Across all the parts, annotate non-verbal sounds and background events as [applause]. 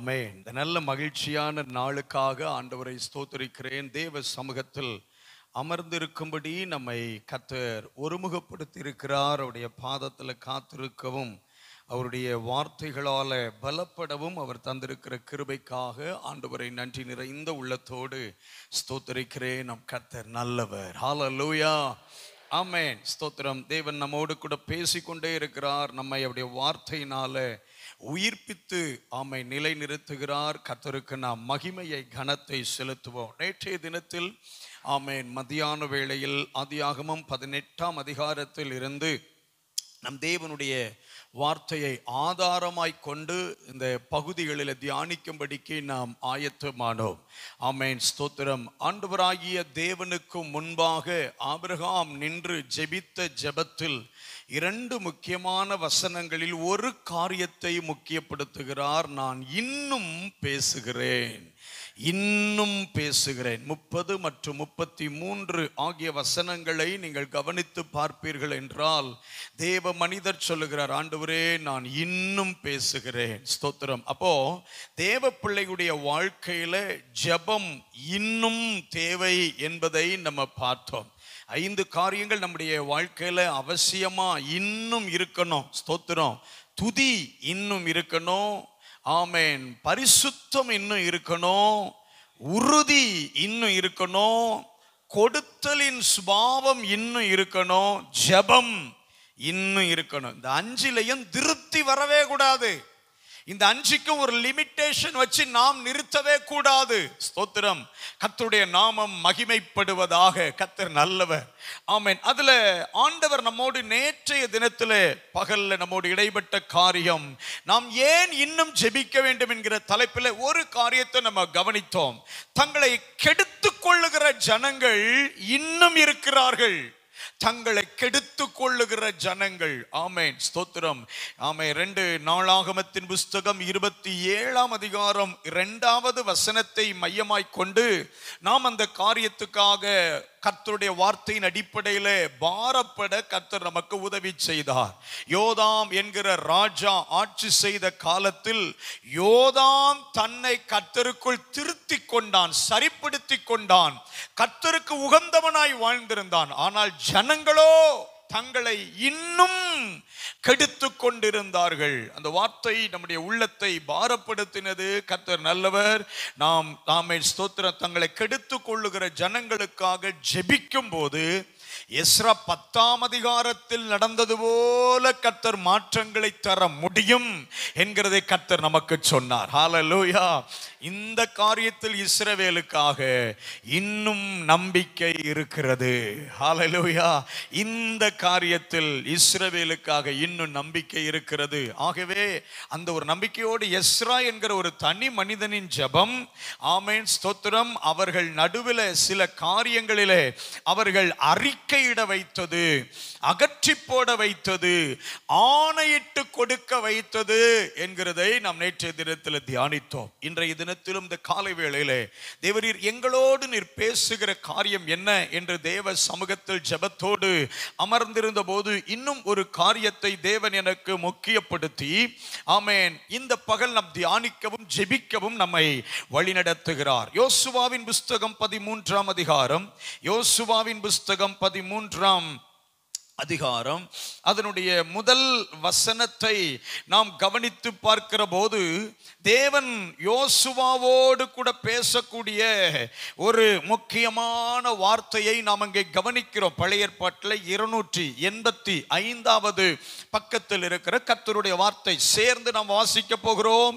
ஆமே இந்த நல்ல மகிழ்ச்சியான நாளுக்காக ஆண்டவரை ஸ்தோத்தரிக்கிறேன். தேவ சமூகத்தில் அமர்ந்திருக்கும்படி நம்மை கத்தர் ஒருமுகப்படுத்தி இருக்கிறார் அவருடைய பாதத்தில் காத்திருக்கவும் அவருடைய வார்த்தைகளால் பலப்படவும் அவர் தந்திருக்கிற கிருபைக்காக ஆண்டவரை நன்றி நிறைந்த உள்ளத்தோடு ஸ்தோத்தரிக்கிறேன். நம் கத்தர் நல்லவர். ஹalleluya ஆமேன். ஸ்தோத்திரம். தேவன் நம்மோடு கூட பேசிக்கொண்டே இருக்கிறார். நம்மை அவருடைய வார்த்தையினால உயிர்ப்பித்து ஆமை நிலை நிறுத்துகிறார் கத்தருக்கு நாம் மகிமையை கனத்தை செலுத்துவோம். நேற்றைய தினத்தில் ஆமேன் மதியான வேளையில் ஆதியாகமும் பதினெட்டாம் அதிகாரத்தில் இருந்து நம் தேவனுடைய வார்த்தையை ஆதாரமாய் கொண்டு இந்த பகுதிகளில் தியானிக்கும்படிக்கு நாம் ஆயத்தமானோம். ஆமேன். ஸ்தோத்திரம். ஆண்டவராகிய தேவனுக்கு முன்பாக ஆபிரகாம் நின்று ஜெபித்த ஜெபத்தில் இரண்டு முக்கியமான வசனங்களில் ஒரு காரியத்தை முக்கியப்படுத்துகிறார். நான் இன்னும் பேசுகிறேன். இன்னும் பேசுகிறேன். முப்பது மற்றும் முப்பத்தி மூன்று ஆகிய வசனங்களை நீங்கள் கவனித்து பார்ப்பீர்கள் என்றால் தேவ மனிதர் சொல்லுகிறார் ஆண்டவரே நான் இன்னும் பேசுகிறேன். ஸ்தோத்திரம். அப்போ தேவ பிள்ளையுடைய வாழ்க்கையில ஜெபம் இன்னும் தேவை என்பதை நம்ம பார்த்தோம். ஐந்து காரியங்கள் நம்முடைய வாழ்க்கையில அவசியமா இன்னும் இருக்கணும். ஸ்தோத்திரம். துதி இன்னும் இருக்கணும். ஆமேன். பரிசுத்தம் இன்னும் இருக்கணும். உறுதி இன்னும் இருக்கணும். கொடுத்தலின் சுபாவம் இன்னும் இருக்கணும். ஜெபம் இன்னும் இருக்கணும். இந்த அஞ்சிலையும் திருப்தி வரவே கூடாது. இந்த அஞ்சுக்கும் ஒரு லிமிட்டேஷன் வச்சு நாம் நிறுத்தவே கூடாது. ஸ்தோத்திரம். கத்தருடைய நாமம் மகிமைப்படுவதாக கத்தர் நல்லவர். ஆமேன். அதுல ஆண்டவர் நம்மோடு நேற்றைய தினத்தில் பகல்ல நம்மோடு இடைப்பட்ட காரியம் நாம் ஏன் இன்னும் ஜெபிக்க வேண்டும் என்கிற தலைப்பில் ஒரு காரியத்தை நம்ம கவனித்தோம். தங்களை கெடுத்து கொள்ளுகிற ஜனங்கள் இன்னும் இருக்கிறார்கள். தங்களை கெடுத்து கொள்ளுகிற ஜனங்கள். ஆமேன். ஸ்தோத்திரம். ஆமே ரெண்டு நாளாகமத்தின் புஸ்தகம் இருபத்தி ஏழாம் அதிகாரம் இரண்டாவது வசனத்தை மையமாய் கொண்டு நாம் அந்த காரியத்துக்காக கர்த்தருடைய வார்த்தையின் அடிப்படையில் பாரப்பட கர்த்தர் நமக்கு உதவி செய்தார். யோதாம் என்கிற ராஜா ஆட்சி செய்த காலத்தில் யோதாம் தன்னை கர்த்தருக்குள் திருத்தி கொண்டான் சரிப்படுத்தி கொண்டான். கர்த்தருக்கு உகந்தவனாய் வாழ்ந்திருந்தான். ஆனால் ஜனங்களோ தங்களை இன்னும் கெடுத்து கொண்டிருந்தார்கள் அந்த வார்த்தை நம்முடைய உள்ளத்தை பாரப்படுத்தினது. கத்தர் நல்லவர். நாம் தாமே ஸ்தோத்திர தங்களை கெடுத்து கொள்ளுகிற ஜனங்களுக்காக ஜெபிக்கும் போது எஸ்ரா பத்தாம் அதிகாரத்தில் நடந்தது போல கத்தர் மாற்றங்களை தர முடியும் என்கிறதை கத்தர் நமக்கு சொன்னார். ஹாலலூயா இந்த காரியத்தில் இஸ்ரவேலுக்காக இன்னும் நம்பிக்கை இருக்கிறது. ஹாலலூயா இந்த காரியத்தில் இஸ்ரவேலுக்காக இன்னும் நம்பிக்கை இருக்கிறது. ஆகவே அந்த ஒரு நம்பிக்கையோடு எஸ்ரா என்கிற ஒரு தனி மனிதனின் ஜெபம் ஆமேன் ஸ்தோத்திரம் அவர்கள் நடுவில் சில காரியங்களிலே அவர்கள் அறிக்கையிட வைத்தது. அகற்றி போட வைத்தது ஆணையிட்டு கொடுக்க வைத்தது என்கிறதை நாம் நேற்றைய தினத்தில் தியானித்தோம். இன்றைய தினத்திலும் இந்த காலை வேளையிலே தேவரீர் எங்களோடு நீர் பேசுகிற காரியம் என்ன என்று தேவ சமூகத்தில் ஜெபத்தோடு அமர்ந்திருந்த போது இன்னும் ஒரு காரியத்தை தேவன் எனக்கு முக்கியப்படுத்தி ஆமேன். இந்த பகல் நாம் தியானிக்கவும் ஜெபிக்கவும் நம்மை வழிநடத்துகிறார். யோசுவாவின் புஸ்தகம் பதிமூன்றாம் அதிகாரம். யோசுவாவின் புஸ்தகம் பதிமூன்றாம் அதிகாரம். அதனுடைய முதல் வசனத்தை நாம் கவனித்து பார்க்கிற போது தேவன் யோசுவாவோடு கூட பேசக்கூடிய ஒரு முக்கியமான வார்த்தையை நாம் அங்கே கவனிக்கிறோம். பழைய ஏற்பாட்டில் இருநூற்றி எண்பத்தி ஐந்தாவது பக்கத்தில் இருக்கிற கர்த்தருடைய வார்த்தை சேர்ந்து நாம் வாசிக்க போகிறோம்.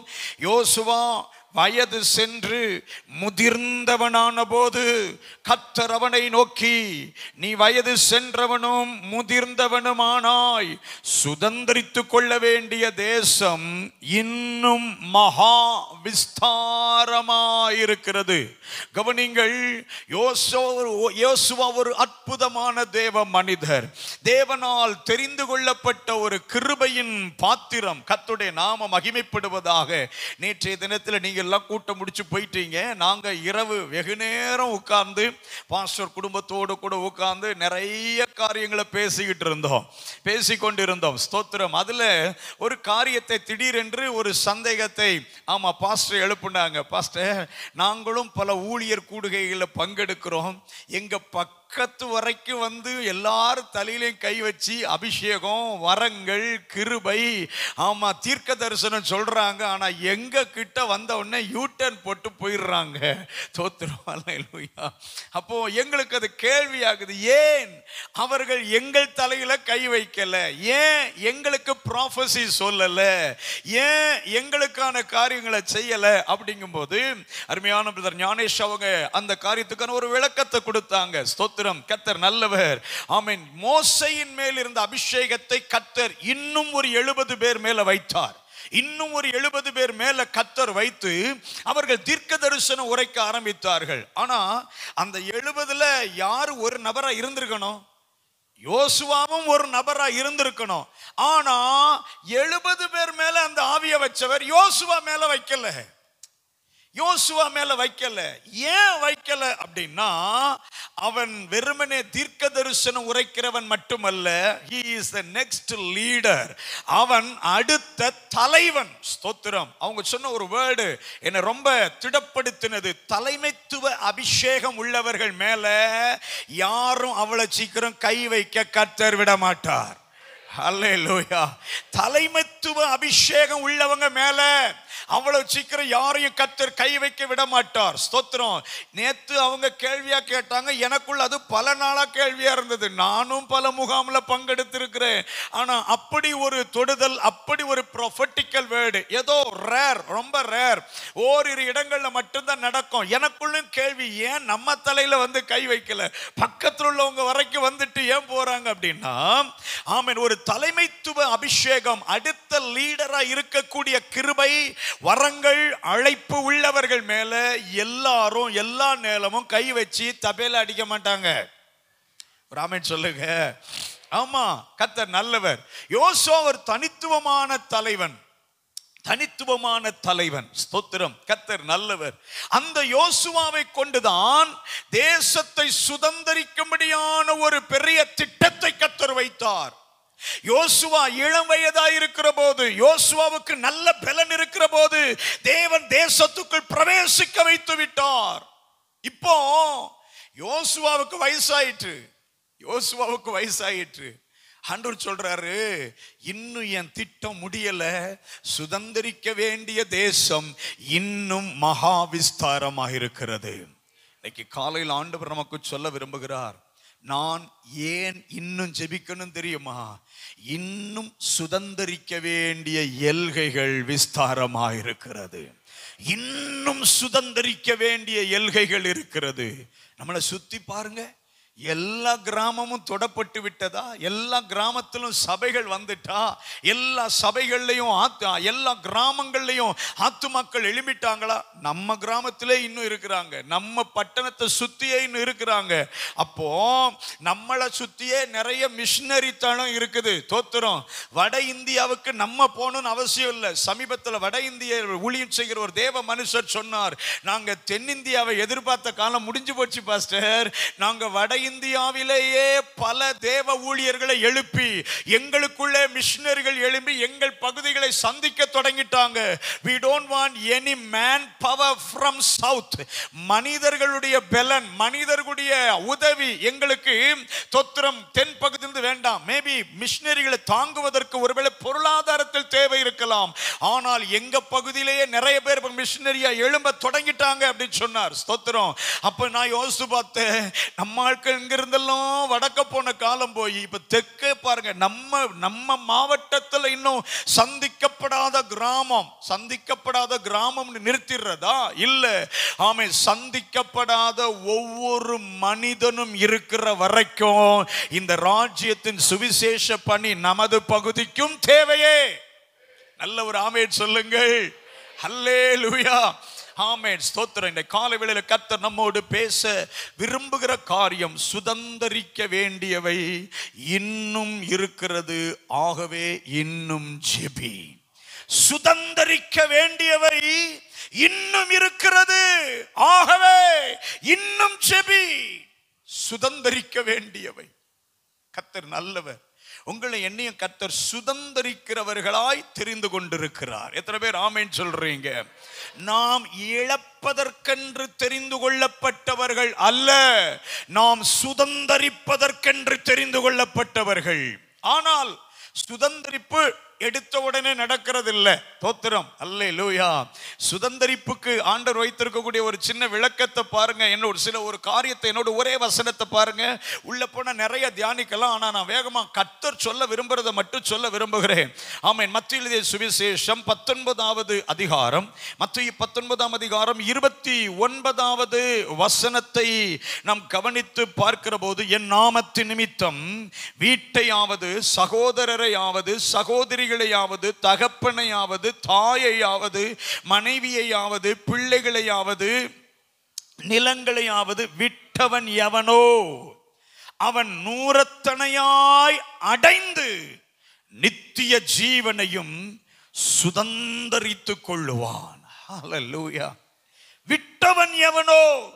யோசுவா வயது சென்று முதிர்ந்தவனான போது கத்தர் அவனை நோக்கி நீ வயது சென்றவனும் முதிர்ந்தவனுமானாய் சுதந்திரித்து கொள்ள வேண்டிய தேசம் இன்னும் மகா விஸ்தாரமாயிருக்கிறது. கவனிங்கள் யோசுவா ஒரு அற்புதமான தேவ மனிதர். தேவனால் தெரிந்து கொள்ளப்பட்ட ஒரு கிருபையின் பாத்திரம் கத்துடைய நாம மகிமைப்படுவதாக நேற்றைய தினத்தில் நீங்கள் எல்லாம் கூட்டம் முடிச்சு போயிட்டீங்க. நாங்கள் இரவு வெகு நேரம் உட்கார்ந்து பாஸ்டர் குடும்பத்தோடு கூட உட்கார்ந்து நிறைய காரியங்களை பேசிக்கிட்டு இருந்தோம். பேசி கொண்டிருந்தோம் ஸ்தோத்திரம். அதில் ஒரு காரியத்தை திடீரென்று ஒரு சந்தேகத்தை ஆமாம் பாஸ்டர் எழுப்புனாங்க. பாஸ்டர் நாங்களும் பல ஊழியர் கூடுகைகளில் பங்கெடுக்கிறோம். எங்கள் எங்க பக்கத்து வரைக்கும் வந்து எல்லாரும் தலையிலையும் கை வச்சு அபிஷேகம் வரங்கள் கிருபை. ஆமாம் தீர்க்க தரிசனம் சொல்கிறாங்க ஆனால் எங்கள் கிட்ட வந்த உடனே யூட்டர்ன் போட்டு போயிடுறாங்க. தோத்துரும் அப்போ எங்களுக்கு அது கேள்வியாகுது. ஏன் அவர்கள் எங்கள் தலையில் கை வைக்கலை? ஏன் எங்களுக்கு ப்ராஃபஸி சொல்லலை? ஏன் எங்களுக்கான காரியங்களை செய்யலை? அப்படிங்கும்போது அருமையான பிரதர் ஞானேஷ் அவங்க அந்த காரியத்துக்கான ஒரு விளக்கத்தை கொடுத்தாங்க. ஸ்தோத்திரம் கத்தர் நல்லவர். ஆமீன். மோசையின் மேல் இருந்த அபிஷேகத்தை கத்தர் இன்னும் ஒரு எழுபது பேர் மேல வைத்தார். இன்னும் ஒரு எழுபது பேர் மேல கத்தர் வைத்து அவர்கள் தீர்க்க தரிசனம் உரைக்க ஆரம்பித்தார்கள். ஆனா அந்த எழுபதுல யாரு ஒரு நபரா இருந்திருக்கணும்? யோசுவாவும் ஒரு நபரா இருந்திருக்கணும். ஆனா எழுபது பேர் மேல அந்த ஆவிய வச்சவர் யோசுவா மேல வைக்கல. யோசுவா மேல வைக்கல. ஏன் வைக்கல அப்படின்னா அவன் வெறுமனே தீர்க்க தரிசனம் உரைக்கிறவன் மட்டுமல்ல he is the next leader அவன் அடுத்த தலைவன். ஸ்தோத்திரம். அவங்க சொன்ன ஒரு வேர்டு என்னை ரொம்ப திடப்படுத்தினது. தலைமைத்துவ அபிஷேகம் உள்ளவர்கள் மேல யாரும் அவ்வளவு சீக்கிரம் கை வைக்க கத்தர் விட மாட்டார் அல்ல லோயா தலைமைத்துவ அபிஷேகம் உள்ளவங்க மேலே அவ்வளவு சீக்கிரம் யாரையும் கத்தர் கை வைக்க விட மாட்டார். ஸ்தோத்திரம். நேத்து அவங்க கேள்வியா கேட்டாங்க எனக்குள்ள அது பல நாளா கேள்வியா இருந்தது. நானும் பல முகாம்ல பங்கெடுத்திருக்கிறேன். ஆனா அப்படி ஒரு தொடுதல் அப்படி ஒரு ப்ரொஃபட்டிக்கல் வேர்டு ஏதோ ரேர் ரொம்ப ரேர் ஓரிரு இடங்கள்ல மட்டும்தான் நடக்கும். எனக்குள்ளும் கேள்வி ஏன் நம்ம தலையில வந்து கை வைக்கல? பக்கத்தில் உள்ளவங்க வரைக்கும் வந்துட்டு ஏன் போறாங்க அப்படின்னா ஆமென் ஒரு தலைமைத்துவ அபிஷேகம் அடுத்த லீடரா இருக்கக்கூடிய கிருபை வரங்கள் அழைப்பு உள்ளவர்கள் மேல எல்லாரும் எல்லா நேரமும் கை வச்சு தபேல அடிக்க மாட்டாங்க. ராமன் சொல்லுங்க. ஆமா கத்தர் நல்லவர். யோசோ ஒரு தனித்துவமான தலைவன். தனித்துவமான தலைவன். ஸ்தோத்திரம். கத்தர் நல்லவர். அந்த யோசுவாவை கொண்டுதான் தேசத்தை சுதந்திரிக்கும்படியான ஒரு பெரிய திட்டத்தை கத்தர் வைத்தார். யோசுவா இளம் வயதா இருக்கிற போது யோசுவாவுக்கு நல்ல பலன் இருக்கிற போது தேவன் தேசத்துக்குள் பிரவேசிக்க வைத்து விட்டார். இப்போ யோசுவாவுக்கு வயசாயிற்று. யோசுவாவுக்கு வயசாயிற்று. ஆண்டவர் சொல்றாரு இன்னும் என் திட்டம் முடியல. சுதந்திரிக்க வேண்டிய தேசம் இன்னும் மகா விஸ்தாரமாக இருக்கிறது இன்னைக்கு காலையில் ஆண்டவர் நமக்கு சொல்ல விரும்புகிறார் நான் ஏன் இன்னும் ஜெபிக்கணும் தெரியுமா? இன்னும் சுதந்திரிக்க வேண்டிய எல்கைகள் விஸ்தாரமாக இருக்கிறது இன்னும் சுதந்திரிக்க வேண்டிய எல்கைகள் இருக்கிறது. நம்மளை சுத்தி பாருங்க. எல்லா கிராமமும் தொடப்பட்டு விட்டதா? எல்லா கிராமத்திலும் சபைகள் வந்துட்டா? எல்லா சபைகள்லையும் ஆத்து எல்லா கிராமங்கள்லையும் ஆத்துமாக்கள் எழும்பிட்டாங்களா? நம்ம கிராமத்திலே இன்னும் இருக்கிறாங்க. நம்ம பட்டணத்தை சுத்தியே இன்னும் இருக்கிறாங்க. அப்போ நம்மளை சுத்தியே நிறைய மிஷினரி தனம் இருக்குது. தோத்துறோம் வட இந்தியாவுக்கு நம்ம போகணும்னு அவசியம் இல்லை. சமீபத்தில் வட இந்திய ஊழியம் செய்கிற ஒரு தேவ மனுஷர் சொன்னார். நாங்கள் தென்னிந்தியாவை எதிர்பார்த்த காலம் முடிஞ்சு போச்சு பாஸ்டர். நாங்கள் வட இந்தியாவிலேயே பல தேவ ஊழியர்களை எழுப்பி எங்களுக்குள்ளே மிஷினரிகள் எழுப்பி எங்கள் பகுதிகளை சந்திக்க தொடங்கிட்டாங்க. We don't want any manpower from south மனிதர்களுடைய பலன் மனிதர்களுடைய உதவி எங்களுக்கு தொத்திரம் தென் பகுதியிலிருந்து வேண்டாம். மேபி மிஷினரிகளை தாங்குவதற்கு ஒருவேளை பொருளாதாரத்தில் தேவை இருக்கலாம். ஆனால் எங்க பகுதியிலேயே நிறைய பேர் மிஷினரியா எழும்ப தொடங்கிட்டாங்க அப்படின்னு சொன்னார். ஸ்தோத்திரம். அப்ப நான் யோசிச்சு பார்த்தேன் நம்ம ஆட்கள் எங்கிருந்தெல்லாம் வடக்க போன காலம் போய் இப்ப தெற்கே பாருங்க நம்ம நம்ம மாவட்டத்தில் இன்னும் சந்திக்கப்படாத கிராமம் சந்திக்கப்படாத கிராமம்னு நிறுத்திடுறதா? இல்ல ஆமை சந்திக்கப்படாத ஒவ்வொரு மனிதனும் இருக்கிற வரைக்கும் இந்த ராஜ்யத்தின் சுவிசேஷ பணி நமது பகுதிக்கும் தேவையே. நல்ல ஒரு ஆமையை சொல்லுங்கள். ஹல்லே ஆமேன். ஸ்தோத்திரம். இந்த காலை வேளையில் கத்தர் நம்மோடு பேச விரும்புகிற காரியம் சுதந்தரிக்க வேண்டியவை இன்னும் இருக்கிறது. ஆகவே இன்னும் ஜெபி. சுதந்தரிக்க வேண்டியவை இன்னும் இருக்கிறது. ஆகவே இன்னும் செபி சுதந்தரிக்க வேண்டியவை. கத்தர் நல்லவர். உங்களை என்னையும் கத்தர் சுதந்தரிக்கிறவர்களாய் தெரிந்து கொண்டிருக்கிறார். எத்தனை பேர் ஆமேன் சொல்றீங்க? நாம் இழப்பதற்கென்று தெரிந்து கொள்ளப்பட்டவர்கள் அல்ல நாம் சுதந்தரிப்பதற்கென்று தெரிந்து கொள்ளப்பட்டவர்கள். ஆனால் சுதந்தரிப்பு எடுத்த உடனே நடக்கிறதில்ல. தோத்திரம். அல்லே லூயா சுதந்தரிப்புக்கு ஆண்டர் வைத்திருக்கக்கூடிய ஒரு சின்ன விளக்கத்தை பாருங்க. என்னோட சில ஒரு காரியத்தை என்னோட ஒரே வசனத்தை பாருங்க. உள்ள போன நிறைய தியானிக்கலாம். ஆனா நான் வேகமா கத்தர் சொல்ல விரும்புறதை மட்டும் சொல்ல விரும்புகிறேன். ஆமேன். மத்திய சுவிசேஷம் பத்தொன்பதாவது அதிகாரம். மத்திய பத்தொன்பதாம் அதிகாரம் இருபத்தி ஒன்பதாவது வசனத்தை நாம் கவனித்து பார்க்கிற போது என் நாமத்து நிமித்தம் வீட்டையாவது சகோதரரையாவது பிள்ளைகளையாவது தகப்பனையாவது தாயையாவது மனைவியையாவது பிள்ளைகளையாவது நிலங்களையாவது விட்டவன் எவனோ அவன் நூறத்தனையாய் அடைந்து நித்திய ஜீவனையும் சுதந்தரித்துக் கொள்ளுவான். விட்டவன் எவனோ?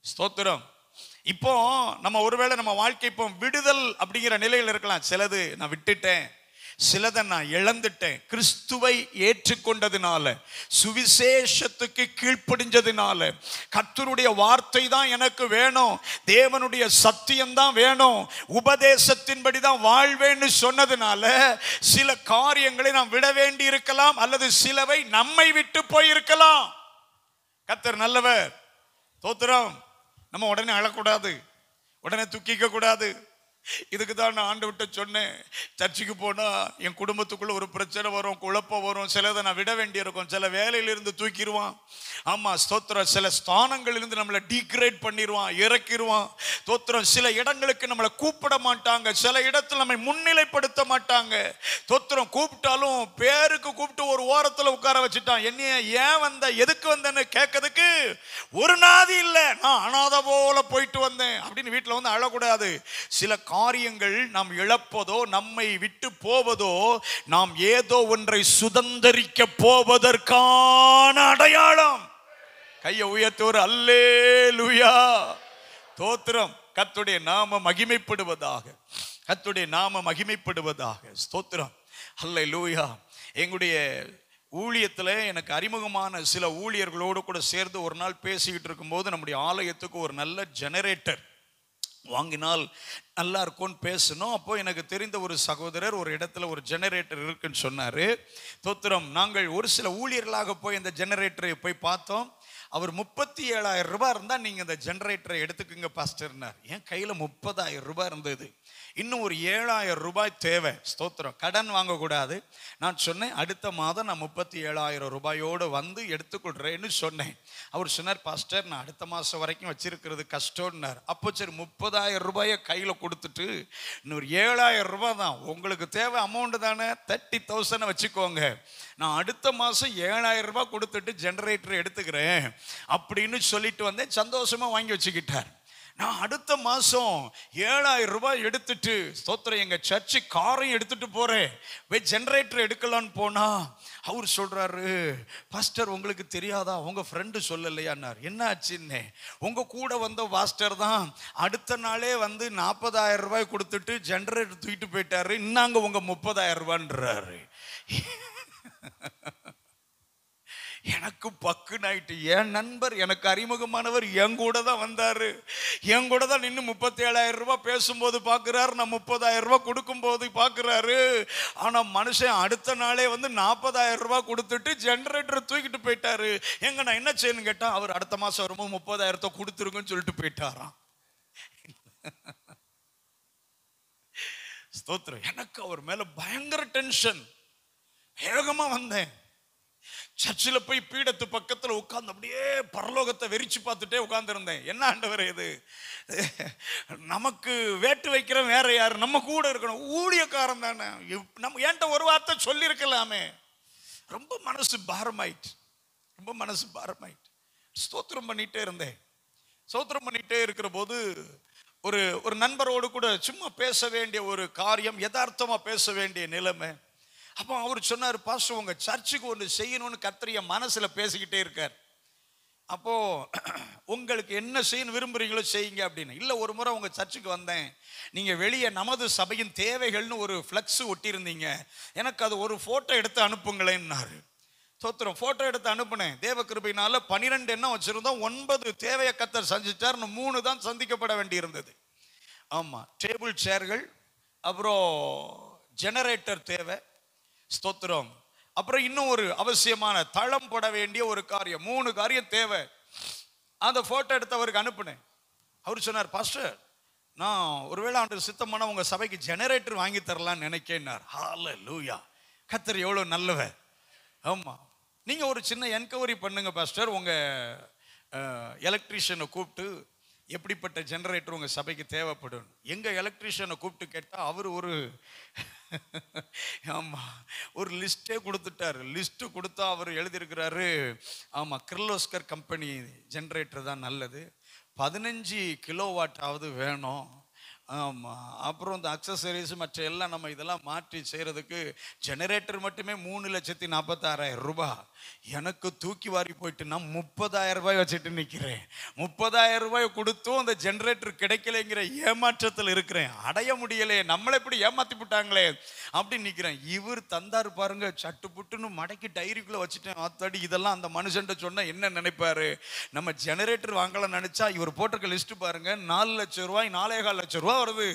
ஸ்தோத்திரம். இப்போ நம்ம ஒருவேளை நம்ம வாழ்க்கை இப்போ விடுதல் அப்படிங்கிற நிலையில் இருக்கலாம். சிலது நான் விட்டுட்டேன். சிலதை நான் இழந்துட்டேன். கிறிஸ்துவை ஏற்றுக்கொண்டதுனால சுவிசேஷத்துக்கு கீழ்ப்படிஞ்சதுனால கர்த்தருடைய வார்த்தை தான் எனக்கு வேணும். தேவனுடைய சத்தியம் தான் வேணும். உபதேசத்தின்படி தான் வாழ்வேன்னு சொன்னதுனால சில காரியங்களை நாம் விட வேண்டி இருக்கலாம் அல்லது சிலவை நம்மை விட்டு போயிருக்கலாம். கத்தர் நல்லவர். தோத்திரம் நம்ம உடனே அழக்கூடாது. உடனே துக்கிக்க கூடாது. இதுக்கு தான் நான் ஆண்டு விட்டு சொன்னேன். சர்ச்சுக்கு போனால் என் குடும்பத்துக்குள்ளே ஒரு பிரச்சனை வரும் குழப்பம் வரும். சிலதை நான் விட வேண்டியிருக்கும். சில வேலையிலிருந்து தூக்கிடுவான். ஆமாம் ஸ்தோத்திரம் சில ஸ்தானங்களிலிருந்து நம்மளை டீக்ரேட் பண்ணிடுவான் இறக்கிடுவான் தோத்திரம் சில இடங்களுக்கு நம்மளை கூப்பிட மாட்டாங்க. சில இடத்துல நம்மை முன்னிலைப்படுத்த மாட்டாங்க. தோத்திரம் கூப்பிட்டாலும் பேருக்கு கூப்பிட்டு ஒரு ஓரத்தில் உட்கார வச்சுட்டான். என்னைய ஏன் வந்த எதுக்கு வந்தேன்னு கேட்கறதுக்கு ஒரு நாதி இல்லை. நான் அனாதை போல போயிட்டு வந்தேன். அப்படின்னு வீட்டில் வந்து அழக்கூடாது. சில காரியங்கள் நாம் இழப்பதோ நம்மை விட்டு போவதோ நாம் ஏதோ ஒன்றை சுதந்தரிக்க போவதற்கான அடையாளம். கையை உயர்த்தோர் அல்லே லுயா தோத்திரம் கத்துடைய நாம மகிமைப்படுவதாக. கத்துடைய நாம மகிமைப்படுவதாக. ஸ்தோத்திரம். அல்ல லூயா எங்களுடைய ஊழியத்தில் எனக்கு அறிமுகமான சில ஊழியர்களோடு கூட சேர்ந்து ஒரு நாள் பேசிக்கிட்டு இருக்கும்போது நம்முடைய ஆலயத்துக்கு ஒரு நல்ல ஜெனரேட்டர் வாங்கினால் நல்லா இருக்கும்னு பேசணும். அப்போ எனக்கு தெரிந்த ஒரு சகோதரர் ஒரு இடத்துல ஒரு ஜெனரேட்டர் இருக்குன்னு சொன்னார். தோத்திரம் நாங்கள் ஒரு சில ஊழியர்களாக போய் அந்த ஜெனரேட்டரை போய் பார்த்தோம். அவர் முப்பத்தி ஏழாயிரம் ரூபாய் இருந்தால் நீங்கள் இந்த ஜென்ரேட்டரை எடுத்துக்கோங்க பாஸ்டர்னார். என் கையில் முப்பதாயிரம் ரூபாய் இருந்தது. இன்னும் ஒரு ஏழாயிரம் ரூபாய் தேவை. ஸ்தோத்திரம். கடன் வாங்கக்கூடாது. நான் சொன்னேன் அடுத்த மாதம் நான் முப்பத்தி ஏழாயிரம் ரூபாயோடு வந்து எடுத்துக்கொள்கிறேன்னு சொன்னேன். அவர் சொன்னார் பாஸ்டர் நான் அடுத்த மாதம் வரைக்கும் வச்சிருக்கிறது கஷ்டம்னார். அப்போ சரி முப்பதாயிரம் ரூபாயை கையில் கொடுத்துட்டு இன்னொரு ஏழாயிரம் ரூபாய் தான். உங்களுக்கு தேவை அமௌண்ட்டு தானே? தேர்ட்டி தௌசண்ட் வச்சுக்கோங்க. நான் அடுத்த மாதம் ஏழாயிரம் ரூபாய் கொடுத்துட்டு ஜென்ரேட்டர் எடுத்துக்கிறேன். அப்படின்னு சொல்லிட்டு வந்தேன் சந்தோஷமாக வாங்கி வச்சுக்கிட்டார். நான் அடுத்த மாதம் ஏழாயிரம் ரூபாய் எடுத்துட்டு ஸ்தோத்திரம் எங்கள் சர்ச்சு காரையும் எடுத்துட்டு போகிறேன் போய் ஜென்ரேட்டர் எடுக்கலான்னு போனால் அவர் சொல்கிறாரு பாஸ்டர் உங்களுக்கு தெரியாதா? உங்கள் ஃப்ரெண்டு சொல்லலையான்னார். என்ன ஆச்சுன்னு? உங்கள் கூட வந்த பாஸ்டர் தான் அடுத்த நாளே வந்து நாற்பதாயிரம் ரூபாய் கொடுத்துட்டு ஜென்ரேட்டர் தூக்கிட்டு போயிட்டாரு. இன்னாங்க உங்கள் முப்பதாயிரம் ரூபான்றாரு எனக்கு பக்குனாயிட்டு என் நண்பர் எனக்கு அறிமுகமானவர் என் கூட தான் வந்தாரு. என் கூட தான் நின்று முப்பத்தி ஏழாயிரம் ரூபாய் பேசும்போது பார்க்குறாரு நான் முப்பதாயிரம் ரூபாய் கொடுக்கும்போது பார்க்குறாரு ஆனால் மனுஷன் அடுத்த நாளே வந்து நாற்பதாயிரம் ரூபாய் கொடுத்துட்டு ஜென்ரேட்டர் தூக்கிட்டு போயிட்டாரு. எங்க நான் என்ன செய்யணும் கேட்டால் அவர் அடுத்த மாதம் வரும்போது முப்பதாயிரத்தை கொடுத்துருங்கன்னு சொல்லிட்டு போயிட்டாராம். ஸ்தோத்திரம். எனக்கு அவர் மேலே பயங்கர டென்ஷன் வேகமாக வந்தேன். சர்ச்சில் போய் பீடத்து பக்கத்தில் உட்காந்து அப்படியே பரலோகத்தை வெறிச்சு பார்த்துட்டே உட்காந்துருந்தேன் என்ன ஆண்டவர் இது? நமக்கு வேட்டு வைக்கிற வேற யார்? நம்ம கூட இருக்கணும். ஊழியக்காரன் தானே. இவ்- நம்ம ஏன்ட்ட ஒரு வார்த்தை சொல்லியிருக்கலாமே ரொம்ப மனசு பாரமாயிட்டு. ரொம்ப மனசு பாரமாயிட்டு. ஸ்தோத்திரம் பண்ணிகிட்டே இருந்தேன். ஸ்தோத்திரம் பண்ணிகிட்டே இருக்கிற போது ஒரு ஒரு நண்பரோடு கூட சும்மா பேச வேண்டிய ஒரு காரியம் யதார்த்தமாக பேச வேண்டிய நிலைமை. அப்போ அவர் சொன்னார் பாஸ்டர் உங்க சர்ச்சுக்கு ஒன்று செய்யணும்னு கத்திரிய மனசில் பேசிக்கிட்டே இருக்கார். அப்போது உங்களுக்கு என்ன செய்யணும் விரும்புகிறீங்களோ செய்யுங்க அப்படின்னு. இல்லை ஒரு முறை உங்கள் சர்ச்சுக்கு வந்தேன். நீங்கள் வெளியே நமது சபையின் தேவைகள்னு ஒரு ஃப்ளக்ஸு ஒட்டியிருந்தீங்க. எனக்கு அது ஒரு ஃபோட்டோ எடுத்து அனுப்புங்களேன்னாரு. சோத்திரம் ஃபோட்டோ எடுத்து அனுப்புனேன். தேவ கிருபையினால பனிரெண்டு எண்ணம் வச்சுருந்தோம். ஒன்பது தேவையை கத்தர் சந்திச்சார் மூணு தான் சந்திக்கப்பட வேண்டியிருந்தது. ஆமாம் டேபிள் சேர்கள் அப்புறம் ஜெனரேட்டர் தேவை ஸ்தோத்திரம். அப்புறம் இன்னும் ஒரு அவசியமான தளம் பட வேண்டிய ஒரு காரியம். மூணு காரியம் தேவை. அந்த ஃபோட்டோ எடுத்து அவருக்கு அனுப்புனேன். அவர் சொன்னார் பாஸ்டர் நான் ஒருவேளை ஆண்டு சித்தமான உங்கள் சபைக்கு ஜெனரேட்டர் வாங்கி தரலாம்னு நினைக்கேன்னார். ஹால லூயா கத்தர் எவ்வளோ நல்லவ ஆமாம் நீங்கள் ஒரு சின்ன என்கொயரி பண்ணுங்கள் பாஸ்டர் உங்கள் எலக்ட்ரீஷியனை கூப்பிட்டு எப்படிப்பட்ட ஜெனரேட்டர் உங்கள் சபைக்கு தேவைப்படும்? எங்கள் எலக்ட்ரிஷியனை கூப்பிட்டு கேட்டால் அவர் ஒரு ஆமாம் ஒரு லிஸ்ட்டே கொடுத்துட்டாரு. லிஸ்ட்டு கொடுத்தா அவர் எழுதியிருக்கிறாரு. ஆமாம் கிர்லோஸ்கர் கம்பெனி ஜென்ரேட்டர் தான் நல்லது. பதினஞ்சு கிலோ வாட்டாவது வேணும். ஆமாம் அப்புறம் இந்த அக்சசரிஸ் மற்ற எல்லாம் நம்ம இதெல்லாம் மாற்றி செய்கிறதுக்கு ஜெனரேட்டர் மட்டுமே மூணு லட்சத்தி நாற்பத்தாறாயிரம் ரூபாய். எனக்கு தூக்கி வாரி போயிட்டு நான் முப்பதாயிரம் ரூபாய் வச்சுட்டு நிற்கிறேன் முப்பதாயிரம் ரூபாய் கொடுத்தும் அந்த ஜென்ரேட்டர் கிடைக்கலைங்கிற ஏமாற்றத்தில் இருக்கிறேன். அடைய முடியலையே நம்மளை எப்படி ஏமாத்தி விட்டாங்களே அப்படின்னு நிற்கிறேன் இவர் தந்தார் பாருங்க சட்டு புட்டுன்னு மடக்கி டைரிக்குள்ளே வச்சுட்டேன் ஆத்தாடி இதெல்லாம் அந்த மனுஷன்ட்ட சொன்னால் என்ன நினைப்பாரு? நம்ம ஜெனரேட்டர் வாங்கலாம் நினச்சா இவர் போட்டிருக்க லிஸ்ட்டு பாருங்க நாலு லட்ச ரூபாய் நாலே கால் லட்ச ரூபா வருது.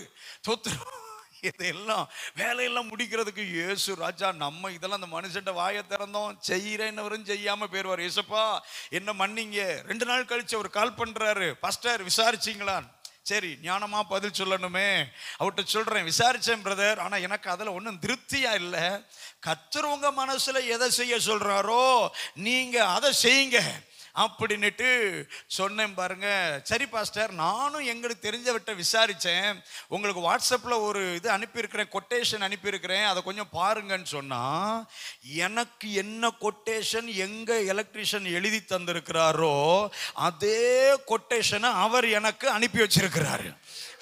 தோத்துரும். இதெல்லாம் வேலையெல்லாம் முடிக்கிறதுக்கு இயேசு ராஜா நம்ம இதெல்லாம் அந்த மனுஷன்ட்ட வாயை திறந்தோம். செய்கிறேன்னவரும் செய்யாமல் போயிடுவார் ஏசப்பா என்ன மன்னிங்க. ரெண்டு நாள் கழிச்சு அவர் கால் பண்ணுறாரு பாஸ்டர் விசாரிச்சிங்களான் சரி ஞானமாக பதில் சொல்லணுமே. அவர்கிட்ட சொல்கிறேன் விசாரிச்சேன் பிரதர் ஆனால் எனக்கு அதில் ஒன்றும் திருப்தியாக இல்லை. கத்துறவங்க மனசில் எதை செய்ய சொல்கிறாரோ நீங்கள் அதை செய்யுங்க. அப்படின்னுட்டு சொன்னேன் பாருங்க. சரி பாஸ்டர் நானும் எங்களுக்கு தெரிஞ்சவர்கிட்ட விசாரித்தேன் உங்களுக்கு வாட்ஸ்அப்பில் ஒரு இது அனுப்பியிருக்கிறேன் கொட்டேஷன் அனுப்பியிருக்கிறேன். அதை கொஞ்சம் பாருங்கன்னு சொன்னால் எனக்கு என்ன கொட்டேஷன் எங்கே எலக்ட்ரிஷியன் எழுதி தந்திருக்கிறாரோ அதே கொட்டேஷனை அவர் எனக்கு அனுப்பி வச்சிருக்கிறாரு.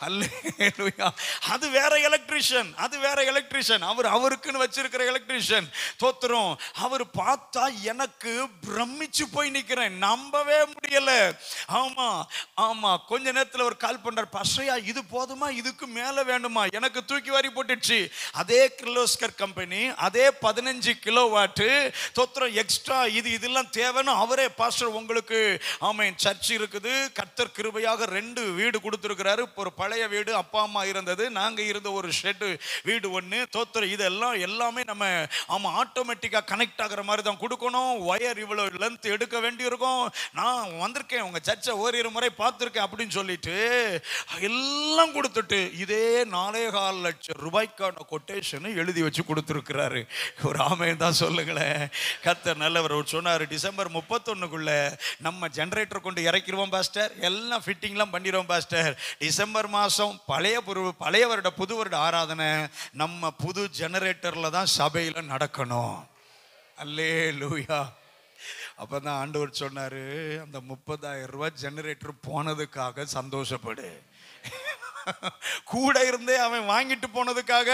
அல்லேலூயா. அது வேற எலக்ட்ரிஷியன் அது வேற எலக்ட்ரிஷியன் அவர் அவருக்குன்னு வச்சிருக்கிற எலக்ட்ரிஷியன் தோத்துரும். அவர் பார்த்தா எனக்கு பிரமிச்சு போய் நிற்கிறேன் நம்பவே முடியல. ஆமா ஆமா. கொஞ்ச நேரத்தில் ஒரு கால் பண்றார். பசையா இது போதுமா? இதுக்கு மேல வேண்டுமா? எனக்கு தூக்கி வாரி போட்டுச்சு அதே கிர்லோஸ்கர் கம்பெனி அதே பதினஞ்சு கிலோ வாட்டு தோத்துரும். எக்ஸ்ட்ரா இது இதெல்லாம் தேவைன்னு அவரே பாஸ்டர் உங்களுக்கு ஆமாம் சர்ச் இருக்குது. கர்த்தர் கிருபையாக ரெண்டு வீடு கொடுத்துருக்கிறாரு. ஒரு பழைய வீடு அப்பா அம்மா இருந்தது நாங்கள் இருந்த ஒரு ஷெட்டு வீடு ஒன்று தோத்துற இதெல்லாம் எல்லாமே நம்ம ஆமாம் ஆட்டோமேட்டிக்காக கனெக்ட் ஆகிற மாதிரி தான் கொடுக்கணும். ஒயர் இவ்வளோ லென்த் எடுக்க வேண்டியிருக்கும். நான் வந்திருக்கேன் உங்கள் சர்ச்சை ஓரிரு முறை பார்த்துருக்கேன் அப்படின்னு சொல்லிட்டு எல்லாம் கொடுத்துட்டு இதே நாலே கால் லட்சம் ரூபாய்க்கான கொட்டேஷனை எழுதி வச்சு கொடுத்துருக்கிறாரு. ஒரு ஆமையும் தான் சொல்லுங்களேன். கத்தர் நல்லவர் சொன்னார் டிசம்பர் முப்பத்தொன்னுக்குள்ளே நம்ம ஜெனரேட்டர் கொண்டு இறக்கிடுவோம் பாஸ்டர் எல்லாம் ஃபிட்டிங்லாம் பண்ணிடுவோம் பாஸ்டர் டிசம்பர் மாதம் பழைய புரு பழைய வருட புது வருட ஆராதனை நம்ம புது ஜெனரேட்டரில் தான் சபையில் நடக்கணும். அல்லே லூயா அப்போ தான் ஆண்டவர் சொன்னார் அந்த முப்பதாயிரம் ரூபாய் ஜெனரேட்டர் போனதுக்காக சந்தோஷப்படு. கூட இருந்தே அவன் வாங்கிட்டு போனதுக்காக.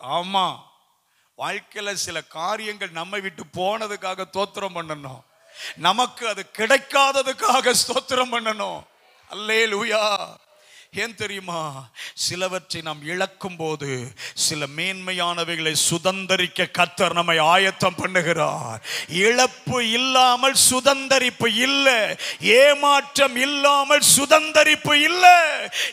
ஆமாம் வாழ்க்கையில் சில காரியங்கள் நம்மை விட்டு போனதுக்காக தோத்திரம் பண்ணணும். நமக்கு அது கிடைக்காததுக்காக ஸ்தோத்திரம் பண்ணணும். அல்லே லூயா ஏன் தெரியுமா? சிலவற்றை நாம் இழக்கும் போது சில மேன்மையானவைகளை சுதந்தரிக்க கத்தர் நம்மை ஆயத்தம் பண்ணுகிறார். இழப்பு இல்லாமல் சுதந்தரிப்பு இல்லை. ஏமாற்றம் இல்லாமல் சுதந்தரிப்பு இல்லை.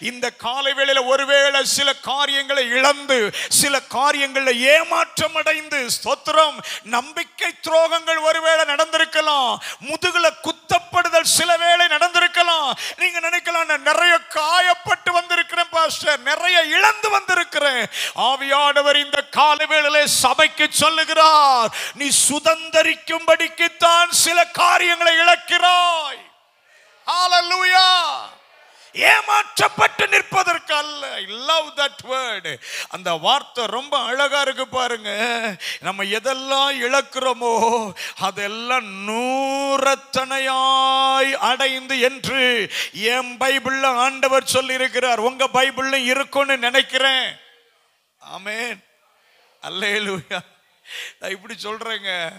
இந்த காலை வேளையில் ஒருவேளை சில காரியங்களை இழந்து சில காரியங்களில் ஏமாற்றம் அடைந்து ஸ்தோத்திரம் நம்பிக்கை துரோகங்கள் ஒருவேளை நடந்திருக்கலாம். முதுகுல குத்தப்படுதல் சில வேளை நடந்திருக்கலாம். நீங்க நினைக்கலாம் நிறைய காய புறப்பட்டு வந்திருக்கிறேன் பாஸ்டர். நிறைய இழந்து வந்திருக்கிறேன். ஆவியானவர் இந்த கால வேளையிலே சபைக்கு சொல்லுகிறார் நீ சுதந்திரிக்கும்படிக்குத்தான் சில காரியங்களை இழக்கிறாய். ஹalleluya ஏமாற்றப்பட்டு நிற்பதற்கு அல்ல லவ் தட் வேர்டு அந்த வார்த்தை ரொம்ப அழகா இருக்கு பாருங்க. நம்ம எதெல்லாம் இழக்கிறோமோ அதெல்லாம் நூறத்தனையாய் அடைந்து என்று என் பைபிள்ல ஆண்டவர் சொல்லி இருக்கிறார் உங்க பைபிள்ல இருக்கும்னு நினைக்கிறேன். ஆமேன். அல்லேலூயா. நான் இப்படி சொல்றேங்க.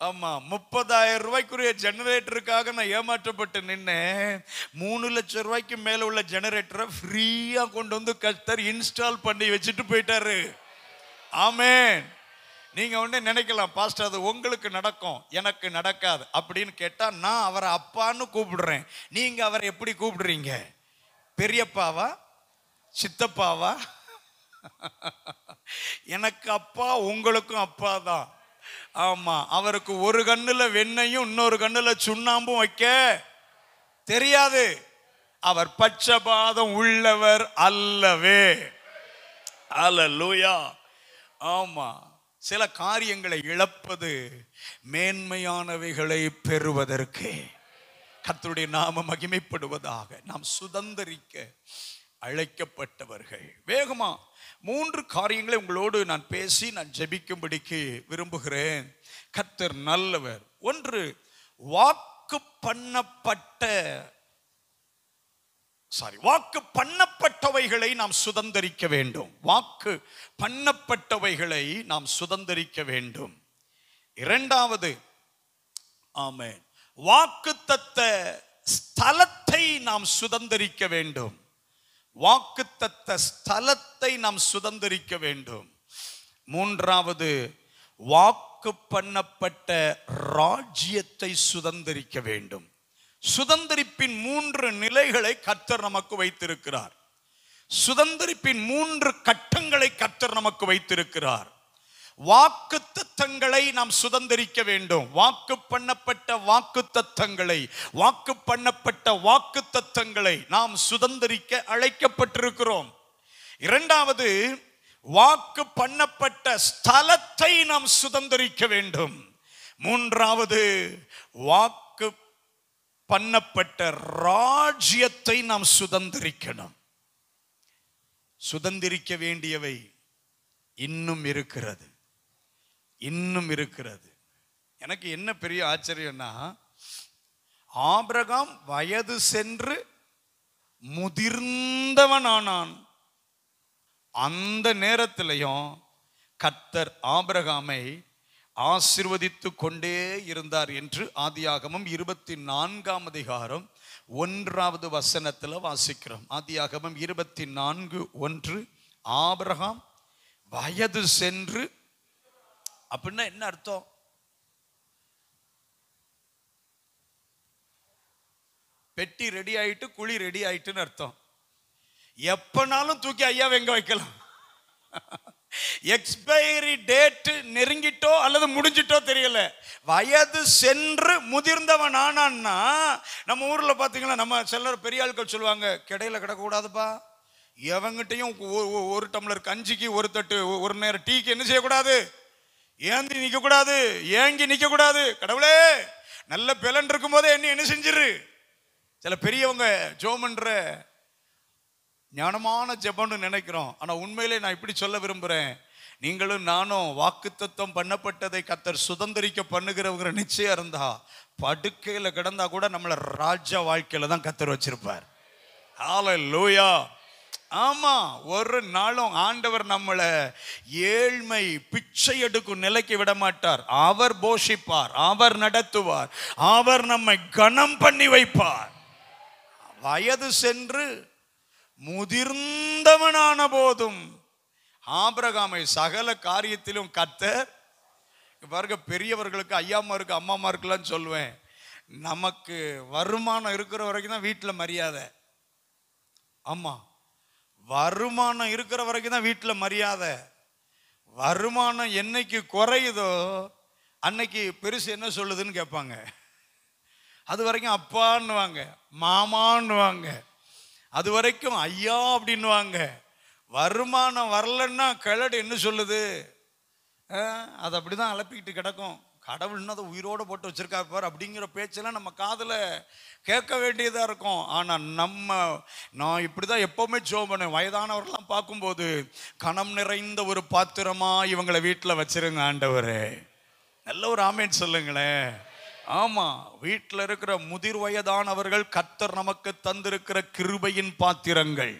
ஆமாம் முப்பதாயிரம் ரூபாய்க்குரிய ஜெனரேட்டருக்காக நான் ஏமாற்றப்பட்டு நின்னேன். மூணு லட்சம் ரூபாய்க்கு மேலே உள்ள ஜெனரேட்டரை ஃப்ரீயாக கொண்டு வந்து கஸ்தர் இன்ஸ்டால் பண்ணி வச்சுட்டு போயிட்டாரு. ஆமேன். நீங்கள் ஒன்றே நினைக்கலாம் பாஸ்டர் அது உங்களுக்கு நடக்கும். எனக்கு நடக்காது. அப்படின்னு கேட்டால் நான் அவரை அப்பான்னு கூப்பிடுறேன். நீங்கள் அவரை எப்படி கூப்பிடுறீங்க? பெரியப்பாவா? சித்தப்பாவா? [laughs] எனக்கு அப்பா உங்களுக்கும் அப்பா தான். ஆமாம் அவருக்கு ஒரு கண்ணில் வெண்ணையும் இன்னொரு கண்ணில் சுண்ணாம்பும் வைக்க தெரியாது. அவர் பட்சபாதம் உள்ளவர் அல்லவே. அல்ல லூயா ஆமாம் சில காரியங்களை இழப்பது மேன்மையானவைகளை பெறுவதற்கு. கத்தருடைய நாம மகிமைப்படுவதாக நாம் சுதந்தரிக்க அழைக்கப்பட்டவர்கள். வேகமா மூன்று காரியங்களை உங்களோடு நான் பேசி நான் ஜெபிக்கும்படிக்கு விரும்புகிறேன். கத்தர் நல்லவர். ஒன்று வாக்கு பண்ணப்பட்ட சாரி வாக்கு பண்ணப்பட்டவைகளை நாம் சுதந்தரிக்க வேண்டும். வாக்கு பண்ணப்பட்டவைகளை நாம் சுதந்தரிக்க வேண்டும். இரண்டாவது ஆமென். வாக்குத்தத்த ஸ்தலத்தை நாம் சுதந்தரிக்க வேண்டும். வாக்குத்தத்த ஸ்தலத்தை நாம் சுதந்தரிக்க வேண்டும். மூன்றாவது வாக்கு பண்ணப்பட்ட ராஜ்யத்தை சுதந்தரிக்க வேண்டும். சுதந்தரிப்பின் மூன்று நிலைகளை கத்தர் நமக்கு வைத்திருக்கிறார். சுதந்தரிப்பின் மூன்று கட்டங்களை கத்தர் நமக்கு வைத்திருக்கிறார். வாக்கு தத்தங்களை நாம் சுதந்தரிக்க வேண்டும். வாக்கு பண்ணப்பட்ட வாக்கு தத்தங்களை வாக்கு பண்ணப்பட்ட வாக்கு தத்தங்களை நாம் சுதந்தரிக்க அழைக்கப்பட்டிருக்கிறோம். இரண்டாவது வாக்கு பண்ணப்பட்ட ஸ்தலத்தை நாம் சுதந்தரிக்க வேண்டும். மூன்றாவது வாக்கு பண்ணப்பட்ட ராஜ்யத்தை நாம் சுதந்திரிக்கணும். சுதந்திரிக்க வேண்டியவை இன்னும் இருக்கிறது. இன்னும் இருக்கிறது. எனக்கு என்ன பெரிய ஆச்சரியம்னா ஆபிரகாம் வயது சென்று முதிர்ந்தவனானான். அந்த நேரத்திலையும் கத்தர் ஆபிரகாமை ஆசிர்வதித்து கொண்டே இருந்தார் என்று ஆதியாகமம் இருபத்தி நான்காம் அதிகாரம் ஒன்றாவது வசனத்தில் வாசிக்கிறோம். ஆதியாகமம் இருபத்தி நான்கு ஒன்று ஆபிரகாம் வயது சென்று அப்படின்னா என்ன அர்த்தம்? பெட்டி ரெடி ஆயிட்டு குழி ரெடி ஆயிட்டுன்னு அர்த்தம். எப்பனாலும் தூக்கி ஐயாவை எங்க வைக்கலாம்? எக்ஸ்பைரி டேட் நெருங்கிட்டோ அல்லது முடிஞ்சிட்டோ தெரியல. வயது சென்று முதிர்ந்தவன் ஆனான்னா நம்ம ஊர்ல பாத்தீங்கன்னா நம்ம சிலர் பெரிய ஆட்கள் சொல்லுவாங்க கிடையில கிடக்கக்கூடாதுப்பா. எவங்கிட்டையும் ஒ- ஒரு டம்ளர் கஞ்சிக்கு ஒரு தட்டு ஒரு நேரம் டீக்கு என்ன செய்யக்கூடாது? ஏந்தி நிற்கக்கூடாது ஏங்கி நிற்கக்கூடாது கடவுளே நல்ல பிளன் இருக்கும் போதே என்ன என்ன செஞ்சிரு? சில பெரியவங்க ஜோமன்ற ஞானமான ஜபம்னு நினைக்கிறோம். ஆனால் உண்மையிலே நான் இப்படி சொல்ல விரும்புகிறேன் நீங்களும் நானும் வாக்குத்தத்தம் பண்ணப்பட்டதை கத்தர் சுதந்திரிக்க பண்ணுகிறவங்க நிச்சயம் இருந்தா படுக்கையில் கிடந்தா கூட நம்மளை ராஜா வாழ்க்கையில் தான் கத்தர் வச்சிருப்பார். ஹalleluya ஆமாம் ஒரு நாளும் ஆண்டவர் நம்மளை ஏழ்மை பிச்சை எடுக்கும் நிலைக்கு விட மாட்டார் அவர் போஷிப்பார் அவர் நடத்துவார் அவர் நம்மை கனம் பண்ணி வைப்பார். வயது சென்று முதிர்ந்தவனான போதும் ஆபிரகாமை சகல காரியத்திலும் கத்தர் பாருங்க பெரியவர்களுக்கு ஐயாமாருக்கு அம்மாமாருக்குலாம் சொல்லுவேன் நமக்கு வருமானம் இருக்கிற வரைக்கும் தான் வீட்டில் மரியாதை. ஆமாம் வருமானம் இருக்கிற வரைக்கும் தான் வீட்டில் மரியாதை. வருமானம் என்னைக்கு குறையுதோ அன்னைக்கு பெருசு என்ன சொல்லுதுன்னு கேட்பாங்க. அது வரைக்கும் அப்பான்னுவாங்க மாமான்னுவாங்க அது வரைக்கும் ஐயா அப்படின்னுவாங்க. வருமானம் வரலன்னா கிழடு என்ன சொல்லுது? அது அப்படி அப்படிதான் அலப்பிக்கிட்டு கிடக்கும். கடவுள்னு அதை உயிரோடு போட்டு வச்சிருக்கா பார் அப்படிங்கிற பேச்செல்லாம் நம்ம காதில் கேட்க வேண்டியதாக இருக்கும். ஆனால் நம்ம நான் இப்படி தான் எப்போவுமே ஜோ ஜோபனேன் வயதானவர்கள்லாம் பார்க்கும்போது கணம் நிறைந்த ஒரு பாத்திரமாக இவங்களை வீட்டில் வச்சிருங்க ஆண்டவர். நல்ல ஒரு ஆமேன் சொல்லுங்களேன். ஆமாம் வீட்டில் இருக்கிற முதிர் வயதானவர்கள் கத்தர் நமக்கு தந்திருக்கிற கிருபையின் பாத்திரங்கள்.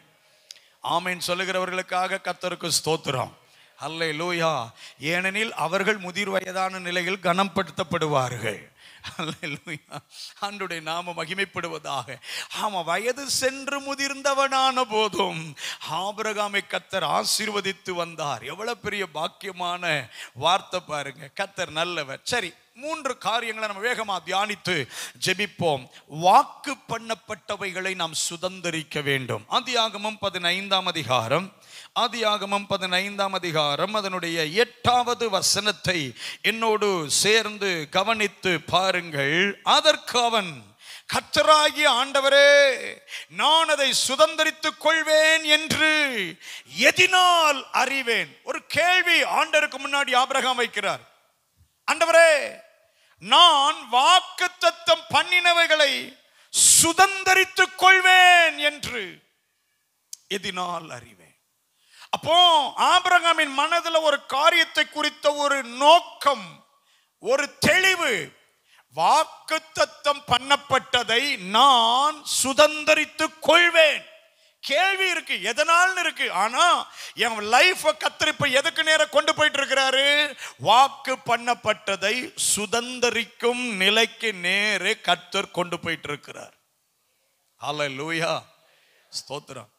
ஆமேன் சொல்லுகிறவர்களுக்காக கத்தருக்கு ஸ்தோத்திரம். அல்லை லூயா ஏனெனில் அவர்கள் முதிர் வயதான நிலையில் கனப்படுத்தப்படுவார்கள் அல்லேலூயா. ஆண்டுடைய நாம மகிமைப்படுவதாக. ஆமா வயது சென்று முதிர்ந்தவனான போதும் ஆபிரகாமை கத்தர் ஆசீர்வதித்து வந்தார். எவ்வளவு பெரிய பாக்கியமான வார்த்தை பாருங்க. கத்தர் நல்லவர். சரி மூன்று காரியங்களை நம்ம வேகமாக தியானித்து ஜெபிப்போம். வாக்கு பண்ணப்பட்டவைகளை நாம் சுதந்தரிக்க வேண்டும். ஆதியாகமம் பதினைந்தாம் அதிகாரம் ஆதியாகமம் பதினைந்தாம் அதிகாரம் அதனுடைய எட்டாவது வசனத்தை என்னோடு சேர்ந்து கவனித்து பாருங்கள். அதற்கு அவன் கத்தராகிய ஆண்டவரே நான் அதை சுதந்தரித்துக் கொள்வேன் என்று எதினால் அறிவேன். ஒரு கேள்வி ஆண்டருக்கு முன்னாடி ஆபிரகாம் வைக்கிறார். ஆண்டவரே நான் வாக்குத்தத்தம் பண்ணினவைகளை சுதந்தரித்துக் கொள்வேன் என்று எதினால் அறிவேன். அப்போ ஆபிரகாமின் மனதில் ஒரு காரியத்தை குறித்த ஒரு நோக்கம் ஒரு தெளிவு வாக்குத்தத்தம் பண்ணப்பட்டதை நான் சுதந்திரித்து கொள்வேன். கேள்வி இருக்கு எதனால்னு இருக்கு? ஆனா என் லைஃப கத்தர் இப்ப எதுக்கு நேரம் கொண்டு போயிட்டு இருக்கிறாரு வாக்கு பண்ணப்பட்டதை சுதந்தரிக்கும் நிலைக்கு நேரே கத்தர் கொண்டு போயிட்டு இருக்கிறார் லூயா ஸ்தோத்திரம்.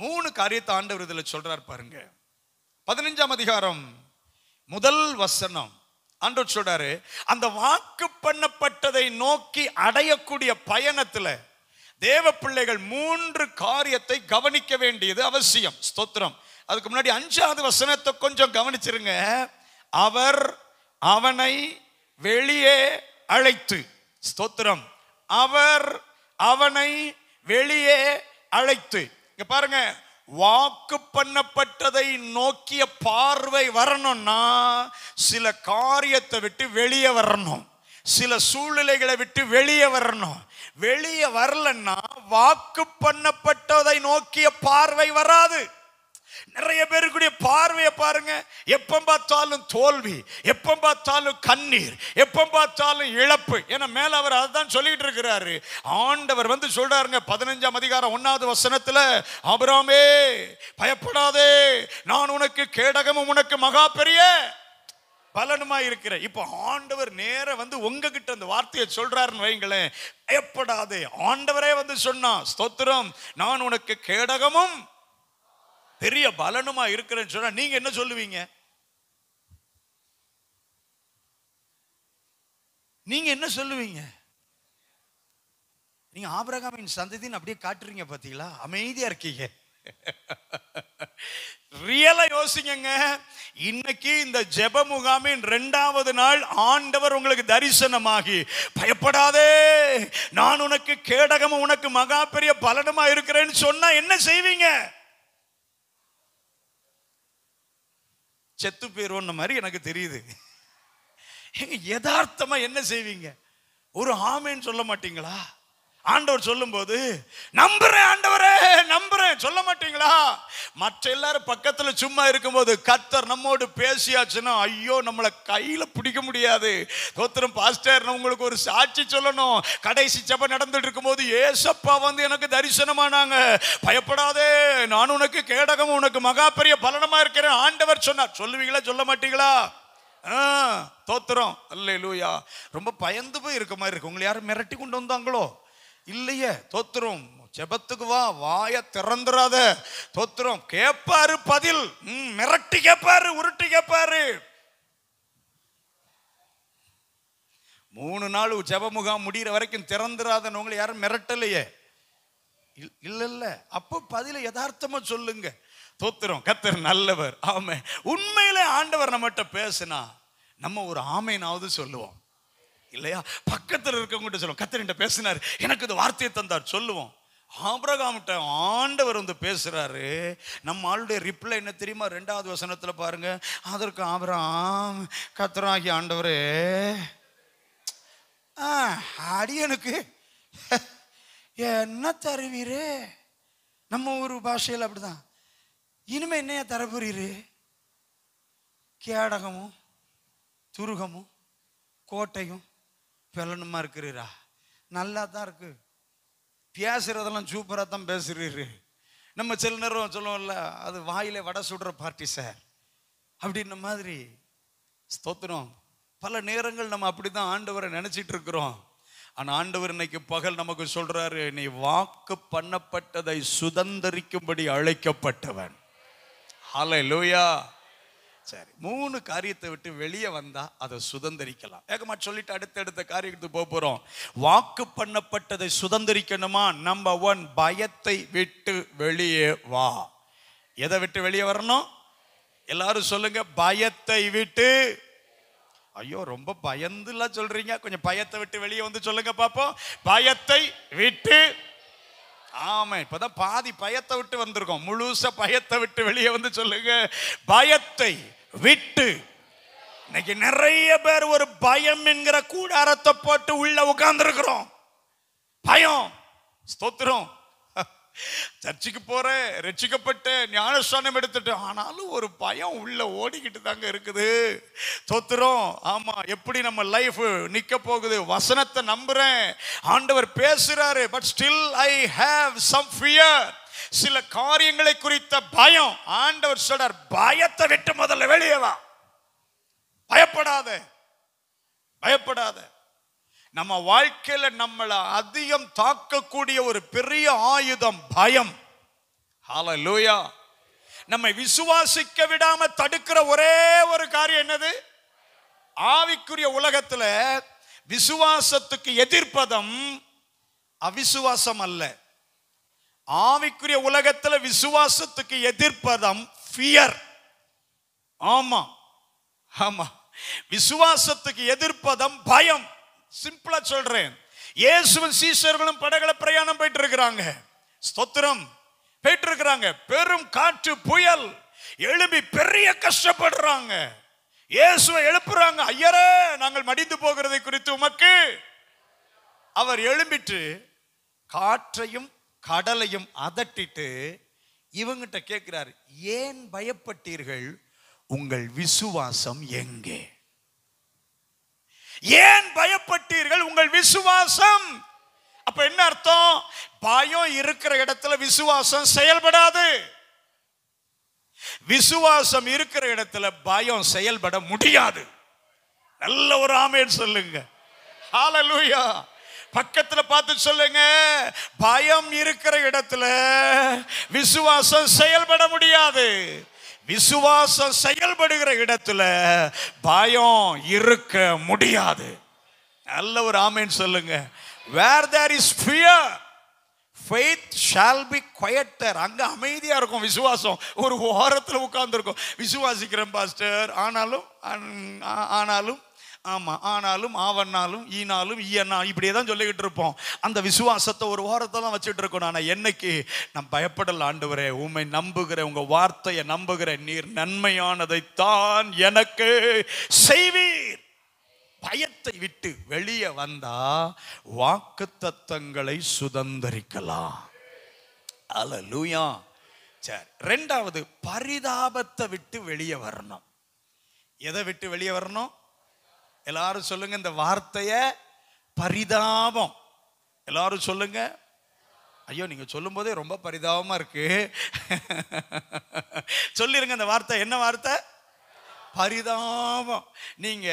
மூணு காரியத்தை ஆண்டவர் இதில் சொல்றார் பாருங்க. பதினஞ்சாம் அதிகாரம் முதல் வசனம். ஆண்டவர் சொல்றாரு அந்த வாக்கு பண்ணப்பட்டதை நோக்கி அடையக்கூடிய பயணத்துல தேவ பிள்ளைகள் மூன்று காரியத்தை கவனிக்க வேண்டியது அவசியம். ஸ்தோத்திரம். அதுக்கு முன்னாடி அஞ்சாவது வசனத்தை கொஞ்சம் கவனிச்சிருங்க. அவர் அவனை வெளியே அழைத்து ஸ்தோத்திரம். அவர் அவனை வெளியே அழைத்து இங்க பாருங்க வாக்கு பண்ணப்பட்டதை நோக்கிய பார்வை வரணும்னா சில காரியத்தை விட்டு வெளியே வரணும். சில சூழ்நிலைகளை விட்டு வெளியே வரணும். வெளியே வரலன்னா வாக்கு பண்ணப்பட்டதை நோக்கிய பார்வை வராது. நிறைய பேருக்குடைய பார்வையை பாருங்க. எப்போ பார்த்தாலும் தோல்வி எப்போ பார்த்தாலும் கண்ணீர் எப்போ பார்த்தாலும் இழப்பு. ஏன்னா மேல அவர் அதான் சொல்லிட்டு இருக்கிறாரு. ஆண்டவர் வந்து சொல்றாருங்க பதினஞ்சாம் அதிகாரம் ஒன்னாவது வசனத்துல அபராமே பயப்படாதே நான் உனக்கு கேடகமும் உனக்கு மகா பெரிய பலனுமா இருக்கிற இப்போ ஆண்டவர் நேர வந்து உங்ககிட்ட அந்த வார்த்தையை சொல்றாருன்னு வைங்களேன். பயப்படாதே. ஆண்டவரே வந்து சொன்னா ஸ்தோத்திரம் நான் உனக்கு கேடகமும் பெரிய பலனுமா இருக்கிறேன்னு சொன்னா நீங்க என்ன சொல்லுவீங்க? நீங்க என்ன சொல்லுவீங்க? நீங்க ஆபரகாமின் சந்ததின்னு அப்படியே காட்டுறீங்க பாத்தீங்களா? அமைதியா இருக்கீங்க. ரியலா யோசிங்க இன்னைக்கு இந்த ஜெப முகாமின் ரெண்டாவது நாள் ஆண்டவர் உங்களுக்கு தரிசனமாகி பயப்படாதே நான் உனக்கு கேடகமும் உனக்கு மகா பெரிய பலனுமா இருக்கிறேன்னு சொன்னா என்ன செய்வீங்க? செத்து போயிடுவோன்ன மாதிரி எனக்கு தெரியுது. எங்க யதார்த்தமா என்ன செய்வீங்க? ஒரு ஆமைன்னு சொல்ல மாட்டீங்களா? ஆண்டவர் சொல்லும்போது நம்புறேன் ஆண்டவரே நம்புறேன். சொல்ல மாட்டீங்களா? மற்ற எல்லாரும் பக்கத்தில் சும்மா இருக்கும்போது கத்தர் நம்மோடு பேசியாச்சுன்னா ஐயோ நம்மளை கையில் பிடிக்க முடியாது. தோத்திரம் பாஸ்டர் உங்களுக்கு ஒரு சாட்சி சொல்லணும். கடைசி சபை நடந்துட்டு இருக்கும்போது ஏசப்பா வந்து எனக்கு தரிசனமானாங்க. பயப்படாதே நான் உனக்கு கேடகம் உனக்கு மகா பெரிய பலனமாக இருக்கிறேன். ஆண்டவர் சொன்னார். சொல்லுவீங்களா சொல்ல மாட்டீங்களா? ஆ, அல்ல லூயா ரொம்ப பயந்து போய் இருக்க மாதிரி இருக்கு. உங்களை யாரும் மிரட்டி கொண்டு வந்தாங்களோ? இல்லையே தோத்துரும். ஜெபத்துக்கு வா வாய திறந்துராத தோத்துரும். கேட்பாரு பதில். மிரட்டி கேட்பாரு உருட்டி கேட்பாரு மூணு நாள் ஜெப முகாம் முடிகிற வரைக்கும் திறந்துராதன்னு உங்களை யாரும் மிரட்டலையே. இல்- இல்ல இல்ல அப்போ பதில யதார்த்தமா சொல்லுங்க. தோத்துறோம் கத்தர் நல்லவர். ஆமை உண்மையிலே ஆண்டவர் நம்மகிட்ட பேசுனா நம்ம ஒரு ஆமைனாவது சொல்லுவோம். இல்லையா? பக்கத்தில் இருக்கவங்ககிட்ட சொல்லுவோம் கத்தர் பேசினார். எனக்கு இந்த வார்த்தையை தந்தார். சொல்லுவோம். ஆபிரகாம்கிட்ட ஆண்டவர் வந்து பேசுகிறாரு நம்ம ஆளுடைய ரிப்ளை என்ன தெரியுமா? ரெண்டாவது வசனத்தில் பாருங்க. அதற்கு ஆபிரகாம் கத்தராகி ஆண்டவரே ஆ, அடியனுக்கு என்ன தருவீரு? நம்ம ஊர் பாஷையில் அப்படிதான். இனிமே என்னையா தரப்புறீரு? கேடகமும் துருகமும் கோட்டையும் பெலனுமா இருக்கிறீரா? நல்லா தான் இருக்கு. பேசுறதெல்லாம் சூப்பராக தான் பேசுறீரு. நம்ம சில நேரம் சொல்லுவோம்ல அது வாயில வடை சுடுற பார்ட்டி சார் அப்படின்ன மாதிரி ஸ்தோத்திரம். பல நேரங்கள் நம்ம அப்படி தான் ஆண்டவரை நினச்சிட்டு இருக்கிறோம். ஆனால் ஆண்டவர் இன்னைக்கு பகல் நமக்கு சொல்கிறாரு நீ வாக்கு பண்ணப்பட்டதை சுதந்தரிக்கும்படி அழைக்கப்பட்டவன். ஹalleluya சரி. மூணு காரியத்தை விட்டு வெளியே வந்தா அதை சுதந்தரிக்கலாம். ஏகமா சொல்லிட்டு அடுத்தடுத்த காரியத்துக்கு போக போறோம் வாக்கு பண்ணப்பட்டதை சுதந்தரிக்கணுமா? நம்பர் ஒன் பயத்தை விட்டு வெளியே வா. எதை விட்டு வெளியே வரணும்? எல்லாரும் சொல்லுங்க பயத்தை விட்டு. ஐயோ ரொம்ப பயந்துலாம் சொல்றீங்க. கொஞ்சம் பயத்தை விட்டு வெளியே வந்து சொல்லுங்க பாப்போம். பயத்தை விட்டு ஆமா இப்பதான் பாதி பயத்தை விட்டு வந்திருக்கோம். முழுச பயத்தை விட்டு வெளியே வந்து சொல்லுங்க. பயத்தை விட்டு. இன்னைக்கு நிறைய பேர் ஒரு பயம் என்கிற கூடாரத்தை போட்டு உள்ள உட்கார்ந்துருக்கிறோம். பயம் ஸ்தோத்திரம். சர்ச்சுக்கு போறேன் ரட்சிக்கப்பட்டு ஞானஸ்தானம் எடுத்துட்டு ஆனாலும் ஒரு பயம் உள்ள ஓடிக்கிட்டு தாங்க இருக்குது. தோத்துறோம். ஆமா எப்படி நம்ம லைஃப் நிக்க போகுது? வசனத்தை நம்புறேன். ஆண்டவர் பேசுறாரு but still I have some fear சில காரியங்களை குறித்த பயம். ஆண்டவர் சொல்றார் பயத்தை விட்டு முதல்ல வெளியே வா. பயப்படாத. பயப்படாத. நம்ம வாழ்க்கையில நம்மளை அதிகம் தாக்கக்கூடிய ஒரு பெரிய ஆயுதம் பயம். லூயா நம்மை விசுவாசிக்க விடாம தடுக்கிற ஒரே ஒரு காரியம் என்னது? ஆவிக்குரிய உலகத்துல விசுவாசத்துக்கு எதிர்ப்பதம் அவிசுவாசம் அல்ல. ஆவிக்குரிய உலகத்துல விசுவாசத்துக்கு எதிர்ப்பதம் ஃபியர் ஆமா. ஆமா. விசுவாசத்துக்கு எதிர்ப்பதம் பயம். சிம்பிளா சொல்றேன். இயேசுவின் சீசர்களும் படகுல பிரயாணம் போயிட்டு இருக்கிறாங்க ஸ்தோத்திரம். போயிட்டு இருக்கிறாங்க பெரும் காற்று புயல் எழுப்பி பெரிய கஷ்டப்படுறாங்க. இயேசுவை எழுப்புறாங்க. ஐயரே நாங்கள் மடிந்து போகிறதை குறித்து உமக்கு. அவர் எழும்பிட்டு காற்றையும் கடலையும் அதட்டிட்டு இவங்கிட்ட கேட்கிறார் ஏன் பயப்பட்டீர்கள்? உங்கள் விசுவாசம் எங்கே? ஏன் பயப்பட்டீர்கள் உங்கள் விசுவாசம்? அப்ப என்ன அர்த்தம்? பயம் இருக்கிற இடத்துல விசுவாசம் செயல்படாது. விசுவாசம் இருக்கிற இடத்துல பயம் செயல்பட முடியாது. நல்ல ஒரு ஆமேன் சொல்லுங்க. ஹalleluya பக்கத்துல பார்த்து சொல்லுங்க. பயம் இருக்கிற இடத்துல விசுவாசம் செயல்பட முடியாது. விசுவாசம் செயல்படுகிற இடத்துல பயம் இருக்க முடியாது. நல்ல ஒரு ஆமேன் சொல்லுங்க. Where there is fear faith shall be quieter அங்கே அமைதியாக இருக்கும் விசுவாசம். ஒரு ஓரத்தில் உட்காந்துருக்கும் விசுவாசிக்கிறேன் பாஸ்டர் ஆனாலும் ஆனாலும் ஆமாம் ஆனாலும் ஆவன்னாலும் ஈனாலும் ஈயன்னா இப்படியே தான் சொல்லிக்கிட்டு இருப்போம். அந்த விசுவாசத்தை ஒரு ஓரத்தை தான் வச்சுட்டு இருக்கோம் நான். என்னைக்கு? நான் பயப்படல ஆண்டுவரே உண்மை நம்புகிறேன் உங்கள் வார்த்தையை நம்புகிறேன். நீர் நன்மையானதைத்தான் எனக்கு செய்வீர். பயத்தை விட்டு வெளியே வந்தா வாக்கு தத்தங்களை சுதந்திரிக்கலாம். அல்லேலூயா சரி ரெண்டாவது பரிதாபத்தை விட்டு வெளியே வரணும். எதை விட்டு வெளியே வரணும்? எல்லாரும் சொல்லுங்க இந்த வார்த்தைய பரிதாபம். எல்லாரும் சொல்லுங்க. ஐயோ நீங்க சொல்லும் போதே ரொம்ப பரிதாபமா இருக்கு. சொல்லிருங்க இந்த வார்த்தை. என்ன வார்த்தை? பரிதாபம். நீங்க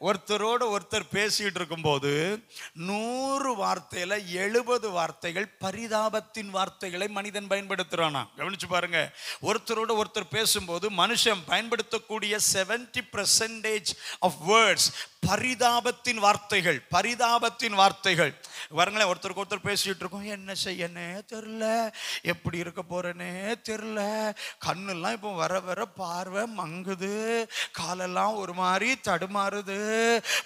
ஒருத்தரோட ஒருத்தர் பேசிட்டு இருக்கும்போது நூறு வார்த்தையில எழுபது வார்த்தைகள் பரிதாபத்தின் வார்த்தைகளை மனிதன் பயன்படுத்துறானா. கவனிச்சு பாருங்க. ஒருத்தரோட ஒருத்தர் பேசும்போது மனுஷன் பயன்படுத்தக்கூடிய செவன்டி பர்சன்டேஜ் ஆஃப் வேர்ட்ஸ் பரிதாபத்தின் வார்த்தைகள் பரிதாபத்தின் வார்த்தைகள். வரங்களேன் ஒருத்தருக்கு ஒருத்தர் பேசிட்டு இருக்கோம். என்ன செய்யனே தெரில. எப்படி இருக்க போறேனே தெரில. கண்ணெல்லாம் இப்போ வர வர பார்வை மங்குது. காலெல்லாம் ஒரு மாதிரி தடுமாறுது.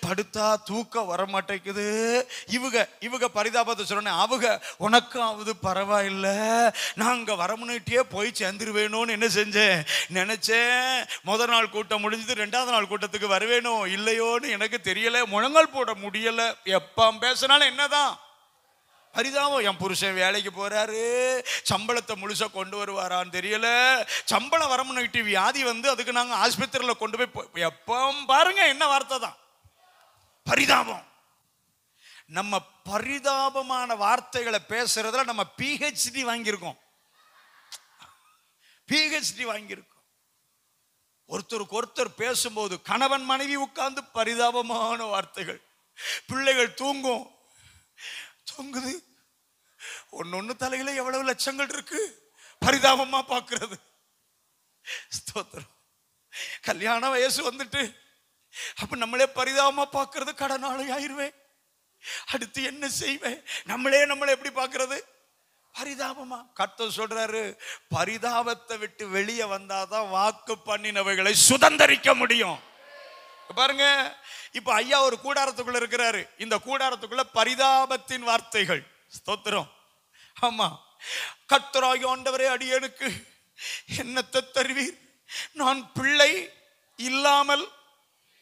படுத்தா தூக்கம் வர மாட்டேங்குது இவங்க இவங்க பரிதாபத்தை சொன்னேன் அவங்க உனக்காவது அங்கே வர வரமுன்னிட்டே போய் சேர்ந்துருவேணும்னு என்ன செஞ்சேன்? நினச்சேன். முதல் நாள் கூட்டம் முடிஞ்சது. ரெண்டாவது நாள் கூட்டத்துக்கு வருவேனோ இல்லையோன்னு எனக்கு தெரியலை. முழங்கால் போட முடியல. எப்போ பேசினாலும் என்னதான்? பரிதாபம் என் புருஷன் வேலைக்கு போகிறாரு சம்பளத்தை முழுசாக கொண்டு வருவாரான்னு தெரியல. சம்பளம் வரமுன்னுட்டு வியாதி வந்து அதுக்கு நாங்கள் ஆஸ்பத்திரியில் கொண்டு போய் எப்போ பாருங்க என்ன வார்த்தை தான்? பரிதாபம். நம்ம பரிதாபமான வார்த்தைகளை பேசுறதுல நம்ம பிஹெச்டி வாங்கியிருக்கோம். பிஹெச்டி வாங்கியிருக்கோம். ஒருத்தருக்கு ஒருத்தர் பேசும்போது கணவன் மனைவி உட்கார்ந்து பரிதாபமான வார்த்தைகள். பிள்ளைகள் தூங்கும். தூங்குது. ஒன்னொன்னு தலையில எவ்வளவு லட்சங்கள் இருக்கு. பரிதாபமா பார்க்கிறது. ஸ்தோத்திரம். கல்யாண வயசு வந்துட்டு அப்ப நம்மளே பரிதாபமா பார்க்கிறது கடனாளி ஆயிருவேன். அடுத்து என்ன செய்வேன்? நம்மளே நம்மளை எப்படி பார்க்கிறது? பரிதாபமா. கர்த்தர் சொல்றாரு பரிதாபத்தை விட்டு வெளியே வந்தாதான் வாக்கு பண்ணினவைகளை சுதந்தரிக்க முடியும். பாருங்க இப்ப ஐயா ஒரு கூடாரத்துக்குள்ள இருக்கிறாரு. இந்த கூடாரத்துக்குள்ள பரிதாபத்தின் வார்த்தைகள். ஸ்தோத்திரம். ஆமா. கத்தராகி ஆண்டவரே அடியனுக்கு என்னத்தை தருவீர்? நான் பிள்ளை இல்லாமல்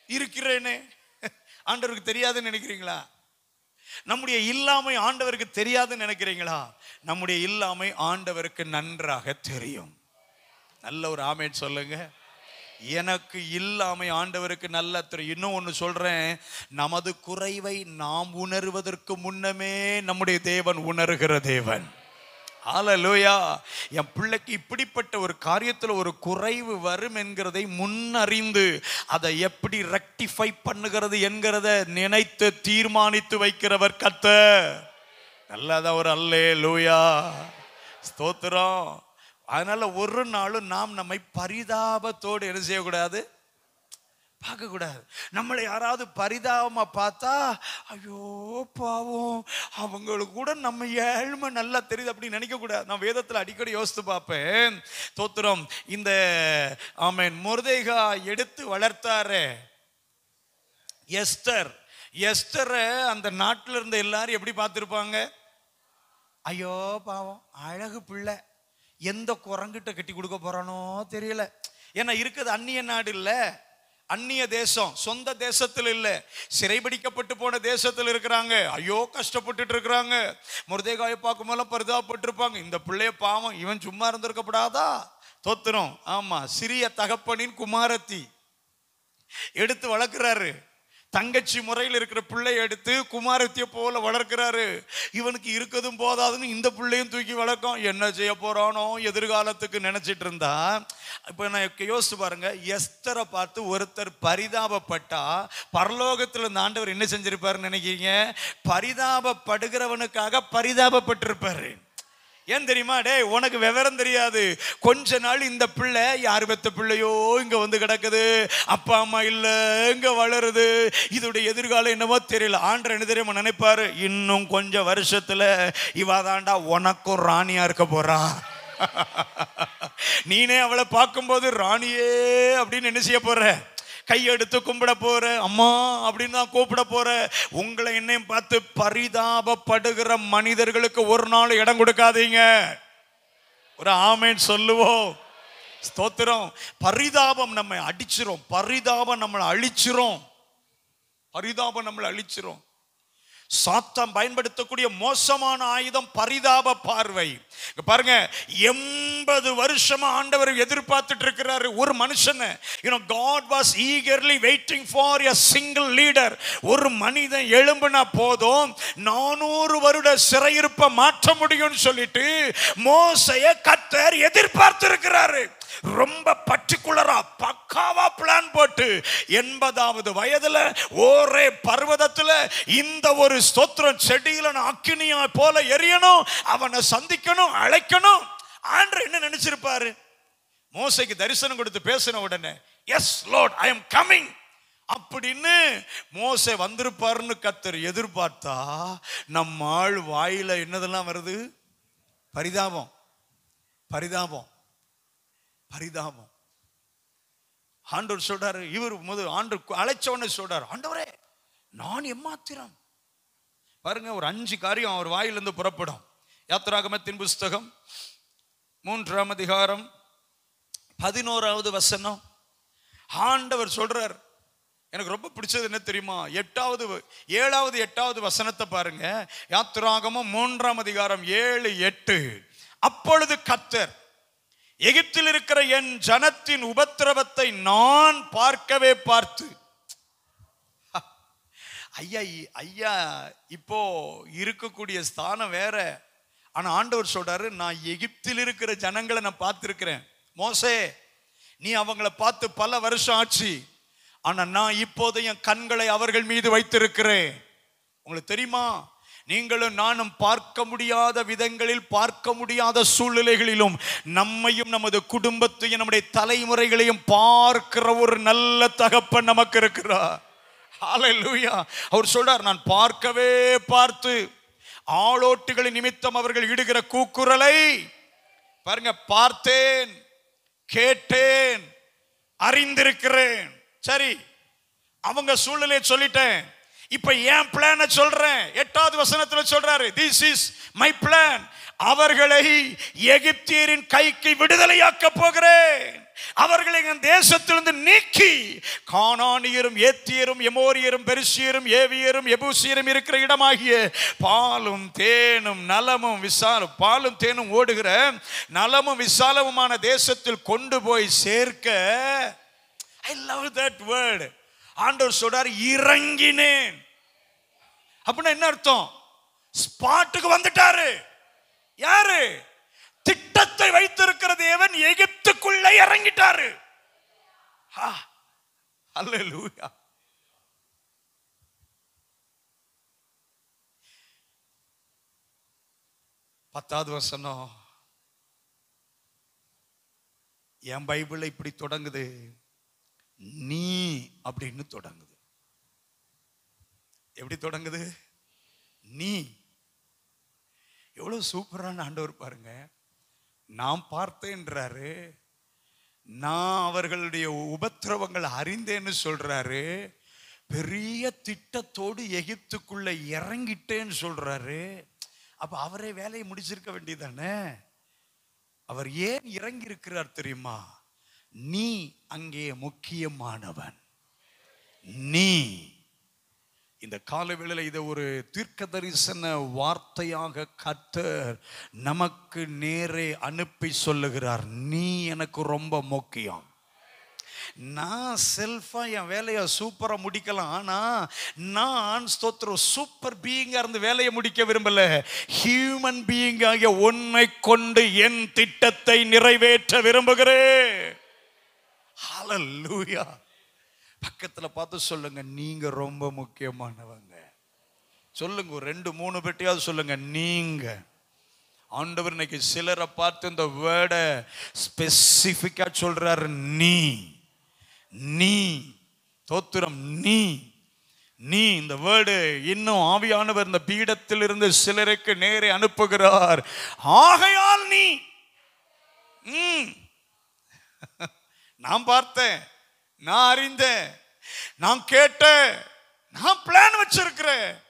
இருக்கிறேனே. ஆண்டவருக்கு தெரியாதுன்னு நினைக்கிறீங்களா? நம்முடைய இல்லாமை ஆண்டவருக்கு தெரியாதுன்னு நினைக்கிறீங்களா? நம்முடைய இல்லாமை ஆண்டவருக்கு நன்றாக தெரியும். நல்ல ஒரு ஆமேன் சொல்லுங்கள் எனக்கு இல்லாமை ஆண்டவருக்கு நல்ல தெரியும் இன்னும் ஒன்று சொல்கிறேன் நமது குறைவை நாம் உணர்வதற்கு முன்னமே நம்முடைய தேவன் உணர்கிற தேவன். ஆலலோயா என் பிள்ளைக்கு இப்படிப்பட்ட ஒரு காரியத்தில் ஒரு குறைவு வரும் என்கிறதை முன்னறிந்து அதை எப்படி ரெக்டிஃபை பண்ணுகிறது என்கிறத நினைத்து தீர்மானித்து வைக்கிறவர் கத்த நல்லதான் ஒரு அல்லே லூயா ஸ்தோத்திரம். அதனால ஒரு நாளும் நாம் நம்மை பரிதாபத்தோடு என்ன செய்யக்கூடாது? பார்க்கக்கூடாது. நம்மளை யாராவது பரிதாபமாக பார்த்தா ஐயோ பாவம். அவங்களுக்கு கூட நம்ம ஏழ்மை நல்லா தெரியுது அப்படின்னு நினைக்கக்கூடாது. நான் வேதத்தில் அடிக்கடி யோசித்து பார்ப்பேன். தோத்திரம் இந்த ஆமேன் முருதேகா எடுத்து வளர்த்தாரே. எஸ்டர் எஸ்டரை அந்த நாட்டில் இருந்த எல்லாரும் எப்படி பார்த்துருப்பாங்க? ஐயோ பாவம். அழகு பிள்ளை. எந்த குரங்கிட்ட கட்டி கொடுக்க போறானோ தெரியல. ஏன்னா இருக்குது அந்நிய நாடு இல்லை. அந்நிய தேசம். சொந்த தேசத்தில் இல்லை. சிறைபிடிக்கப்பட்டு போன தேசத்தில் இருக்கிறாங்க. ஐயோ கஷ்டப்பட்டுட்டு இருக்கிறாங்க. முருதேகாயை பார்க்கும் போல பரிதாபப்பட்டிருப்பாங்க. இந்த பிள்ளைய பாவம் இவன் சும்மா இருந்திருக்கப்படாதா? தோத்துரும். ஆமா சிறிய தகப்பனின் குமாரத்தி. எடுத்து வளர்க்குறாரு. தங்கச்சி முறையில் இருக்கிற பிள்ளை எடுத்து குமாரத்திய போல வளர்க்கிறாரு. இவனுக்கு இருக்கதும் போதாதுன்னு இந்த பிள்ளையும் தூக்கி வளர்க்கும். என்ன செய்ய போறானோ எதிர்காலத்துக்கு நினைச்சிட்டு இருந்தா. இப்போ நான் யோசிச்சு பாருங்க. எஸ்தரை பார்த்து ஒருத்தர் பரிதாபப்பட்டா பரலோகத்தில் இந்த ஆண்டவர் என்ன செஞ்சிருப்பாருன்னு நினைக்கிறீங்க? பரிதாபப்படுகிறவனுக்காக பரிதாபப்பட்டிருப்பாரு. ஏன் தெரியுமா? டே உனக்கு விவரம் தெரியாது. கொஞ்ச நாள் இந்த பிள்ளை யார் பெத்த பிள்ளையோ இங்கே வந்து கிடக்குது. அப்பா அம்மா இல்லை இங்கே வளருது. இதோடைய எதிர்காலம் என்னமோ தெரியல. ஆண்டர் என்ன தெரியுமா நினைப்பாரு? இன்னும் கொஞ்சம் வருஷத்துல இவாதாண்டா உனக்கும் ராணியாக இருக்க போகிறா [laughs] நீனே அவளை பார்க்கும்போது ராணியே அப்படின்னு என்ன செய்ய போகிற கையெடுத்து கும்பிட போற. அம்மா அப்படின்னு தான் கூப்பிட போற. உங்களை என்னையும் பார்த்து பரிதாபப்படுகிற மனிதர்களுக்கு ஒரு நாள் இடம் கொடுக்காதீங்க. ஒரு ஆமேன் சொல்லுவோம். ஸ்தோத்திரம். பரிதாபம் நம்மை அடிச்சிரும். பரிதாபம் நம்மளை அழிச்சிரும். பரிதாபம் நம்மளை அழிச்சிரும். சாத்தம் பயன்படுத்தக்கூடிய மோசமான ஆயுதம் பரிதாப பார்வை. பாருங்க எண்பது வருஷமா ஆண்டவர் எதிர்பார்த்துட்டு இருக்கிறாரு ஒரு மனுஷனை. You know God was eagerly waiting for a single leader ஒரு மனிதன் எழும்புனா போதும் நானூறு வருட சிறையிருப்பை மாற்ற முடியும்னு சொல்லிட்டு மோசைய கத்தர் எதிர்பார்த்து இருக்கிறாரு ரொம்ப பர்டிகுலரா பக்காவா பிளான் போட்டு எண்பதாவது வயதுல ஒரே பர்வதத்துல இந்த ஒரு ஸ்தோத்திரம் செடியில நான் அக்கினியா போல எரியணும் அவனை சந்திக்கணும் அழைக்கணும். ஆண்டர் என்ன நினைச்சிருப்பாரு? மோசைக்கு தரிசனம் கொடுத்து பேசின உடனே yes Lord I am coming அப்படின்னு மோசை வந்திருப்பாருன்னு கத்தர் எதிர்பார்த்தா நம்ம ஆள் வாயில என்னதெல்லாம் வருது? பரிதாபம். பரிதாபம். பரிதாபம். ஆண்டவர் சொல்றாரு இவர் முதல் ஆண்டு அழைச்ச உடனே சொல்றாரு ஆண்டவரே நான் எம்மாத்திரம்? பாருங்க ஒரு அஞ்சு காரியம் அவர் வாயிலிருந்து புறப்படும். யாத்ராகமத்தின் புஸ்தகம் மூன்றாம் அதிகாரம் பதினோராவது வசனம். ஆண்டவர் சொல்றார் எனக்கு ரொம்ப பிடிச்சது என்ன தெரியுமா? எட்டாவது ஏழாவது எட்டாவது வசனத்தை பாருங்க. யாத்ராகமும் மூன்றாம் அதிகாரம் ஏழு எட்டு. அப்பொழுது கத்தர் எகிப்தில் இருக்கிற என் ஜனத்தின் உபத்திரவத்தை நான் பார்க்கவே பார்த்து. ஐயா ஐயா இப்போ இருக்கக்கூடிய ஸ்தானம் வேற. ஆனா ஆண்டவர் சொல்றாரு நான் எகிப்தில் இருக்கிற ஜனங்களை நான் பார்த்துருக்கிறேன். மோசே நீ அவங்கள பார்த்து பல வருஷம் ஆச்சு. ஆனா நான் இப்போது என் கண்களை அவர்கள் மீது வைத்திருக்கிறேன். உங்களுக்கு தெரியுமா? நீங்களும் நானும் பார்க்க முடியாத விதங்களில் பார்க்க முடியாத சூழ்நிலைகளிலும் நம்மையும் நமது குடும்பத்தையும் நம்முடைய தலைமுறைகளையும் பார்க்கிற ஒரு நல்ல தகப்பன் நமக்கு இருக்கிறார். ஹalleluya அவர் சொல்றார் நான் பார்க்கவே பார்த்து ஆளோட்டுகளின் நிமித்தம் அவர்கள் இடுகிற கூக்குரலை பாருங்க பார்த்தேன் கேட்டேன் அறிந்திருக்கிறேன். சரி அவங்க சூழ்நிலையை சொல்லிட்டேன். இப்ப ஏன் பிளான சொல்றேன். எட்டாவது வசனத்துல சொல்றாரு திஸ் இஸ் மை பிளான் அவர்களை எகிப்தியரின் கைக்கு விடுதலையாக்க போகிறேன். அவர்களை என் தேசத்திலிருந்து நீக்கி காணானியரும் ஏத்தியரும் எமோரியரும் பெருசியரும் ஏவியரும் எபூசியரும் இருக்கிற இடமாகிய பாலும் தேனும் நலமும் விசாலம் பாலும் தேனும் ஓடுகிற நலமும் விசாலமுமான தேசத்தில் கொண்டு போய் சேர்க்க. ஐ லவ் தட் வேர்டு ஆண்டவர் சொல்றாரு இறங்கினேன். அப்படின்னா என்ன அர்த்தம்? ஸ்பாட்டுக்கு வந்துட்டாரு. யாரு? திட்டத்தை வைத்திருக்கிற தேவன் எகிப்துக்குள்ள இறங்கிட்டாரு. ஆ, அல்லேலூயா பத்தாவது வசனம். என் பைபிள் இப்படி தொடங்குது. நீ அப்படின்னு தொடங்குது. எப்படி தொடங்குது? நீ. எவ்வளவு சூப்பரான ஆண்டவர் பாருங்க. நான் பார்த்தேன்றாரு. நான் அவர்களுடைய உபத்திரவங்கள் அறிந்தேன்னு சொல்றாரு. பெரிய திட்டத்தோடு எகிப்துக்குள்ள இறங்கிட்டேன்னு சொல்றாரு. அப்ப அவரே வேலையை முடிச்சிருக்க வேண்டியதானே? அவர் ஏன் இறங்கி இருக்கிறார் தெரியுமா? நீ அங்கே முக்கியமானவன். நீ. இந்த காலவேளையில் இதை ஒரு தீர்க்க தரிசன வார்த்தையாக கத்தர் நமக்கு நேரே அனுப்பி சொல்லுகிறார். நீ எனக்கு ரொம்ப முக்கியம். நான் செல்ஃபா என் வேலையை சூப்பரா முடிக்கலாம். ஆனா நான் ஸ்தோத்திரம் சூப்பர் பீயிங்கா இருந்து வேலையை முடிக்க விரும்பல. ஹியூமன் பீயிங்காகிய உன்னை கொண்டு என் திட்டத்தை நிறைவேற்ற விரும்புகிறேன். ஹalleluya பக்கத்தில் பார்த்து சொல்லுங்க நீங்க ரொம்ப முக்கியமானவங்க. சொல்லுங்க ஒரு ரெண்டு மூணு பெட்டியாவது சொல்லுங்க நீங்க. ஆண்டவர் இன்னைக்கு சிலரை பார்த்து இந்த வேர்டை ஸ்பெசிஃபிக்காக சொல்றாரு நீ. நீ தோத்திரம் நீ. நீ இந்த வேர்டு இன்னும் ஆவியானவர் இந்த பீடத்தில் இருந்து சிலருக்கு நேரே அனுப்புகிறார். ஆகையால் நீ. ம். நான் பார்த்தேன் நான் அறிந்தேன் நான் கேட்டேன் நான் பிளான் வச்சிருக்கிறேன்.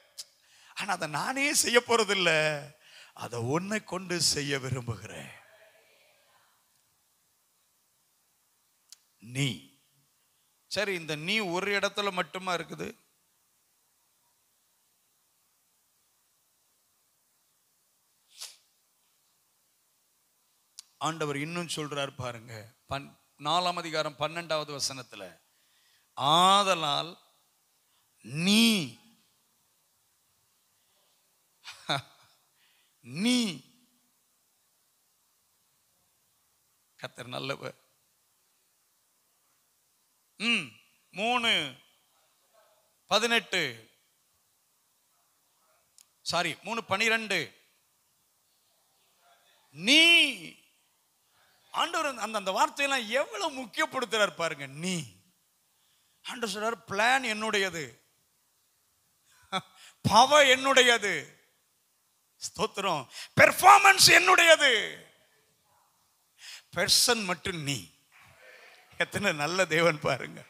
ஆனா அதை நானே செய்ய போறதில்ல. அதை உன்னை கொண்டு செய்ய விரும்புகிறேன். நீ. சரி இந்த நீ ஒரு இடத்துல மட்டுமா இருக்குது? ஆண்டவர் இன்னும் சொல்றார் பாருங்க. பன் நாலாம் அதிகாரம் பன்னெண்டாவது வசனத்தில் ஆதலால் நீ [laughs] நீ கத்தர் நல்லவர். ம் மூணு பதினெட்டு. சாரி மூணு பனிரெண்டு. நீ ஆண்டவர் அந்த அந்த வார்த்தையெல்லாம் எவ்வளவு முக்கியப்படுத்துறார் பாருங்க. நீ. ஆண்டவர் சொல்றார் பிளான் என்னுடையது. பவர் என்னுடையது. ஸ்தோத்திரம். பெர்ஃபார்மன்ஸ் என்னுடையது. பெர்சன் மட்டும் நீ. எத்தனை நல்ல தேவன் பாருங்க.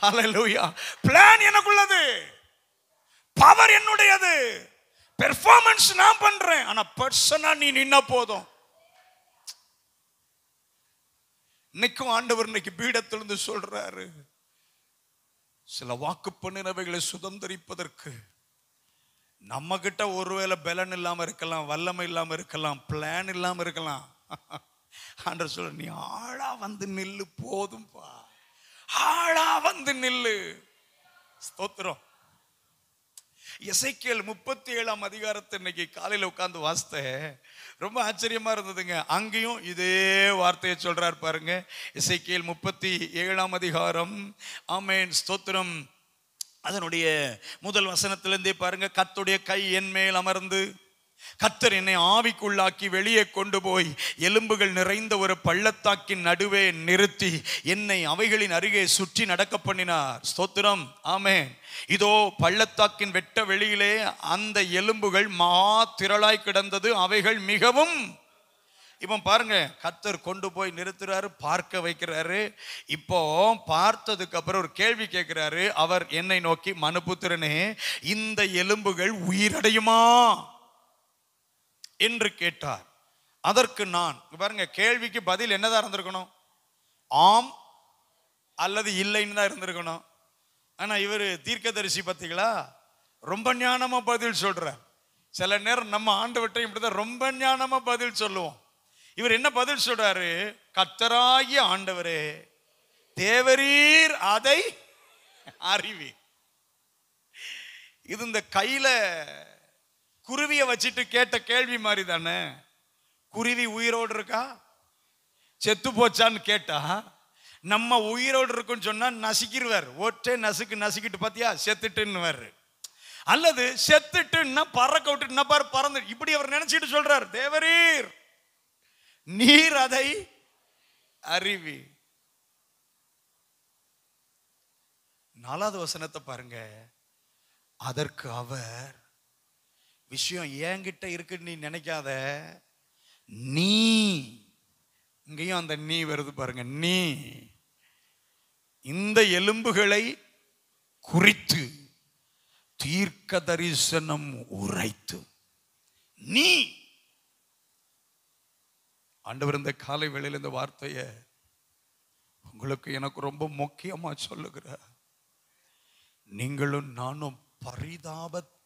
ஹalleluya பிளான் எனக்குள்ளது. பவர் என்னுடையது. பெர்ஃபார்மன்ஸ் நான் பண்றேன். ஆனா பர்சனா நீ நின்னா போதும். இன்னைக்கும் ஆண்டவர் இன்னைக்கு பீடத்திலிருந்து சொல்றாரு சில வாக்கு பண்ணினவைகளை சுதந்திரிப்பதற்கு நம்ம கிட்ட ஒருவேளை பலன் இல்லாம இருக்கலாம் வல்லமை இல்லாம இருக்கலாம் பிளான் இல்லாம இருக்கலாம். ஆண்டர் சொல்ற நீ ஆளா வந்து நில்லு போதும்பா. ஆளா வந்து நில்லு. ஸ்தோத்திரம். இசைக்கேல் முப்பத்தி ஏழாம் அதிகாரத்தை இன்னைக்கு காலையில் உட்காந்து வாசித்தேன் ரொம்ப ஆச்சரியமா இருந்ததுங்க. அங்கேயும் இதே வார்த்தையை சொல்றார் பாருங்க. இசைக்கேல் முப்பத்தி ஏழாம் அதிகாரம். ஆமேன். ஸ்தோத்திரம். அதனுடைய முதல் வசனத்திலேருந்தே பாருங்க. கத்துடைய கை என் மேல் அமர்ந்து கத்தர் என்னை ஆவிக்குள்ளாக்கி வெளியே கொண்டு போய் எலும்புகள் நிறைந்த ஒரு பள்ளத்தாக்கின் நடுவே நிறுத்தி என்னை அவைகளின் அருகே சுற்றி நடக்க பண்ணினார். ஸ்தோத்திரம். ஆமே இதோ பள்ளத்தாக்கின் வெட்ட வெளியிலே அந்த எலும்புகள் மா திரளாய் கிடந்தது. அவைகள் மிகவும் இப்போ பாருங்க கத்தர் கொண்டு போய் நிறுத்துறாரு பார்க்க வைக்கிறாரு. இப்போ பார்த்ததுக்கு அப்புறம் ஒரு கேள்வி கேட்கிறாரு. அவர் என்னை நோக்கி மனுபுத்திரனே இந்த எலும்புகள் உயிரடையுமா? என்று கேட்டார். அதற்கு நான் பாருங்க கேள்விக்கு பதில் என்னதான் இருந்திருக்கணும்? ஆம் அல்லது இல்லைன்னு தான் இருந்திருக்கணும். ஆனால் இவர் தீர்க்கதரிசி பார்த்தீங்களா ரொம்ப ஞானமாக பதில் சொல்கிறார் சில நேரம் நம்ம ஆண்டவற்றையும் இப்படி தான் ரொம்ப ஞானமாக பதில் சொல்லுவோம். இவர் என்ன பதில் சொல்றாரு? கத்தராகிய ஆண்டவரே தேவரீர் அதை அறிவி இது இந்த கையில் குருவியை வச்சுட்டு கேட்ட கேள்வி மாதிரி தானே குருவி உயிரோடு இருக்கா? செத்து போச்சான்னு கேட்டா நம்ம உயிரோடு இருக்குன்னு சொன்னால் நசுக்கிடுவார் ஒற்றே நசுக்கு நசுக்கிட்டு பார்த்தியா செத்துட்டுன்னு அல்லது செத்துட்டுன்னா பறக்க விட்டுட்டு பாரு பறந்து இப்படி அவர் நினைச்சிட்டு சொல்றார் தேவரீர் நீர் அதை அறிவி நாலாவது வசனத்தை பாருங்க. அதற்கு அவர் விஷயம் என்கிட்ட இருக்குன்னு நீ நினைக்காத. நீ இங்கேயும் அந்த நீ வருது பாருங்க நீ. இந்த எலும்புகளை குறித்து தீர்க்க தரிசனம் உரைத்து. நீ. ஆண்டவர் இந்த காலை வேளையில் இந்த வார்த்தையை உங்களுக்கு எனக்கு ரொம்ப முக்கியமா சொல்லுகிறார். நீங்களும் நானும்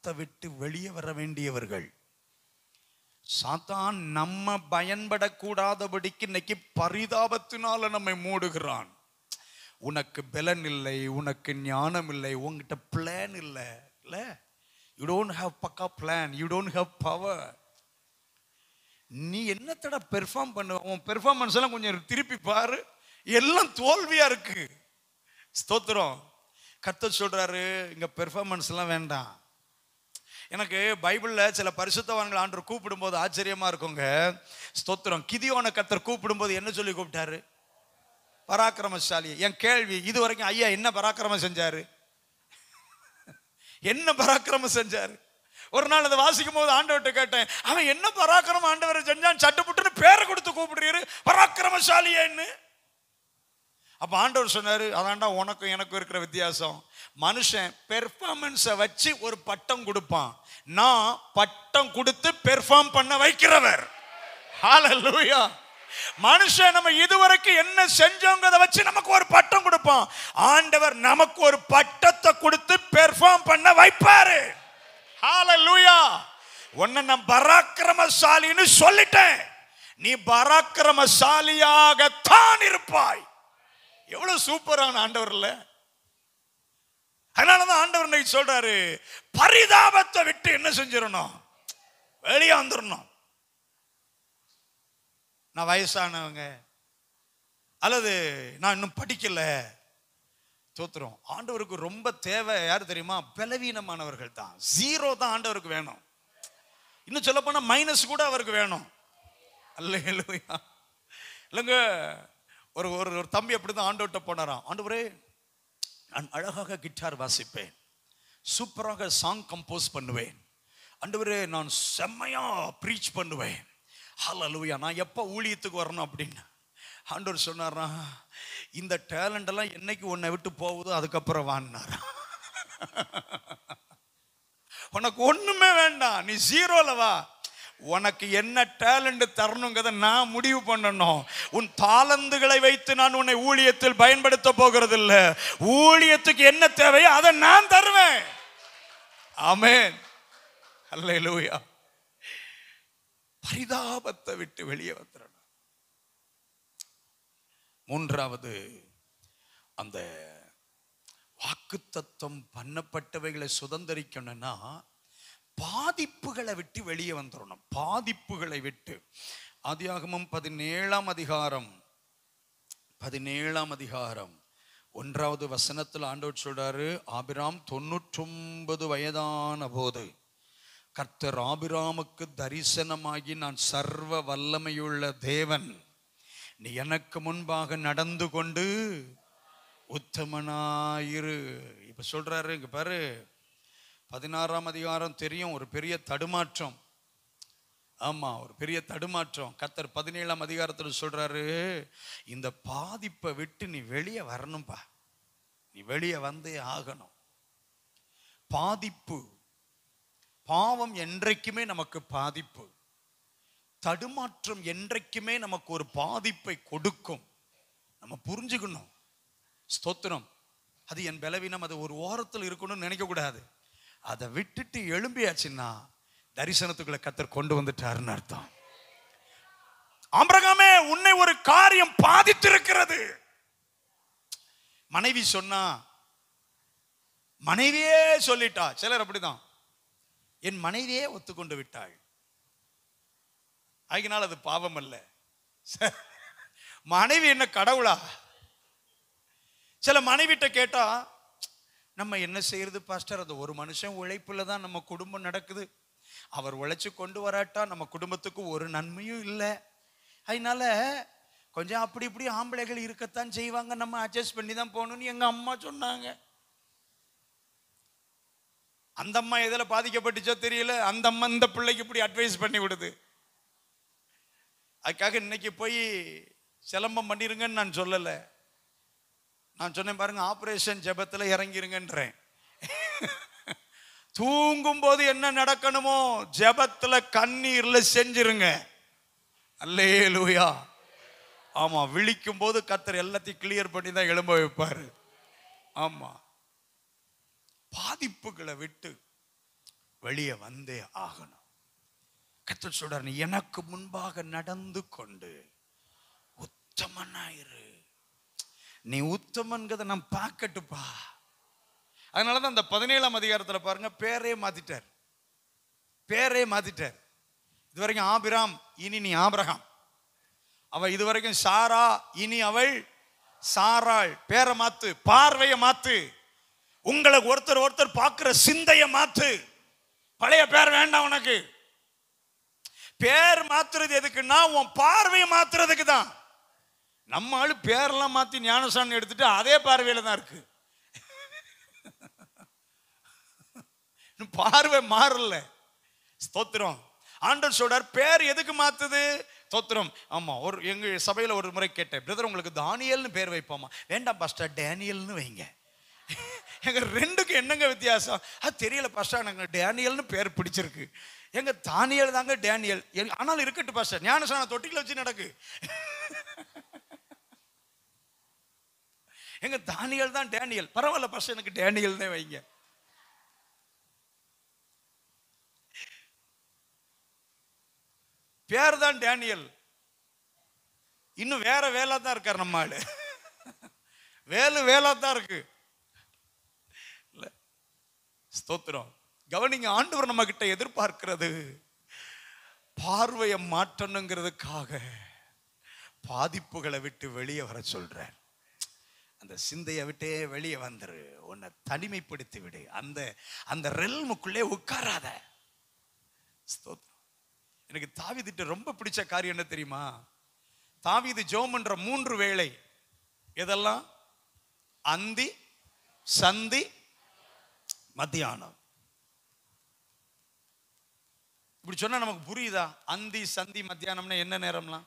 பரிதாபத்தை விட்டு வெளியே வர வேண்டியவர்கள். சாத்தான் நம்ம பயன்படக்கூடாதபடிக்கு இன்னைக்கு பரிதாபத்தினால நம்மை மூடுகிறான். உனக்கு பலன் இல்லை உனக்கு ஞானம் இல்லை உங்ககிட்ட பிளான் இல்லை. இல்ல? யூ டோன்ட் ஹாவ் பக்கா plan you don't have power நீ என்னத்தடா பெர்ஃபார்ம் பண்ணுவ? உன் பெர்ஃபார்மன்ஸ் எல்லாம் கொஞ்சம் திருப்பி பாரு. எல்லாம் தோல்வியா இருக்கு. ஸ்தோத்திரம். கத்த சொல்றாரு இங்க பெர்ஃபார்மன்ஸ் எல்லாம் வேண்டாம். எனக்கு பைபிளில் சில பரிசுத்தவான்கள் ஆண்டவர் கூப்பிடும்போது ஆச்சரியமாக இருக்குங்க. ஸ்தோத்திரம். கிதியோன கத்தர் கூப்பிடும்போது என்ன சொல்லி கூப்பிட்டாரு? பராக்கிரமசாலி. என் கேள்வி இது வரைக்கும் ஐயா என்ன பராக்கிரமம் செஞ்சார்? என்ன பராக்கிரமம் செஞ்சார்? ஒரு நாள் அதை வாசிக்கும் போது ஆண்டவர்கிட்ட கேட்டேன் அவன் என்ன பராக்கிரமம் ஆண்டவரை செஞ்சான்? சட்டுப்புட்டுன்னு பேரை கொடுத்து கூப்பிடுறீரு? பராக்கிரமசாலியன்னு. அப்போ ஆண்டவர் சொன்னார் அதாண்டா உனக்கும் எனக்கும் இருக்கிற வித்தியாசம். மனுஷன் பெர்ஃபார்மன்ஸை வச்சு ஒரு பட்டம் கொடுப்பான். நான் பட்டம் கொடுத்து பெர்ஃபார்ம் பண்ண வைக்கிறவர். ஹாலலூயா மனுஷன் நம்ம இதுவரைக்கும் என்ன செஞ்சோங்கிறத வச்சு நமக்கு ஒரு பட்டம் கொடுப்பான். ஆண்டவர் நமக்கு ஒரு பட்டத்தை கொடுத்து பெர்ஃபார்ம் பண்ண வைப்பாரு. லூயா உன்னை நான் பராக்கிரமசாலின்னு சொல்லிட்டேன். நீ பராக்கிரமசாலியாகத்தான் இருப்பாய். எவ்வளவு சூப்பரான ஆண்டவர்ல. அதனாலதான் ஆண்டவர் இன்னைக்கு சொல்றாரு பரிதாபத்தை விட்டு என்ன செஞ்சிடணும்? வெளியே வந்துடணும். நான் வயசானவங்க. அல்லது நான் இன்னும் படிக்கல. தோத்துறோம் ஆண்டவருக்கு ரொம்ப தேவை யார் தெரியுமா? பலவீனமானவர்கள் தான். ஜீரோ தான் ஆண்டவருக்கு வேணும். இன்னும் சொல்ல போனால் மைனஸ் கூட அவருக்கு வேணும். அல்ல இல்லைங்க. ஒரு ஒரு ஒரு தம்பி அப்படிதான் ஆண்டவர்கிட்ட போனாராம். ஆண்டவரே நான் அழகாக கிட்டார் வாசிப்பேன். சூப்பராக சாங் கம்போஸ் பண்ணுவேன். ஆண்டவரே நான் செம்மையாக ப்ரீச் பண்ணுவேன். ஹalleluya நான் எப்போ ஊழியத்துக்கு வரணும் அப்படின்னு? ஆண்டவர் சொன்னார்னா இந்த டேலண்ட் எல்லாம் என்னைக்கு உன்னை விட்டு போகுதோ அதுக்கப்புறம் வாங்கினார் [laughs] உனக்கு ஒன்றுமே வேண்டாம். நீ ஜீரோவில் வா. உனக்கு என்ன டேலண்ட் தரணுங்கிறத நான் முடிவு பண்ணணும். உன் தாளந்துகளை வைத்து நான் உன்னை ஊழியத்தில் பயன்படுத்த போகிறது இல்ல ஊழியத்துக்கு என்ன தேவையோ அதை நான் தருவேன். ஆமேன். அல்ல லூயா பரிதாபத்தை விட்டு வெளியே வந்துடணும் மூன்றாவது அந்த வாக்கு வாக்குத்தத்தம் பண்ணப்பட்டவைகளை சுதந்திரிக்கணும்னா பாதிப்புகளை விட்டு வெளியே வந்துடணும். பாதிப்புகளை விட்டு. ஆதியாகமம் பதினேழாம் அதிகாரம். பதினேழாம் அதிகாரம். ஒன்றாவது வசனத்தில் ஆண்டவர் சொல்றாரு ஆபிராம் தொண்ணூற்றொன்பது வயதான போது கர்த்தர் ஆபிராமுக்கு தரிசனமாகி நான் சர்வ வல்லமையுள்ள தேவன். நீ எனக்கு முன்பாக நடந்து கொண்டு உத்தமனாயிரு. இப்ப சொல்றாரு இங்க பாரு. பதினாறாம் அதிகாரம் தெரியும் ஒரு பெரிய தடுமாற்றம். ஆமா ஒரு பெரிய தடுமாற்றம். கத்தர் பதினேழாம் அதிகாரத்தில் சொல்றாரு இந்த பாதிப்பை விட்டு நீ வெளியே வரணும்பா. நீ வெளியே வந்தே ஆகணும். பாதிப்பு. பாவம் என்றைக்குமே நமக்கு பாதிப்பு. தடுமாற்றம் என்றைக்குமே நமக்கு ஒரு பாதிப்பை கொடுக்கும். நம்ம புரிஞ்சுக்கணும். ஸ்தோத்திரம். அது என் பலவீனம் அது ஒரு ஓரத்தில் இருக்கணும்னு நினைக்கக்கூடாது. அதை விட்டுட்டு எழும்பியாச்சுன்னா தரிசனத்துக்குள்ள கத்தர் கொண்டு வந்துட்டாருன்னு அர்த்தம். ஆம்பரகாமே உன்னை ஒரு காரியம் பாதித்திருக்கிறது. மனைவி சொன்னா மனைவியே சொல்லிட்டா. சிலர் அப்படிதான். என் மனைவியே ஒத்துக்கொண்டு விட்டாள். ஆகினால் அது பாவம் அல்ல. ச- மனைவி என்ன கடவுளா? சில மனைவிட்ட கேட்டா நம்ம என்ன செய்யறது பாஸ்டர் அது ஒரு மனுஷன் உழைப்பில் தான் நம்ம குடும்பம் நடக்குது. அவர் உழைச்சி கொண்டு வராட்டா நம்ம குடும்பத்துக்கு ஒரு நன்மையும் இல்லை. அதனால கொஞ்சம் அப்படி இப்படி ஆம்பளைகள் இருக்கத்தான் செய்வாங்க. நம்ம அட்ஜஸ்ட் பண்ணி தான் போகணும்னு எங்கள் அம்மா சொன்னாங்க. அந்த அம்மா எதில் பாதிக்கப்பட்டுச்சோ தெரியல. அந்த அம்மா இந்த பிள்ளைக்கு இப்படி அட்வைஸ் பண்ணி விடுது. அதுக்காக இன்னைக்கு போய் சிலம்பம் பண்ணிருங்கன்னு நான் சொல்லலை. நான் சொன்னேன் பாருங்க ஆப்ரேஷன் ஜபத்தில் இறங்கிருங்கன்றேன். தூங்கும் போது என்ன நடக்கணுமோ ஜபத்தில் கண்ணீரில் செஞ்சிருங்க. அல்லேலூயா. ஆமாம் விழிக்கும் போது கத்தர் எல்லாத்தையும் கிளியர் பண்ணி தான் எழும்ப வைப்பாரு. ஆமாம் பாதிப்புகளை விட்டு வெளியே வந்தே ஆகணும். கத்தர் சொல்றாரு எனக்கு முன்பாக நடந்து கொண்டு உத்தமனாயிரு. நீ உத்தமன்கிறத நான் பார்க்கட்டுப்பா அதனால தான் அந்த பதினேழாம் அதிகாரத்தில் பாருங்க பேரே மாத்திட்டார். பேரே மாத்திட்டார். இதுவரைக்கும் ஆபிராம் இனி நீ ஆபிரகாம். அவள் இதுவரைக்கும் சாரா இனி அவள் சாராள். பேரை மாத்து பார்வையை மாத்து. உங்களை ஒருத்தர் ஒருத்தர் பார்க்குற சிந்தையை மாத்து. பழைய பேர் வேண்டாம் உனக்கு. பேர் மாத்துறது எதுக்குன்னா உன் பார்வையை மாத்துறதுக்கு தான் நம்ம ஆள் பேரெல்லாம் மாற்றி ஞானசாமி எடுத்துட்டு அதே பார்வையில் தான் இருக்கு. இன்னும் பார்வை மாறல. ஸ்தோத்திரம். ஆண்டவர் சொல்றார் பேர் எதுக்கு மாத்துது? ஸ்தோத்திரம். ஆமா ஒரு எங்க சபையில ஒரு முறை கேட்டேன் பிரதர் உங்களுக்கு தானியல்னு பேர் வைப்போமா? வேண்டாம் பாஸ்டர் டேனியல்னு வைங்க. எங்க ரெண்டுக்கும் என்னங்க வித்தியாசம்? அது தெரியல பாஸ்டர் நாங்க டேனியல்னு பேர் பிடிச்சிருக்கு. எங்க தானியல் தாங்க டேனியல். எங்க- ஆனாலும் இருக்கட்டும் பாஸ்டர் ஞானசான தொட்டில வச்சு நடக்கு. எங்க தானியல் தான் டேனியல். பரவாயில்ல பஸ் எனக்கு டேனியல் தான் வைங்க. பேர் தான் டேனியல். இன்னும் வேற வேலை தான் இருக்கார் நம்ம ஆளு. வேலு வேலை தான் இருக்கு. இல்ல ஸ்தோத்திரம். கவனிங்க ஆண்டவர் நம்ம கிட்ட எதிர்பார்க்கிறது பார்வையை மாற்றணுங்கிறதுக்காக பாதிப்புகளை விட்டு வெளியே வர சொல்றார். அந்த சிந்தையை விட்டே வெளியே வந்துரு. உன்னை தனிமைப்படுத்தி விடு. அந்த அந்த ரெல்முக்குள்ளே உட்காராத. ஸ்தோத்திரம். எனக்கு தாவிதிட்டு ரொம்ப பிடிச்ச காரியம் என்ன தெரியுமா? தாவிது ஜோம்ன்ற மூன்று வேளை. எதெல்லாம்? அந்தி சந்தி மத்தியானம். இப்படி சொன்னா நமக்கு புரியுதா? அந்தி சந்தி மத்தியானம்னா என்ன நேரம்லாம்?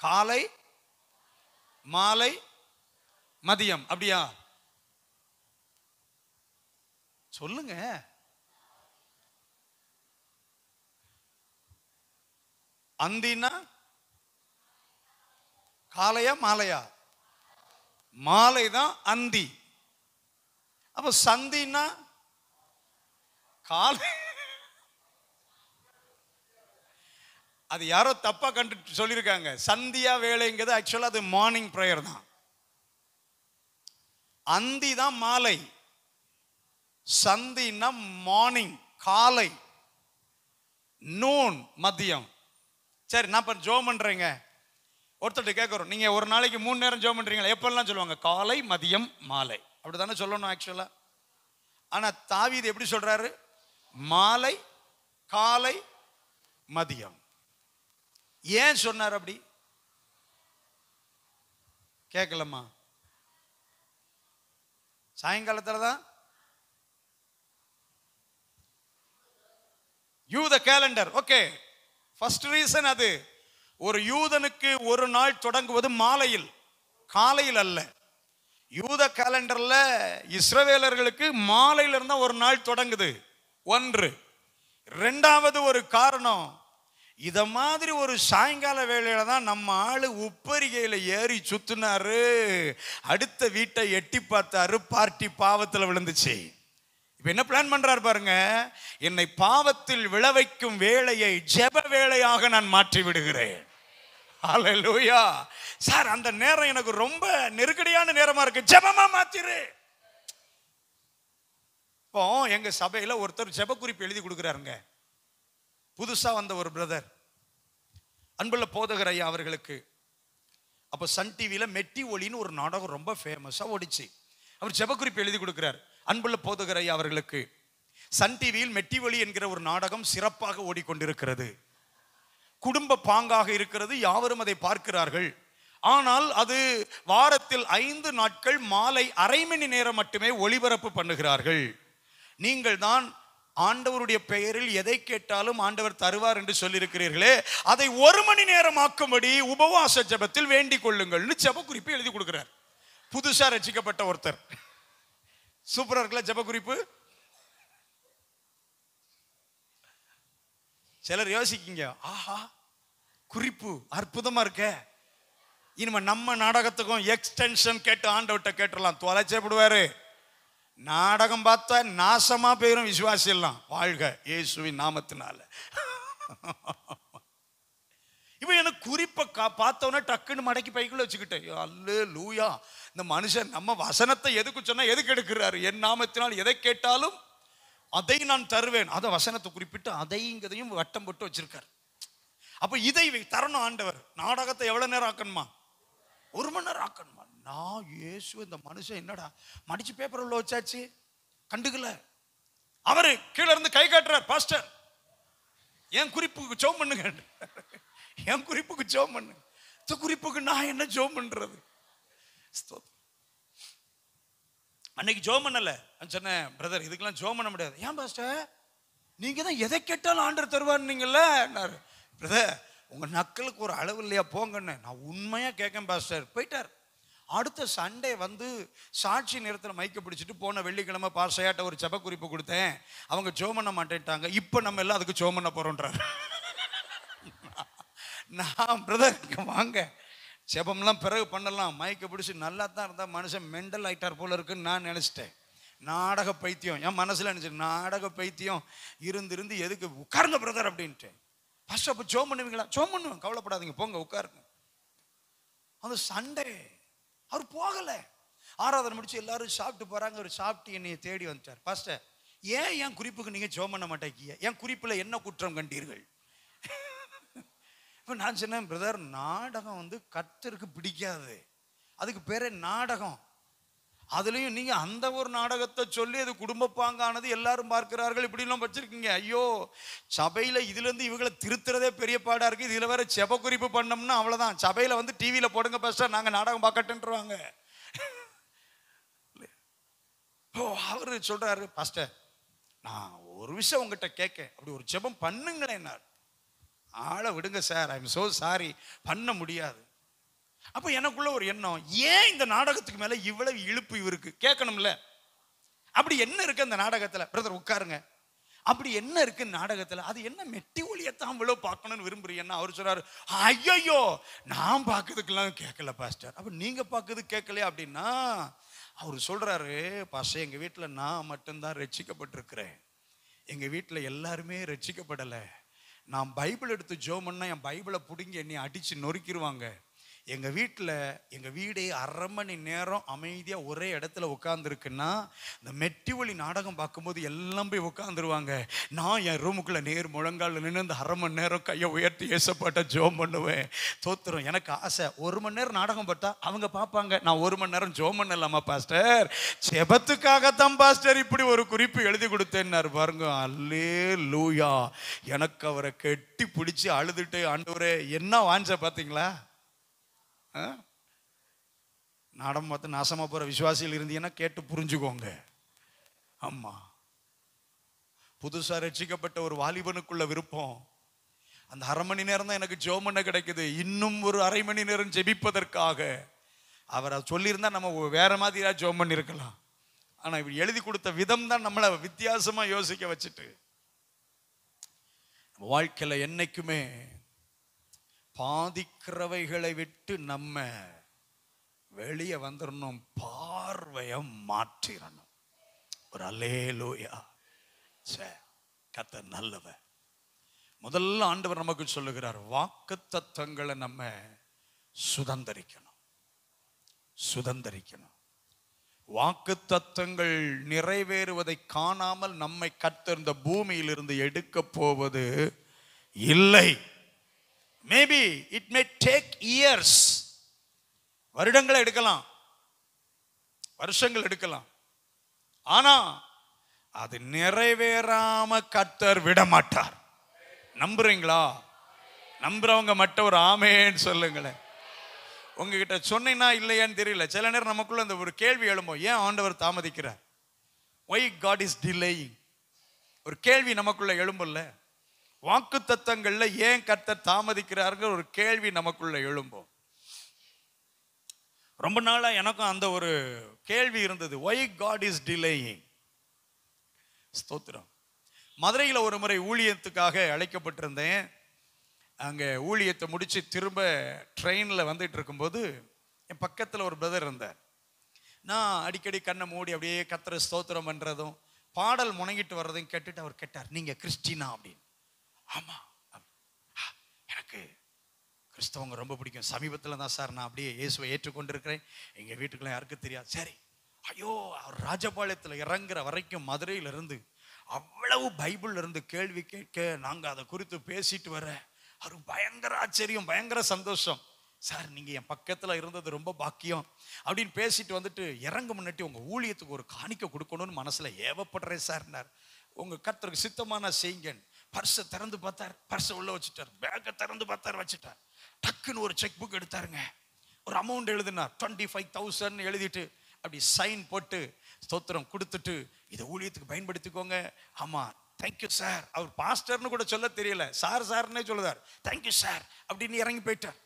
காலை மாலை மதியம். அப்படியா? சொல்லுங்க. அந்தினா காலையா மாலையா? மாலை தான் அந்தி. அப்ப சந்தினா காலை அது யாரோ தப்பாக கண்டு சொல்லியிருக்காங்க. சந்தியா வேலைங்கிறது ஆக்சுவலாக அது மார்னிங் ப்ரேயர் தான். அந்தி தான் மாலை. சந்தின்னா மார்னிங் காலை நூன் மதியம். சரி நான் இப்போ ஜோம் பண்ணுறேங்க ஒருத்தர்கிட்ட கேட்குறோம் நீங்கள் ஒரு நாளைக்கு மூணு நேரம் ஜோம் பண்ணுறீங்களா எப்பெல்லாம் சொல்லுவாங்க காலை மதியம் மாலை. அப்படி தானே சொல்லணும் ஆக்சுவலாக ஆனால் தாவீது எப்படி சொல்கிறாரு மாலை காலை மதியம். ஏன் சொன்னார் அப்படி? கேட்கலம்மா. சாயங்காலத்துல தான் யூத கேலண்டர் ஓகே ஃபர்ஸ்ட் ரீசன் அது ஒரு யூதனுக்கு ஒரு நாள் தொடங்குவது மாலையில் காலையில் அல்ல. யூத கேலண்டர்ல இஸ்ரவேலர்களுக்கு மாலையிலிருந்து ஒரு நாள் தொடங்குது. ஒன்று. ரெண்டாவது ஒரு காரணம் இதை மாதிரி ஒரு சாயங்கால வேளையில தான் நம்ம ஆள் உப்பரிகையில் ஏறி சுற்றுனாரு அடுத்த வீட்டை எட்டி பார்த்தாரு பார்ட்டி பாவத்தில் விழுந்துச்சு. இப்போ என்ன பிளான் பண்ணுறாரு பாருங்க. என்னை பாவத்தில் விளைவைக்கும் வேலையை ஜெப வேலையாக நான் மாற்றி விடுகிறேன். ஹalleluya சார் அந்த நேரம் எனக்கு ரொம்ப நெருக்கடியான நேரமா இருக்கு. ஜெபமா மாத்திரு. இப்போ எங்க சபையில ஒருத்தர் ஜெப குறிப்பு எழுதி கொடுக்குறாருங்க. புதுசாக வந்த ஒரு பிரதர் அன்புள்ள போதகர் ஐயா அவர்களுக்கு. அப்போ சன் டிவியில் மெட்டி ஒளின்னு ஒரு நாடகம் ரொம்ப ஃபேமஸாக ஓடிச்சு. அவர் ஜெபக்குறிப்பு எழுதி கொடுக்கிறார். அன்புள்ள போதகர் ஐயா அவர்களுக்கு. சன் டிவியில் மெட்டி ஒளி என்கிற ஒரு நாடகம் சிறப்பாக ஓடிக்கொண்டிருக்கிறது. குடும்ப பாங்காக இருக்கிறது யாவரும் அதை பார்க்கிறார்கள். ஆனால் அது வாரத்தில் ஐந்து நாட்கள் மாலை அரை மணி நேரம் மட்டுமே ஒளிபரப்பு பண்ணுகிறார்கள். நீங்கள் தான் ஆண்டவருடைய பெயரில் எதை கேட்டாலும் ஆண்டவர் தருவார் என்று சொல்லியிருக்கிறீர்களே அதை ஒரு மணி நேரம் ஆக்கும்படி உபவாச ஜெபத்தில் வேண்டிக் கொள்ளுங்கள்னு ஜப குறிப்பு எழுதி கொடுக்கிறார். புதுசாக ரசிக்கப்பட்ட ஒருத்தர். சூப்பராக இருக்குல்ல ஜப குறிப்பு சிலர் யோசிக்கீங்க ஆஹா குறிப்பு அற்புதமாக இருக்க. இனிமே நம்ம நாடகத்துக்கும் எக்ஸ்டென்ஷன் கேட்டு ஆண்டவர்கிட்ட கேட்டுடலாம். தொலைச்சப்படுவாரு நாடகம் பார்த்தா நாசமா போயிடும் விசுவாசி எல்லாம் வாழ்க இயேசுவின் நாமத்தினால. இவன் எனக்கு குறிப்பை கா பார்த்தோன்னே டக்குன்னு மடக்கி பைக்குள்ள வச்சுக்கிட்டேன் அல்லு லூயா இந்த மனுஷன் நம்ம வசனத்தை எதுக்கு சொன்னால் எதுக்கு எடுக்கிறாரு? என் நாமத்தினால் எதை கேட்டாலும் அதை நான் தருவேன். அதை வசனத்தை குறிப்பிட்டு அதைங்கிறதையும் வட்டம் போட்டு வச்சிருக்காரு. அப்போ இதை தரணும் ஆண்டவர். நாடகத்தை எவ்வளோ நேரம் ஆக்கணுமா? ஒரு மணி நேரம் ஆக்கணுமா? நான் இயேசு இந்த மனுஷன் என்னடா? மடிச்சு பேப்பர் உள்ள வச்சாச்சு. கண்டுக்கல. அவரு கீழே இருந்து கை காட்டுறார் பாஸ்டர் என் குறிப்புக்கு ஜோம் பண்ணுங்க. என் குறிப்புக்கு ஜோம் பண்ணுங்க இந்த குறிப்புக்கு நான் என்ன ஜோம் பண்றது? அன்னைக்கு ஜோம் பண்ணல. சொன்னேன் பிரதர் இதுக்கெல்லாம் ஜோம் பண்ண முடியாது. ஏன் பாஸ்டர் நீங்க தான் எதை கேட்டாலும் ஆண்டர் தருவார்னீங்கல்ல? பிரதர் உங்க நக்கலுக்கு ஒரு அளவு இல்லையா? போங்கன்னு. நான் உண்மையா கேட்கேன் பாஸ்டர் போயிட்டார். அடுத்த சண்டே வந்து சாட்சி நேரத்தில் மைக்க பிடிச்சிட்டு போன வெள்ளிக்கிழமை பாசையாட்ட ஒரு செப குறிப்பு கொடுத்தேன். அவங்க ஜோ பண்ண மாட்டேன்ட்டாங்க. இப்போ நம்ம எல்லாம் அதுக்கு ஜோ பண்ண போகிறோன்றார் நான் பிரதர் வாங்க. செபம்லாம் பிறகு பண்ணலாம். மைக்க பிடிச்சி நல்லா தான் இருந்தால் மனுஷன் மெண்டல் ஆகிட்டார் போல இருக்குன்னு நான் நினச்சிட்டேன். நாடக பைத்தியம். என் மனசில் நினச்சேன் நாடக பைத்தியம். இருந்து இருந்து எதுக்கு உட்காருங்க பிரதர் அப்படின்ட்டு ஃபஸ்ட் அப்போ ஜோம் பண்ணுவீங்களா? ஜோம் பண்ணுவேன். கவலைப்படாதீங்க. போங்க உட்காருங்க. அந்த சண்டே. அவர் போகலை. ஆராதனை முடிச்சு எல்லாரும் சாப்பிட்டு போறாங்க. அவர் சாப்பிட்டு என்னையை தேடி வந்துட்டார். பாஸ்டர் ஏன் என் குறிப்புக்கு நீங்க ஜோம் பண்ண மாட்டேங்கிய என் குறிப்பில் என்ன குற்றம் கண்டீர்கள்? இப்போ நான் சொன்னேன் பிரதர் நாடகம் வந்து கத்தருக்கு பிடிக்காது. அதுக்கு பேரே நாடகம். அதுலேயும் நீங்கள் அந்த ஒரு நாடகத்தை சொல்லி அது குடும்ப பாங்கானது எல்லாரும் பார்க்கிறார்கள். இப்படிலாம் வச்சுருக்கீங்க. ஐயோ சபையில் இதுலேருந்து இவங்களை திருத்துறதே பெரிய பாடாக இருக்குது இதில் வேற செப குறிப்பு பண்ணோம்னா அவ்வளோதான் சபையில் வந்து டிவியில் போடுங்க பாஸ்டர் நாங்கள் நாடகம் பார்க்கட்டுன்றவாங்க ஓ அவரு சொல்கிறாரு பாஸ்டர் நான் ஒரு விஷயம் உங்ககிட்ட கேட்க அப்படி ஒரு ஜெபம் பண்ணுங்களேன் ஆளை விடுங்க sir. I am so sorry பண்ண முடியாது. அப்போ எனக்குள்ள ஒரு எண்ணம் ஏன் இந்த நாடகத்துக்கு மேலே இவ்வளவு இழுப்பு இவருக்கு? கேட்கணும்ல. அப்படி என்ன இருக்கு அந்த நாடகத்தில்? பிரதர் உட்காருங்க. அப்படி என்ன இருக்கு நாடகத்தில்? அது என்ன மெட்டி ஒளியத்தான் இவ்வளோ பார்க்கணும்னு விரும்புறீங்கன்னா அவர் சொல்றாரு ஐயோ நான் பார்க்கறதுக்கெல்லாம் கேட்கல பாஸ்டர் அப்போ நீங்கள் பார்க்கறது கேட்கலையா அப்படின்னா அவர் சொல்றாரு பாஸ்டர் எங்கள் வீட்டில் நான் மட்டும்தான் ரட்சிக்கப்பட்டிருக்கிறேன் எங்கள் வீட்டில் எல்லாருமே ரட்சிக்கப்படலை நான் பைபிள் எடுத்து ஜோம் என் பைபிளை பிடுங்கி என்னை அடித்து நொறுக்கிடுவாங்க எங்கள் வீட்டில் எங்கள் வீடே அரை மணி நேரம் அமைதியாக ஒரே இடத்துல உட்காந்துருக்குன்னா இந்த மெட்டி நாடகம் பார்க்கும்போது எல்லாம் போய் உட்காந்துருவாங்க நான் என் ரூமுக்குள்ளே நேர் முழங்கால நின்று இந்த அரை மணி நேரம் கையை உயர்த்தி ஏசப்பாட்ட ஜோம் பண்ணுவேன். தோத்துரும். எனக்கு ஆசை. ஒரு மணி நேரம் நாடகம் பார்த்தா அவங்க பார்ப்பாங்க. நான் ஒரு மணி நேரம் ஜோம் பண்ணலாமா பாஸ்டர்? செபத்துக்காகத்தான் பாஸ்டர் இப்படி ஒரு குறிப்பு எழுதி கொடுத்தேன்னாரு பாருங்க. அல்லே லூயா எனக்கு அவரை கெட்டி பிடிச்சி அழுதுட்டு ஆண்டவரே என்ன வாஞ்ச பார்த்தீங்களா? ஆ? பார்த்து நாசமாக போகிற விசுவாசியில் இருந்தீங்கன்னா கேட்டு புரிஞ்சுக்கோங்க. ஆமாம் புதுசாக ரட்சிக்கப்பட்ட ஒரு வாலிபனுக்குள்ள விருப்பம். அந்த அரை மணி நேரம் தான் எனக்கு ஜோம் பண்ண கிடைக்குது. இன்னும் ஒரு அரை மணி நேரம் ஜெபிப்பதற்காக. அவர் அதை சொல்லியிருந்தால் நம்ம வேற மாதிரியாக ஜோம் பண்ணியிருக்கலாம். ஆனால் இவர் எழுதி கொடுத்த விதம் தான் நம்மளை வித்தியாசமாக யோசிக்க வச்சுட்டு. வாழ்க்கையில் என்றைக்குமே என்னைக்குமே பாதிக்கிறவைகளை விட்டு நம்ம வெளியே வந்துடணும் பார்வைய மாற்றிடணும் ஒரு அலேலூயா சே கத்த நல்லவ முதல்ல ஆண்டவர் நமக்கு சொல்லுகிறார் வாக்கு தத்துவங்களை நம்ம சுதந்தரிக்கணும். சுதந்தரிக்கணும். வாக்கு தத்துவங்கள் நிறைவேறுவதை காணாமல் நம்மை கத்திருந்த பூமியிலிருந்து எடுக்க போவது இல்லை. Maybe it may take years வருடங்களை எடுக்கலாம். வருஷங்கள் எடுக்கலாம். ஆனா அது நிறைவேறாம கத்தர் விட மாட்டார் நம்புறீங்களா? நம்புறவங்க மட்டும் ஒரு ஆமேன்னு சொல்லுங்களேன். உங்ககிட்ட சொன்னீங்கன்னா இல்லையான்னு தெரியல. சில நேரம் நமக்குள்ள அந்த ஒரு கேள்வி எழும்போ ஏன் ஆண்டவர் தாமதிக்கிறார்? ஒய் காட் இஸ் டிலேயிங் ஒரு கேள்வி நமக்குள்ள எழும்பல்ல வாக்கு தத்தங்கள்ல ஏன் கர்த்தர் தாமதிக்கிறாருங்கிற ஒரு கேள்வி நமக்குள்ள எழும்போம். ரொம்ப நாளா எனக்கும் அந்த ஒரு கேள்வி இருந்தது. ஒய் காட் இஸ் டிலேயிங் ஸ்தோத்திரம். மதுரையில் ஒரு முறை ஊழியத்துக்காக அழைக்கப்பட்டிருந்தேன். அங்கே ஊழியத்தை முடித்து திரும்ப ட்ரெயினில் வந்துட்டு இருக்கும்போது என் பக்கத்தில் ஒரு பிரதர் இருந்தார். நான் அடிக்கடி கண்ணை மூடி அப்படியே கத்திர ஸ்தோத்திரம் பண்ணுறதும் பாடல் முணங்கிட்டு வர்றதையும் கேட்டுட்டு அவர் கேட்டார் நீங்கள் கிறிஸ்டினா? அப்படின்னு. ஆமாம் எனக்கு கிறிஸ்தவங்க ரொம்ப பிடிக்கும். சமீபத்தில் தான் சார் நான் அப்படியே இயேசுவை ஏற்றுக்கொண்டிருக்கிறேன். எங்கள் வீட்டுக்குலாம் யாருக்கும் தெரியாது. சரி ஐயோ அவர் ராஜபாளையத்தில் இறங்குற வரைக்கும் மதுரையிலிருந்து அவ்வளவு பைபிள்ல இருந்து கேள்வி கேட்க நாங்கள் அதை குறித்து பேசிட்டு வர அவர் பயங்கர ஆச்சரியம் பயங்கர சந்தோஷம். சார் நீங்கள் என் பக்கத்தில் இருந்தது ரொம்ப பாக்கியம் அப்படின்னு பேசிட்டு வந்துட்டு இறங்க முன்னாடி உங்கள் ஊழியத்துக்கு ஒரு காணிக்க கொடுக்கணும்னு மனசில் ஏவப்படுறேன் சார்னார் உங்கள் கத்தருக்கு சித்தமான செய்யுங்கன்னு. பர்ஸை திறந்து பார்த்தார். பர்ஸை உள்ள வச்சுட்டார். பேக்கை திறந்து பார்த்தார் வச்சுட்டார். டக்குன்னு ஒரு செக் புக் எடுத்தாருங்க. ஒரு அமௌண்ட் எழுதினார். டுவெண்ட்டி ஃபைவ் தௌசண்ட் எழுதிட்டு அப்படி சைன் போட்டு ஸ்தோத்திரம் கொடுத்துட்டு இதை ஊழியத்துக்கு பயன்படுத்திக்கோங்க. ஆமா தேங்க்யூ சார் அவர் பாஸ்டர்னு கூட சொல்ல தெரியல. சார் சார்னே சொல்லுதார். தேங்க்யூ சார் அப்படின்னு இறங்கி போயிட்டார்.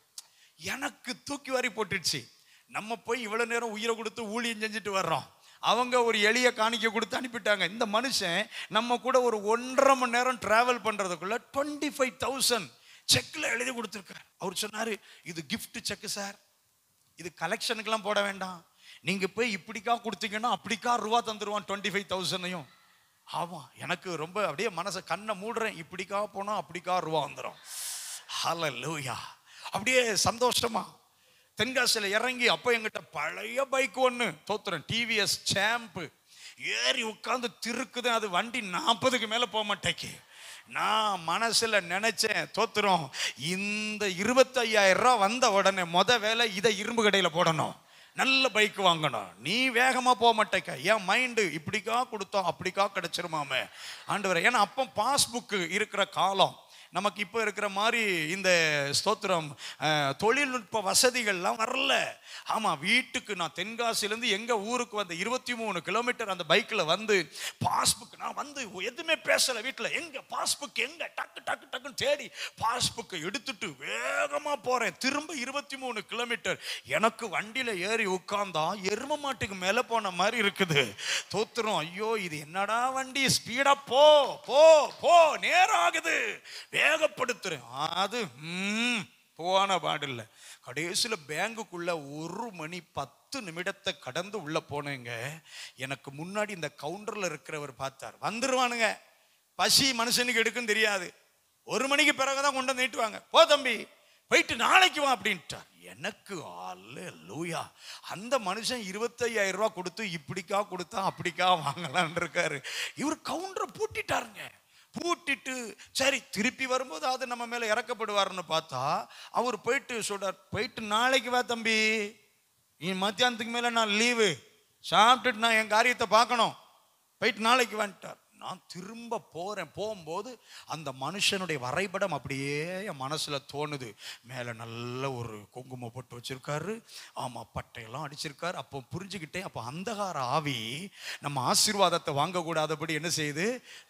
எனக்கு தூக்கி வாரி போட்டுடுச்சு. நம்ம போய் இவ்வளோ நேரம் உயிரை கொடுத்து ஊழியம் செஞ்சுட்டு வர்றோம். அவங்க ஒரு எளிய காணிக்க கொடுத்து அனுப்பிட்டாங்க. இந்த மனுஷன் நம்ம கூட ஒரு ஒன்றரை மணி நேரம் டிராவல் பண்ணுறதுக்குள்ள டுவெண்ட்டி ஃபைவ் தௌசண்ட் செக்கில் எழுதி கொடுத்துருக்காரு. அவர் சொன்னார் இது கிஃப்ட் செக்கு சார் இது கலெக்ஷனுக்கெல்லாம் போட வேண்டாம். நீங்கள் போய் இப்படிக்கா கொடுத்தீங்கன்னா அப்படிக்கா ரூபா தந்துடுவான் டுவெண்ட்டி ஃபைவ் தௌசண்டையும் ஆமாம் எனக்கு ரொம்ப அப்படியே மனசை கண்ணை மூடுறேன். இப்படிக்கா போனால் அப்படிக்கா ரூபா வந்துடும் ஹalleluya அப்படியே சந்தோஷமா தென்காசியில் இறங்கி அப்போ எங்கிட்ட பழைய பைக் ஒன்று தோத்துறேன். டிவிஎஸ் சாம்பு ஏறி உட்காந்து திருக்குது. அது வண்டி நாற்பதுக்கு மேலே போக மாட்டேக்கு. நான் மனசில் நினைச்சேன் தோத்துறோம். இந்த இருபத்தையாயிரம் ரூபா வந்த உடனே மொத வேலை இதை இரும்பு கடையில் போடணும். நல்ல பைக் வாங்கணும். நீ வேகமாக போக மாட்டேக்க. என் மைண்டு இப்படிக்கா கொடுத்தோம் அப்படிக்கா கிடைச்சிருமாமே. ஆண்டவரே ஏன்னா அப்போ பாஸ்புக்கு இருக்கிற காலம். நமக்கு இப்போ இருக்கிற மாதிரி இந்த ஸ்தோத்திரம் தொழில்நுட்ப வசதிகள்லாம் வரல. ஆமாம் வீட்டுக்கு நான் தென்காசிலேருந்து எங்கள் ஊருக்கு வந்த இருபத்தி மூணு கிலோமீட்டர் அந்த பைக்கில் வந்து பாஸ்புக் நான் வந்து எதுவுமே பேசலை வீட்டில் எங்கே பாஸ்புக் எங்கே டக்கு டக்கு டக்குன்னு தேடி பாஸ்புக்கை எடுத்துட்டு வேகமாக போகிறேன் திரும்ப இருபத்தி மூணு கிலோமீட்டர். எனக்கு வண்டியில் ஏறி உட்காந்தா எரும மாட்டுக்கு மேலே போன மாதிரி இருக்குது. தோத்துறோம் ஐயோ இது என்னடா வண்டி? ஸ்பீடாக போ போ போ நேரம் ஆகுது. வேகப்படுத்துறேன். அது ம், போன பாடில்ல. கடைசியில் பேங்குக்குள்ள ஒரு மணி பத்து நிமிடத்தை கடந்து உள்ள போனேங்க. எனக்கு முன்னாடி இந்த கவுண்டரில் இருக்கிறவர் பார்த்தார். வந்துருவானுங்க. பசி மனுஷனுக்கு எடுக்கும் தெரியாது. ஒரு மணிக்கு பிறகு தான் கொண்டு நீட்டுவாங்க. போ தம்பி போயிட்டு நாளைக்கு வா அப்படின்ட்டார். எனக்கு அல்ல லூயா அந்த மனுஷன் இருபத்தையாயிரம் ரூபா கொடுத்து இப்படிக்கா கொடுத்தா அப்படிக்கா வாங்கலான் இருக்காரு. இவர் கவுண்டரை பூட்டிட்டாருங்க. பூட்டிட்டு சரி திருப்பி வரும்போது அது நம்ம மேலே இறக்கப்படுவார்னு பார்த்தா அவர் போயிட்டு சொல்றார் போயிட்டு நாளைக்கு வா தம்பி. நீ மத்தியானத்துக்கு மேலே நான் லீவு சாப்பிட்டுட்டு நான் என் காரியத்தை பார்க்கணும். போயிட்டு நாளைக்கு வந்துட்டார் நான் திரும்ப போகிறேன் போகும்போது அந்த மனுஷனுடைய வரைபடம் அப்படியே என் மனசில் தோணுது. மேலே நல்ல ஒரு குங்குமம் போட்டு வச்சிருக்காரு. ஆமாம் பட்டையெல்லாம் அடிச்சிருக்காரு. அப்போ புரிஞ்சுக்கிட்டேன். அப்போ அந்தகார ஆவி நம்ம ஆசீர்வாதத்தை வாங்கக்கூடாதபடி என்ன செய்யுது?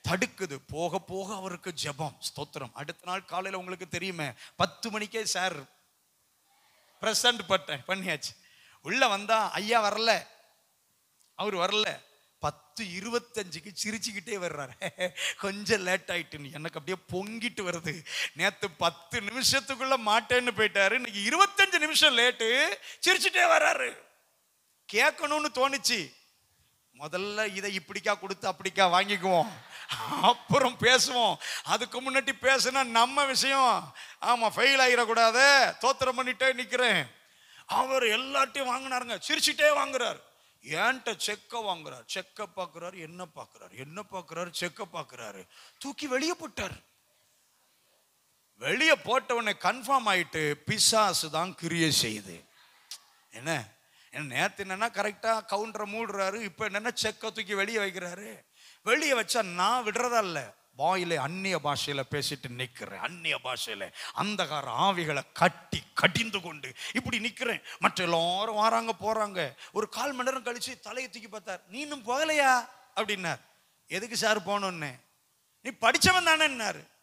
தடுக்குது. போக போக அவருக்கு ஜெபம் ஸ்தோத்திரம். அடுத்த நாள் காலையில் உங்களுக்கு தெரியுமே பத்து மணிக்கே சார் ப்ரெசன்ட் பட்டேன் பண்ணியாச்சு. உள்ளே வந்தால் ஐயா வரல. அவர் வரல. பத்து இருபத்தஞ்சுக்கு சிரிச்சுக்கிட்டே வர்றாரு. கொஞ்சம் லேட் ஆயிட்டுன்னு எனக்கு அப்படியே பொங்கிட்டு வருது. நேற்று பத்து நிமிஷத்துக்குள்ள மாட்டேன்னு போயிட்டாரு. இன்னைக்கு இருபத்தஞ்சு நிமிஷம் லேட்டு சிரிச்சுட்டே வர்றாரு. கேட்கணும்னு தோணுச்சு. முதல்ல இதை இப்படிக்கா கொடுத்து அப்படிக்கா வாங்கிக்குவோம். அப்புறம் பேசுவோம். அதுக்கு முன்னாடி பேசுனா நம்ம விஷயம். ஆமாம் ஃபெயில் ஆகிடக்கூடாது தோத்திரம் பண்ணிட்டே நிற்கிறேன் அவர் எல்லாத்தையும் வாங்கினாருங்க. சிரிச்சுட்டே வாங்குறாரு. ஏன்ட்ட செக்கை வாங்குறார்? செக்கை பார்க்குறாரு என்ன பார்க்குறாரு என்ன பார்க்குறாரு செக்கை பார்க்குறாரு தூக்கி வெளியே போட்டார். வெளியே போட்டவனை கன்ஃபார்ம் ஆயிட்டு பிசாசு தான் கிரியை செய்யுது. என்ன? என்ன நேற்று என்னென்னா கரெக்டாக கவுண்டரை மூடுறாரு இப்போ என்னென்னா செக்கை தூக்கி வெளியே வைக்கிறாரு. வெளியே வச்சா நான் விடுறதா இல்லை வாயில அந்நிய பாஷையில பேசிட்டு நிக்கிறேன். அந்நிய பாஷையில அந்தகார ஆவிகளை கட்டி கடிந்து கொண்டு இப்படி நிக்கிறேன். மற்ற எல்லாரும் வராங்க போறாங்க. ஒரு கால் மணி நேரம் கழிச்சு தலையை தூக்கி பார்த்தார். நீ இன்னும் போகலையா? அப்படின்னார். எதுக்கு சார் போகணுன்னு நீ படிச்சவன் தானேன்னாரு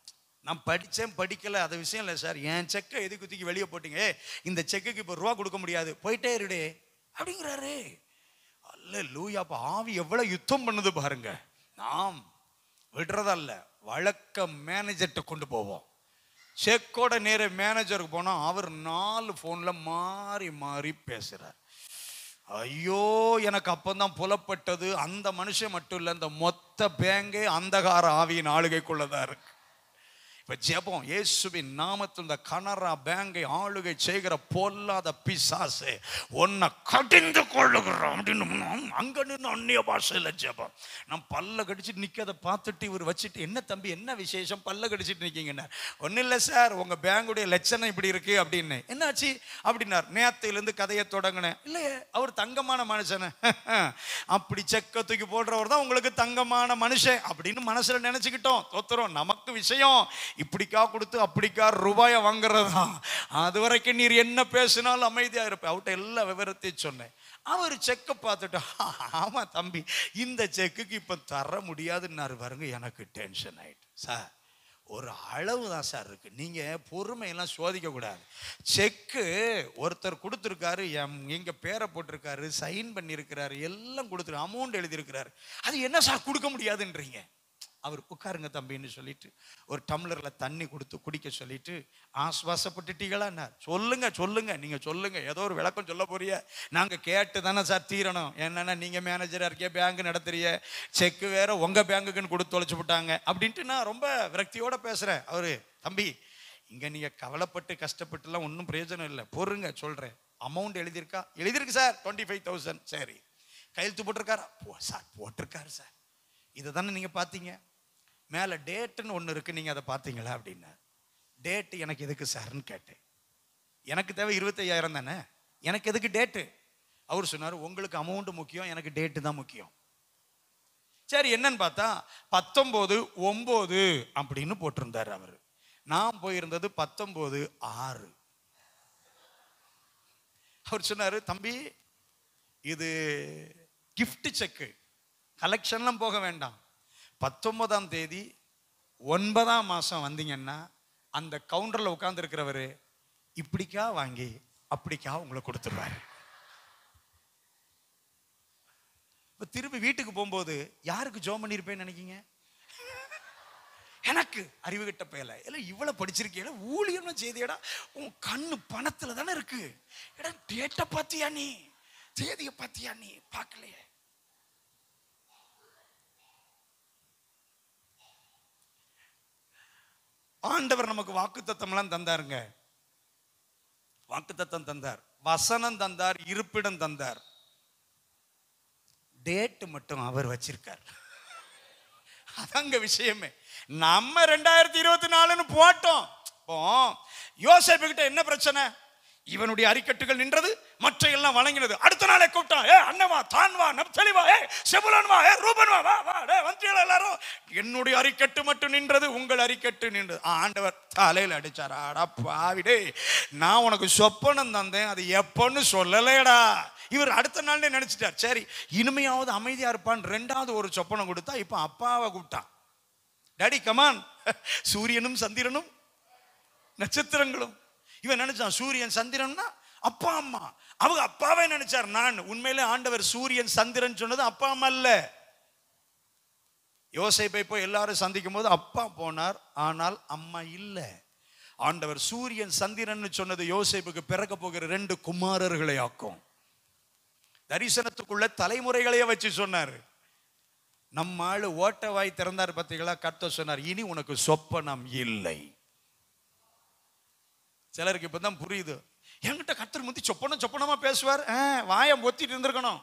நான் படித்தேன் படிக்கலை. அது விஷயம் இல்லை சார். என் செக்கை எதுக்கு தூக்கி வெளியே போட்டீங்க? இந்த செக்குக்கு இப்போ ரூபா கொடுக்க முடியாது. போயிட்டே இருடே. அப்படிங்கிறாரு. அல்ல லூயாப்பா ஆவி எவ்வளோ யுத்தம் பண்ணுது பாருங்க. நாம் விடுறதல்ல. வழக்க மேனேஜர்கிட்ட கொண்டு போவோம். செக்கோட நேர மேனேஜருக்கு போனால் அவர் நாலு ஃபோனில் மாறி மாறி பேசுகிறார் ஐயோ எனக்கு அப்பந்தான் புலப்பட்டது. அந்த மனுஷன் மட்டும் இல்லை இந்த மொத்த பேங்கே அந்தகார ஆவியின் ஆளுகைக்குள்ளதான் இருக்கு. இப்போ ஜெபம் இயேசுவின் நாமத்தில் இந்த கனரா பேங்கை ஆளுகை செய்கிற பொல்லாத பிசாசு ஒன்றை கடிந்து கொள்ளுகிறோம் அப்படின்னு அங்கே நின்று அந்நிய பாஷையில் ஜெபம். நான் பல்ல கடிச்சிட்டு நிற்கிறத பார்த்துட்டு இவர் வச்சுட்டு என்ன தம்பி என்ன விசேஷம்? பல்ல கடிச்சிட்டு நிற்கிங்கன்னு ஒன்றும் இல்லை சார் உங்கள் பேங்குடைய லட்சணம் இப்படி இருக்கு. அப்படின்னு. என்னாச்சு? அப்படின்னார். நேத்தையிலேருந்து கதையை தொடங்கினேன். இல்லையே அவர் தங்கமான மனுஷனே. [laughs] அப்படி செக்க தூக்கி போடுறவர் தான் உங்களுக்கு தங்கமான மனுஷன். அப்படின்னு மனசில் நினச்சிக்கிட்டோம். தோத்துறோம். நமக்கு விஷயம். இப்படிக்கா கொடுத்து அப்படிக்கா ரூபாயை வாங்குறதா அது வரைக்கும் நீர் என்ன பேசினாலும் அமைதியாக இருப்பேன் அவர்கிட்ட எல்லா விவரத்தையும் சொன்னேன். அவர் செக்கை பார்த்துட்டு ஆமாம் தம்பி இந்த செக்குக்கு இப்போ தர முடியாதுன்னாரு பாருங்க எனக்கு டென்ஷன் ஆயிட்டு. சார் ஒரு அளவு தான் சார் இருக்கு. நீங்க பொறுமையெல்லாம் சோதிக்க கூடாது. செக்கு ஒருத்தர் கொடுத்துருக்காரு எம் எங்க பேரை போட்டிருக்காரு சைன் பண்ணியிருக்கிறாரு எல்லாம் கொடுத்துரு அமௌண்ட் எழுதியிருக்கிறாரு. அது என்ன சார் கொடுக்க முடியாதுன்றீங்க? அவர் உட்காருங்க தம்பின்னு சொல்லிட்டு ஒரு டம்ளரில் தண்ணி கொடுத்து குடிக்க சொல்லிட்டு ஆஸ்வாசப்பட்டுட்டீங்களா சொல்லுங்க சொல்லுங்க நீங்க சொல்லுங்க. ஏதோ ஒரு விளக்கம் சொல்ல போறிய நாங்க கேட்டு தானே சார் தீரணும். என்னன்னா நீங்க மேனேஜரா இருக்கே பேங்க் நடத்துறிய செக்கு வேற உங்க பேங்குக்குன்னு கொடுத்து தொலைச்சு விட்டாங்க. அப்படின்ட்டு நான் ரொம்ப விரக்தியோட பேசுறேன். அவரு தம்பி இங்க நீங்க கவலைப்பட்டு கஷ்டப்பட்டுலாம் ஒன்றும் பிரயோஜனம் இல்லை. பொறுங்க சொல்றேன். அமௌண்ட் எழுதியிருக்கா? எழுதியிருக்கு சார். டுவெண்ட்டி ஃபைவ் தௌசண்ட் சரி. கையெழுத்து போட்டிருக்காரா? போ சார் போட்டிருக்காரு சார். இதை தானே நீங்கள் பார்த்தீங்க? மேலே டேட்டுன்னு ஒன்று இருக்கு நீங்கள் அதை பார்த்தீங்களா அப்படின்னா. டேட்டு எனக்கு எதுக்கு சார்ன்னு கேட்டேன். எனக்கு தேவை இருபத்தையாயிரம் தானே? எனக்கு எதுக்கு டேட்டு? அவர் சொன்னார் உங்களுக்கு அமௌண்ட் முக்கியம் எனக்கு டேட்டு தான் முக்கியம். சரி என்னன்னு பார்த்தா பத்தொம்போது ஒம்பது அப்படின்னு போட்டிருந்தார் அவர். நான் போயிருந்தது பத்தொம்போது ஆறு. அவர் சொன்னார் தம்பி இது கிஃப்ட் செக்கு கலெக்ஷன்லாம் போக வேண்டாம். பத்தொன்பதாம் தேதி ஒன்பதாம் மாதம் வந்தீங்கன்னா அந்த கவுண்டரில் உட்காந்துருக்கிறவர் இப்படிக்கா வாங்கி அப்படிக்கா உங்களை கொடுத்துருவாரு இப்போ திரும்பி வீட்டுக்கு போகும்போது யாருக்கு ஜோம் பண்ணியிருப்பேன்னு நினைக்கீங்க? எனக்கு அறிவு கிட்ட பயல. இல்லை இவ்வளோ படிச்சிருக்கேன். ஊழியம்னு செய்தியடா உன் கண்ணு பணத்தில் தானே இருக்கு. எடா டேட்டை பார்த்தியா நீ? தேதியை பார்த்தியா நீ? பார்க்கலையே. ஆண்டவர் நமக்கு வாக்குத்தத்தம்லாம் தந்தாருங்க. வாக்குத்தத்தம் தந்தார். வசனம் தந்தார் இருப்பிடம் தந்தார். டேட் மட்டும் அவர் வச்சிருக்கார். அதாங்க விஷயமே. நம்ம ரெண்டாயிரத்தி இருபத்தி நாலுன்னு போட்டோம். இப்போ யோசேப்பு கிட்ட என்ன பிரச்சனை? இவனுடைய அரிக்கட்டுகள் நின்றது மற்ற எல்லாம் வழங்கினது. அடுத்த நாளே கூப்பிட்டான் ஏ அண்ணவா தான் வா நப்தலி வா ஏ செபுலன் வா ஏ ரூபன் வா வா வா டே வந்தீங்களா எல்லாரும் என்னுடைய அறிக்கட்டு மட்டும் நின்றது உங்கள் அரிக்கட்டு நின்றது ஆண்டவர் தலையில் அடிச்சார். ஆடா பாவிடே நான் உனக்கு சொப்பனம் தந்தேன் அது எப்போன்னு சொல்லலேடா இவர் அடுத்த நாள்னே நினச்சிட்டார். சரி இனிமையாவது அமைதியாக இருப்பான் ரெண்டாவது ஒரு சொப்பனம் கொடுத்தா இப்போ அப்பாவை கூப்பிட்டான். டாடி கமான் [laughs] சூரியனும் சந்திரனும் நட்சத்திரங்களும். இவன் நினைச்சான் சூரியன் சந்திரன்னா அப்பா அம்மா. அவங்க அப்பாவே நினைச்சார் நான் உண்மையிலே ஆண்டவர் சூரியன் சந்திரன் சொன்னது அப்பா அம்மா இல்ல. யோசைப்பை போய் எல்லாரும் சந்திக்கும் போது அப்பா போனார் ஆனால் அம்மா இல்லை. ஆண்டவர் சூரியன் சந்திரன் சொன்னது யோசைப்புக்கு பிறக்க போகிற ரெண்டு குமாரர்களை ஆக்கும். தரிசனத்துக்குள்ள தலைமுறைகளையே வச்சு சொன்னார். நம்ம ஆளு ஓட்ட வாய் திறந்தார் பார்த்தீங்களா கத்த சொன்னார் இனி உனக்கு சொப்பனம் இல்லை. சிலருக்கு இப்பதான் புரியுது. என்கிட்ட கத்தர் முந்தி சொப்பனம் சொப்பனமா பேசுவார்? வாயை பொத்திட்டு இருந்திருக்கணும்.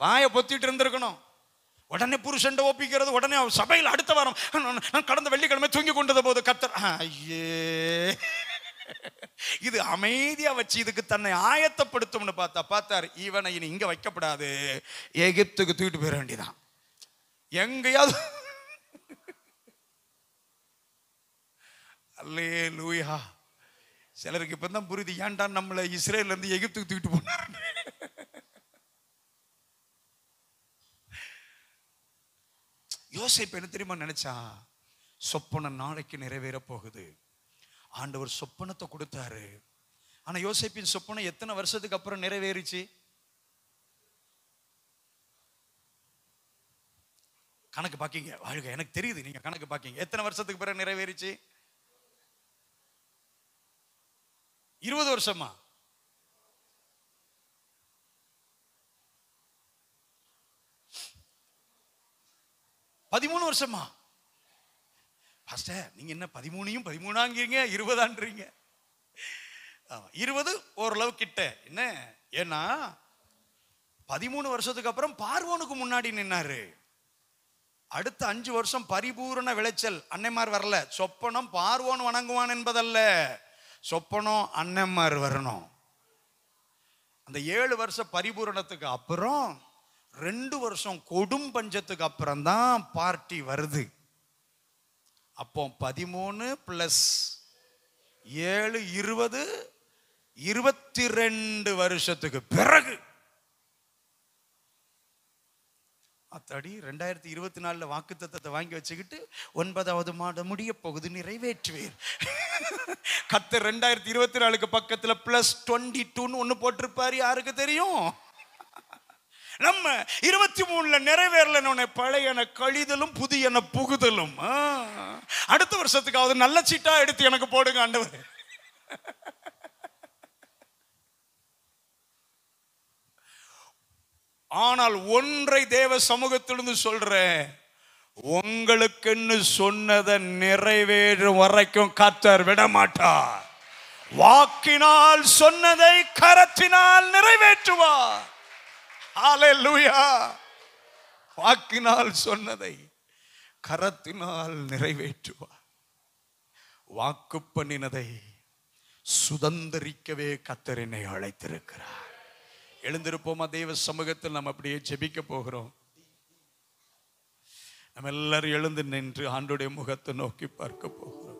வாயை பொத்திட்டு இருந்திருக்கணும். உடனே புருஷன் ஒப்பிக்கிறது உடனே அவர் சபையில் அடுத்த வாரம் நான் கடந்த வெள்ளிக்கிழமை தூங்கி கொண்டது போது கத்தர் ஐயே. இது அமைதியா வச்சு இதுக்கு தன்னை ஆயத்தப்படுத்தும்னு பார்த்தா பார்த்தார் இவனை இனி இங்க வைக்கப்படாது. எகிப்துக்கு தூக்கிட்டு போயிட வேண்டியதான் எங்கேயாவது. அல்லே லூயா சிலருக்கு இப்போ தான் புரியுது ஏன்டா நம்மளை இஸ்ரேல்ல இருந்து எகிப்துக்கு தூக்கிட்டு போனார் யோசிப்பு என்ன தெரியுமா நினைச்சா? சொப்பனம் நாளைக்கு நிறைவேற போகுது. ஆண்டவர் சொப்பனத்தை கொடுத்தாரு. ஆனா யோசிப்பின் சொப்பனம் எத்தனை வருஷத்துக்கு அப்புறம் நிறைவேறிச்சு? கணக்கு பாக்கீங்க வாழ்க எனக்கு தெரியுது நீங்க கணக்கு பாக்கீங்க. எத்தனை வருஷத்துக்கு பிறகு நிறைவேறிச்சு? இருபது வருஷமா? பதிமூணு வருஷமா? பாஸ்டர் நீங்க என்ன பதிமூணையும் பதிமூணாங்கிறீங்க இருபதான்றீங்க? இருபது ஓரளவு கிட்ட. என்ன? ஏன்னா பதிமூணு வருஷத்துக்கு அப்புறம் பார்வோனுக்கு முன்னாடி நின்னாரு. அடுத்த அஞ்சு வருஷம் பரிபூரண விளைச்சல். அன்னைமார் வரல. சொப்பனம் பார்வோன் வணங்குவான் என்பதல்ல. சொப்பனம் அன்னம்மார் வரணும். அந்த ஏழு வருஷ பரிபூரணத்துக்கு அப்புறம் ரெண்டு வருஷம் கொடும் பஞ்சத்துக்கு அப்புறம் தான் பார்ட்டி வருது. அப்போ பதிமூணு பிளஸ் ஏழு இருபது இருபத்தி ரெண்டு வருஷத்துக்கு பிறகு அத்தாடி ரெண்டாயிரத்தி இருபத்தி நாலில் வாக்கு தத்தத்தை வாங்கி வச்சுக்கிட்டு ஒன்பதாவது மாதம் முடிய போகுது நிறைவேற்றுவேன். கத்து ரெண்டாயிரத்தி இருபத்தி நாலுக்கு பக்கத்தில் பிளஸ் டுவெண்ட்டி டூன்னு ஒன்று போட்டிருப்பார் யாருக்கு தெரியும்? நம்ம இருபத்தி மூணுல நிறைவேறலன்னு பழையன கழிதலும் புதியன புகுதலும். அடுத்த வருஷத்துக்காவது நல்ல சீட்டா எடுத்து எனக்கு போடுங்க ஆண்டவர். ஆனால் ஒன்றை தேவ சமூகத்திலிருந்து சொல்றேன். உங்களுக்குன்னு சொன்னதை நிறைவேறும் வரைக்கும் கத்தர் விடமாட்டார். வாக்கினால் சொன்னதை கரத்தினால் நிறைவேற்றுவார். வாக்கினால் சொன்னதை கரத்தினால் நிறைவேற்றுவார். வாக்கு பண்ணினதை சுதந்தரிக்கவே கத்தர் என்னை அழைத்திருக்கிறார். எழுந்திருப்போமா தெய்வ சமூகத்தில் நம்ம அப்படியே ஜெபிக்க போகிறோம். நம்ம எல்லாரும் எழுந்து நின்று ஆண்டுடைய முகத்தை நோக்கி பார்க்க போகிறோம்.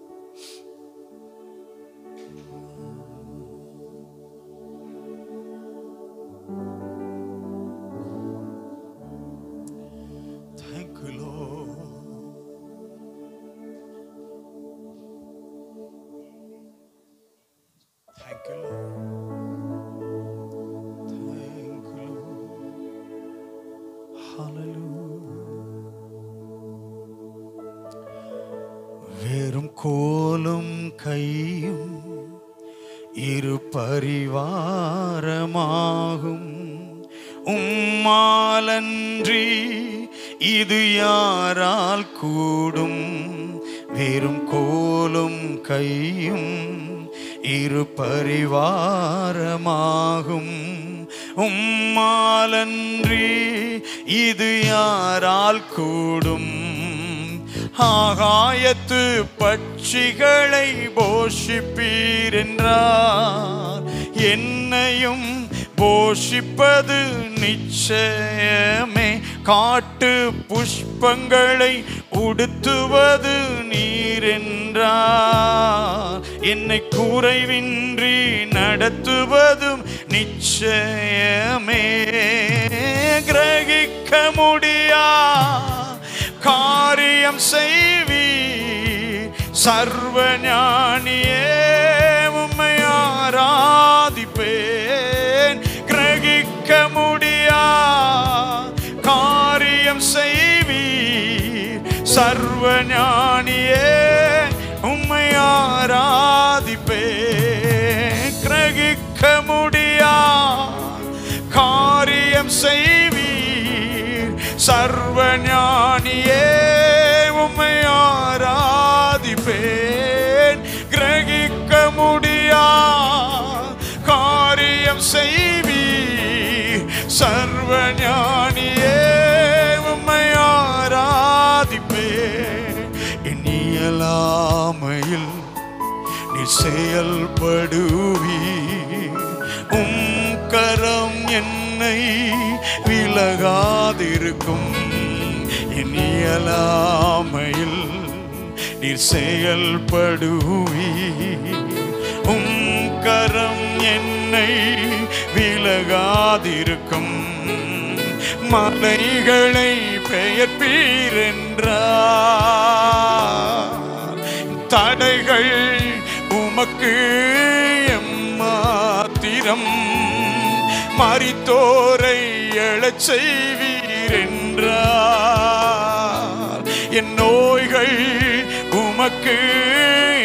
புஷ்பங்களை உடுத்துவது நீர் என்றார் என்னை குறைவின்றி நடத்துவதும் நிச்சயமே. கிரகிக்க முடியா காரியம் செய்வி சர்வ சர்வ ஞானியே உம்மை ஆராதிப்பேன். கிரகிக்க முடியா காரியம் செய்வீர். சர்வ செயல்படுவி உம் கரம் என்னை விலகாதிருக்கும். என் இயலாமையில் நீர் செயல்படுவி உம் கரம் என்னை விலகாதிருக்கும். மலைகளை பெயர்ப்பீரென்றா தடைகள் நமக்கு எம்மாத்திரம் மறித்தோரை எழச் செய்வீரென்றார் என் நோய்கள் உமக்கு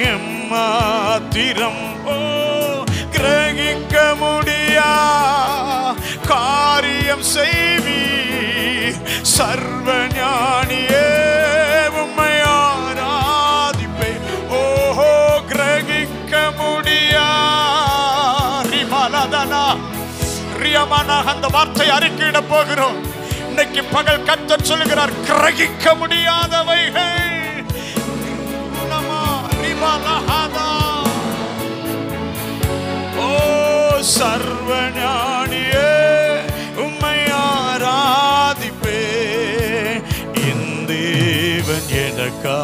எம்மாத்திரம் ஓ கிரகிக்க முடியா? காரியம் செய்வீர். சர்வ நானாக அந்த வார்த்தை அறிக்கையிட போகிறோம். இன்னைக்கு பகல் கத்தர் சொல்லுகிறார் கிரகிக்க முடியாதவைகள் ஓ சர்வ ஞானியே உம்மை ஆராதிப்பே. இந்தேவன் எனக்கா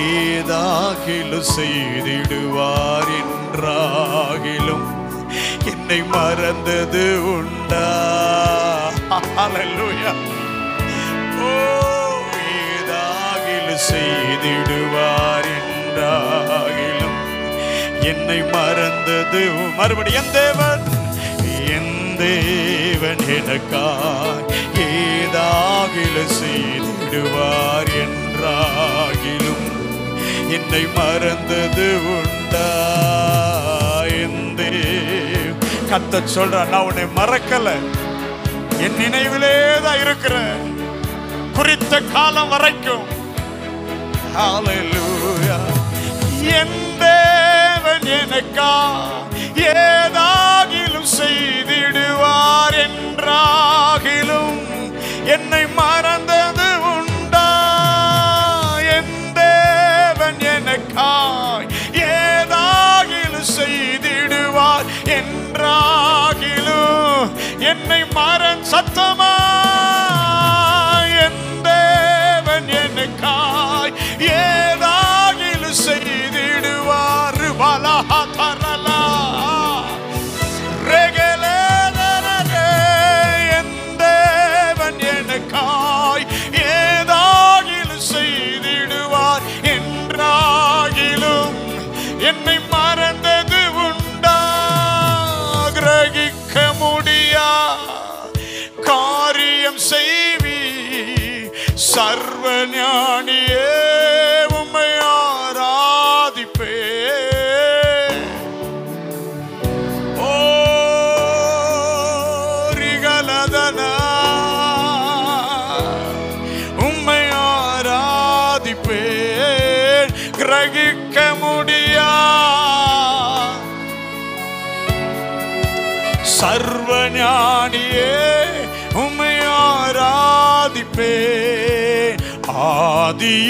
ஏதாகிலும் செய்திடுவார் என்றாகிலும் என்னை மறந்தது உண்டா? ஓ ஏதாகிலும் செய்திடுவார் என்றாகிலும் என்னை மறந்தது மறுபடி என் தேவன் என் தேவன் எனக்காய் ஏதாகிலும் செய்திடுவார் என்றாகிலும் என்னை மறந்தது உண்டா? கத்த சொல்ற நான் உன்னை மறக்கல. என் நினைவிலே தான் இருக்கிற குறித்த காலம் வரைக்கும். என் தேவன் எனக்கா ஏதாகிலும் செய்திடுவார் என்றாகிலும் என்னை மறந்தது என்னை மாறன் சத்தமா?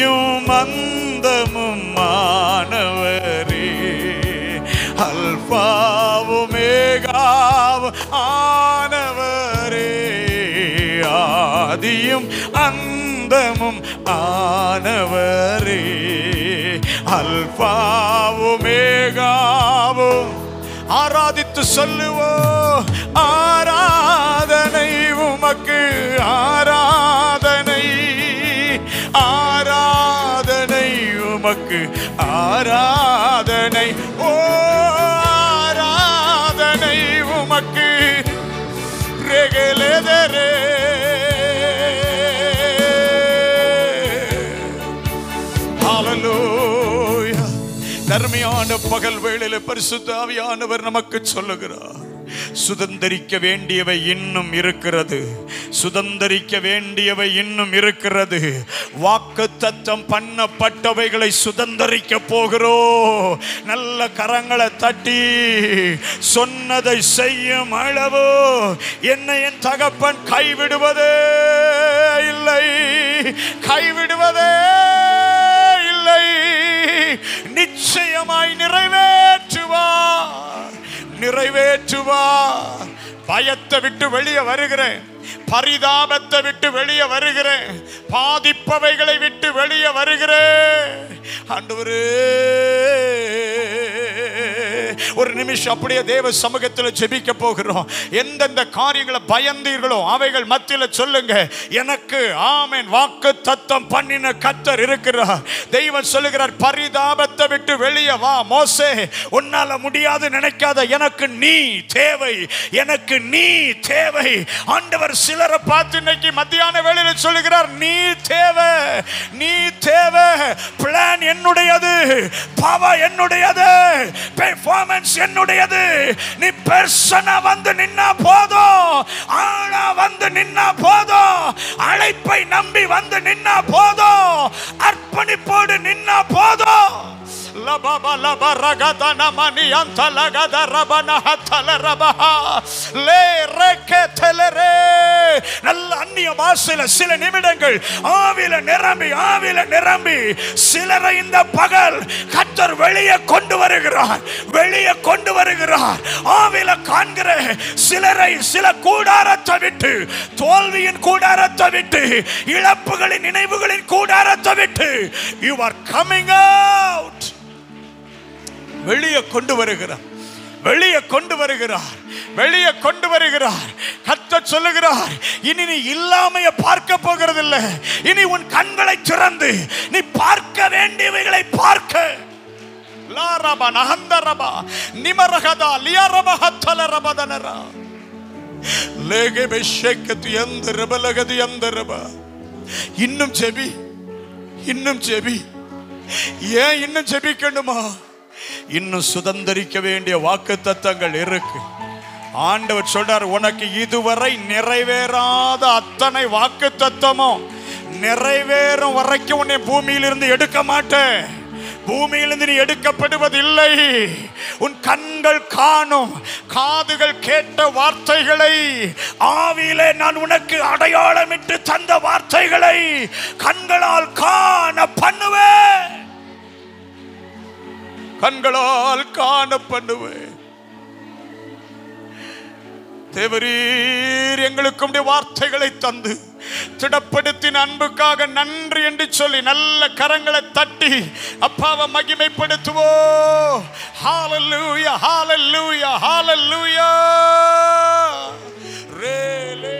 ஆதியும் மந்தமும் மாணவரே. அல்பாவும் மேகாவும் ஆனவரே. ஆதியும் அந்தமும் ஆனவரே. அல்பாவும் மேகாவும் ஆராதித்து சொல்லுவோ. ஆராதனை உமக்கு ஆரா உமக்கு ஆராதனை. ஓ ஆராதனை உமக்கு. ரெகலெதரே. ஹalleluya தர்மியான பகல் வேளையில பரிசுத்தாவியானவர் நமக்கு சொல்லுகிறார். சுதந்தரிக்க வேண்டியவை இன்னும் இருக்கிறது. சுதந்தரிக்க வேண்டியவை இன்னும் இருக்கிறது. வாக்கு தத்தம் பண்ணப்பட்டவைகளை சுதந்திரிக்க போகிறோ. நல்ல கரங்களை தட்டி சொன்னதை செய்யும் அளவு என்னை என் தகப்பன் கைவிடுவதே இல்லை. கைவிடுவதே இல்லை. நிச்சயமாய் நிறைவேற்றுவார். நிறைவேற்றுவார் பயத்தை விட்டு வெளியே வருகிறேன். பரிதாபத்தை விட்டு வெளியே வருகிறேன். பாதிப்பவைகளை விட்டு வெளியே வருகிறேன். அன்று ஒரு நிமிஷம் அப்படியே தேவ சமூகத்தில் ஜெபிக்க போகிறோம். எந்தெந்த காரியங்களை பயந்தீர்களோ அவைகள் மத்தியில் சொல்லுங்க. எனக்கு ஆமேன் வாக்கு தத்தம் பண்ணின கத்தர் இருக்கிறார். தெய்வம் சொல்லுகிறார் பரிதாபத்தை விட்டு வெளியே வா மோசே. உன்னால முடியாது நினைக்காத எனக்கு நீ தேவை. எனக்கு நீ தேவை. ஆண்டவர் சிலரை பார்த்து இன்னைக்கு மத்தியான வேளையில சொல்லுகிறார் நீ தேவை நீ தேவை. பிளான் என்னுடையது பவர் என்னுடையது. பெர்ஃபார்மன்ஸ் என்னுடையது. நீ பெர்சனா வந்து நின்னா போதும் ஆனா வந்து நின்னா போதும் அழைப்பை நம்பி வந்து நின்னா போதும் அர்ப்பணிப்போடு நின்னா போதும் லபப லப ரகதன மணி அந்த லகத ரபன ஹத்தல ரபஹா லே ரெக்கே தெலரே நல்ல அந்நிய பாஷையில சில நிமிடங்கள் ஆவில நிரம்பி ஆவில நிரம்பி சிலரை இந்த பகல் கத்தர் வெளியே கொண்டு வருகிறார் வெளியே கொண்டு வருகிறார். ஆவில காண்கிற சிலரை சில கூடாரத்தை விட்டு தோல்வியின் கூடாரத்தை விட்டு இழப்புகளின் நினைவுகளின் கூடாரத்தை விட்டு யூ ஆர் கம்மிங் அவுட் வெளியே கொண்டு வருகிறார். வெளியே கொண்டு வருகிறார். வெளியே கொண்டு வருகிறார். கத்த சொல்லுகிறார் இனி நீ இல்லாமைய பார்க்க போகிறதில்ல. இனி உன் கண்களை திறந்து நீ பார்க்க வேண்டியவைகளை பார்க்க. லாரபா நகந்தரபா நிமரகதா லியரபா லேகே பெஷேக்கத்து எந்த ரபலகது எந்த ரபா. இன்னும் செபி இன்னும் செபி ஏன் இன்னும் செபிக்கணுமா இன்னும் சுதந்திரிக்க வேண்டிய வாக்கு தத்தங்கள் இருக்கு. ஆண்டவர் சொல்றார் உனக்கு இதுவரை நிறைவேறாத அத்தனை வாக்கு தத்தமும் நிறைவேறும் வரைக்கும் உன்னை பூமியிலிருந்து எடுக்க மாட்டேன். பூமியிலிருந்து நீ எடுக்கப்படுவதில்லை. உன் கண்கள் காணும் காதுகள் கேட்ட வார்த்தைகளை ஆவியிலே நான் உனக்கு அடையாளமிட்டு தந்த வார்த்தைகளை கண்களால் காண பண்ணுவேன். கண்களால் காண பண்ணுவேன் தேவரீர் எங்களுக்கு உடைய வார்த்தைகளை தந்து திடப்படுத்தின் அன்புக்காக நன்றி என்று சொல்லி நல்ல கரங்களை தட்டி அப்பாவை மகிமைப்படுத்துவோ. Hallelujah hallelujah hallelujah Rayleigh.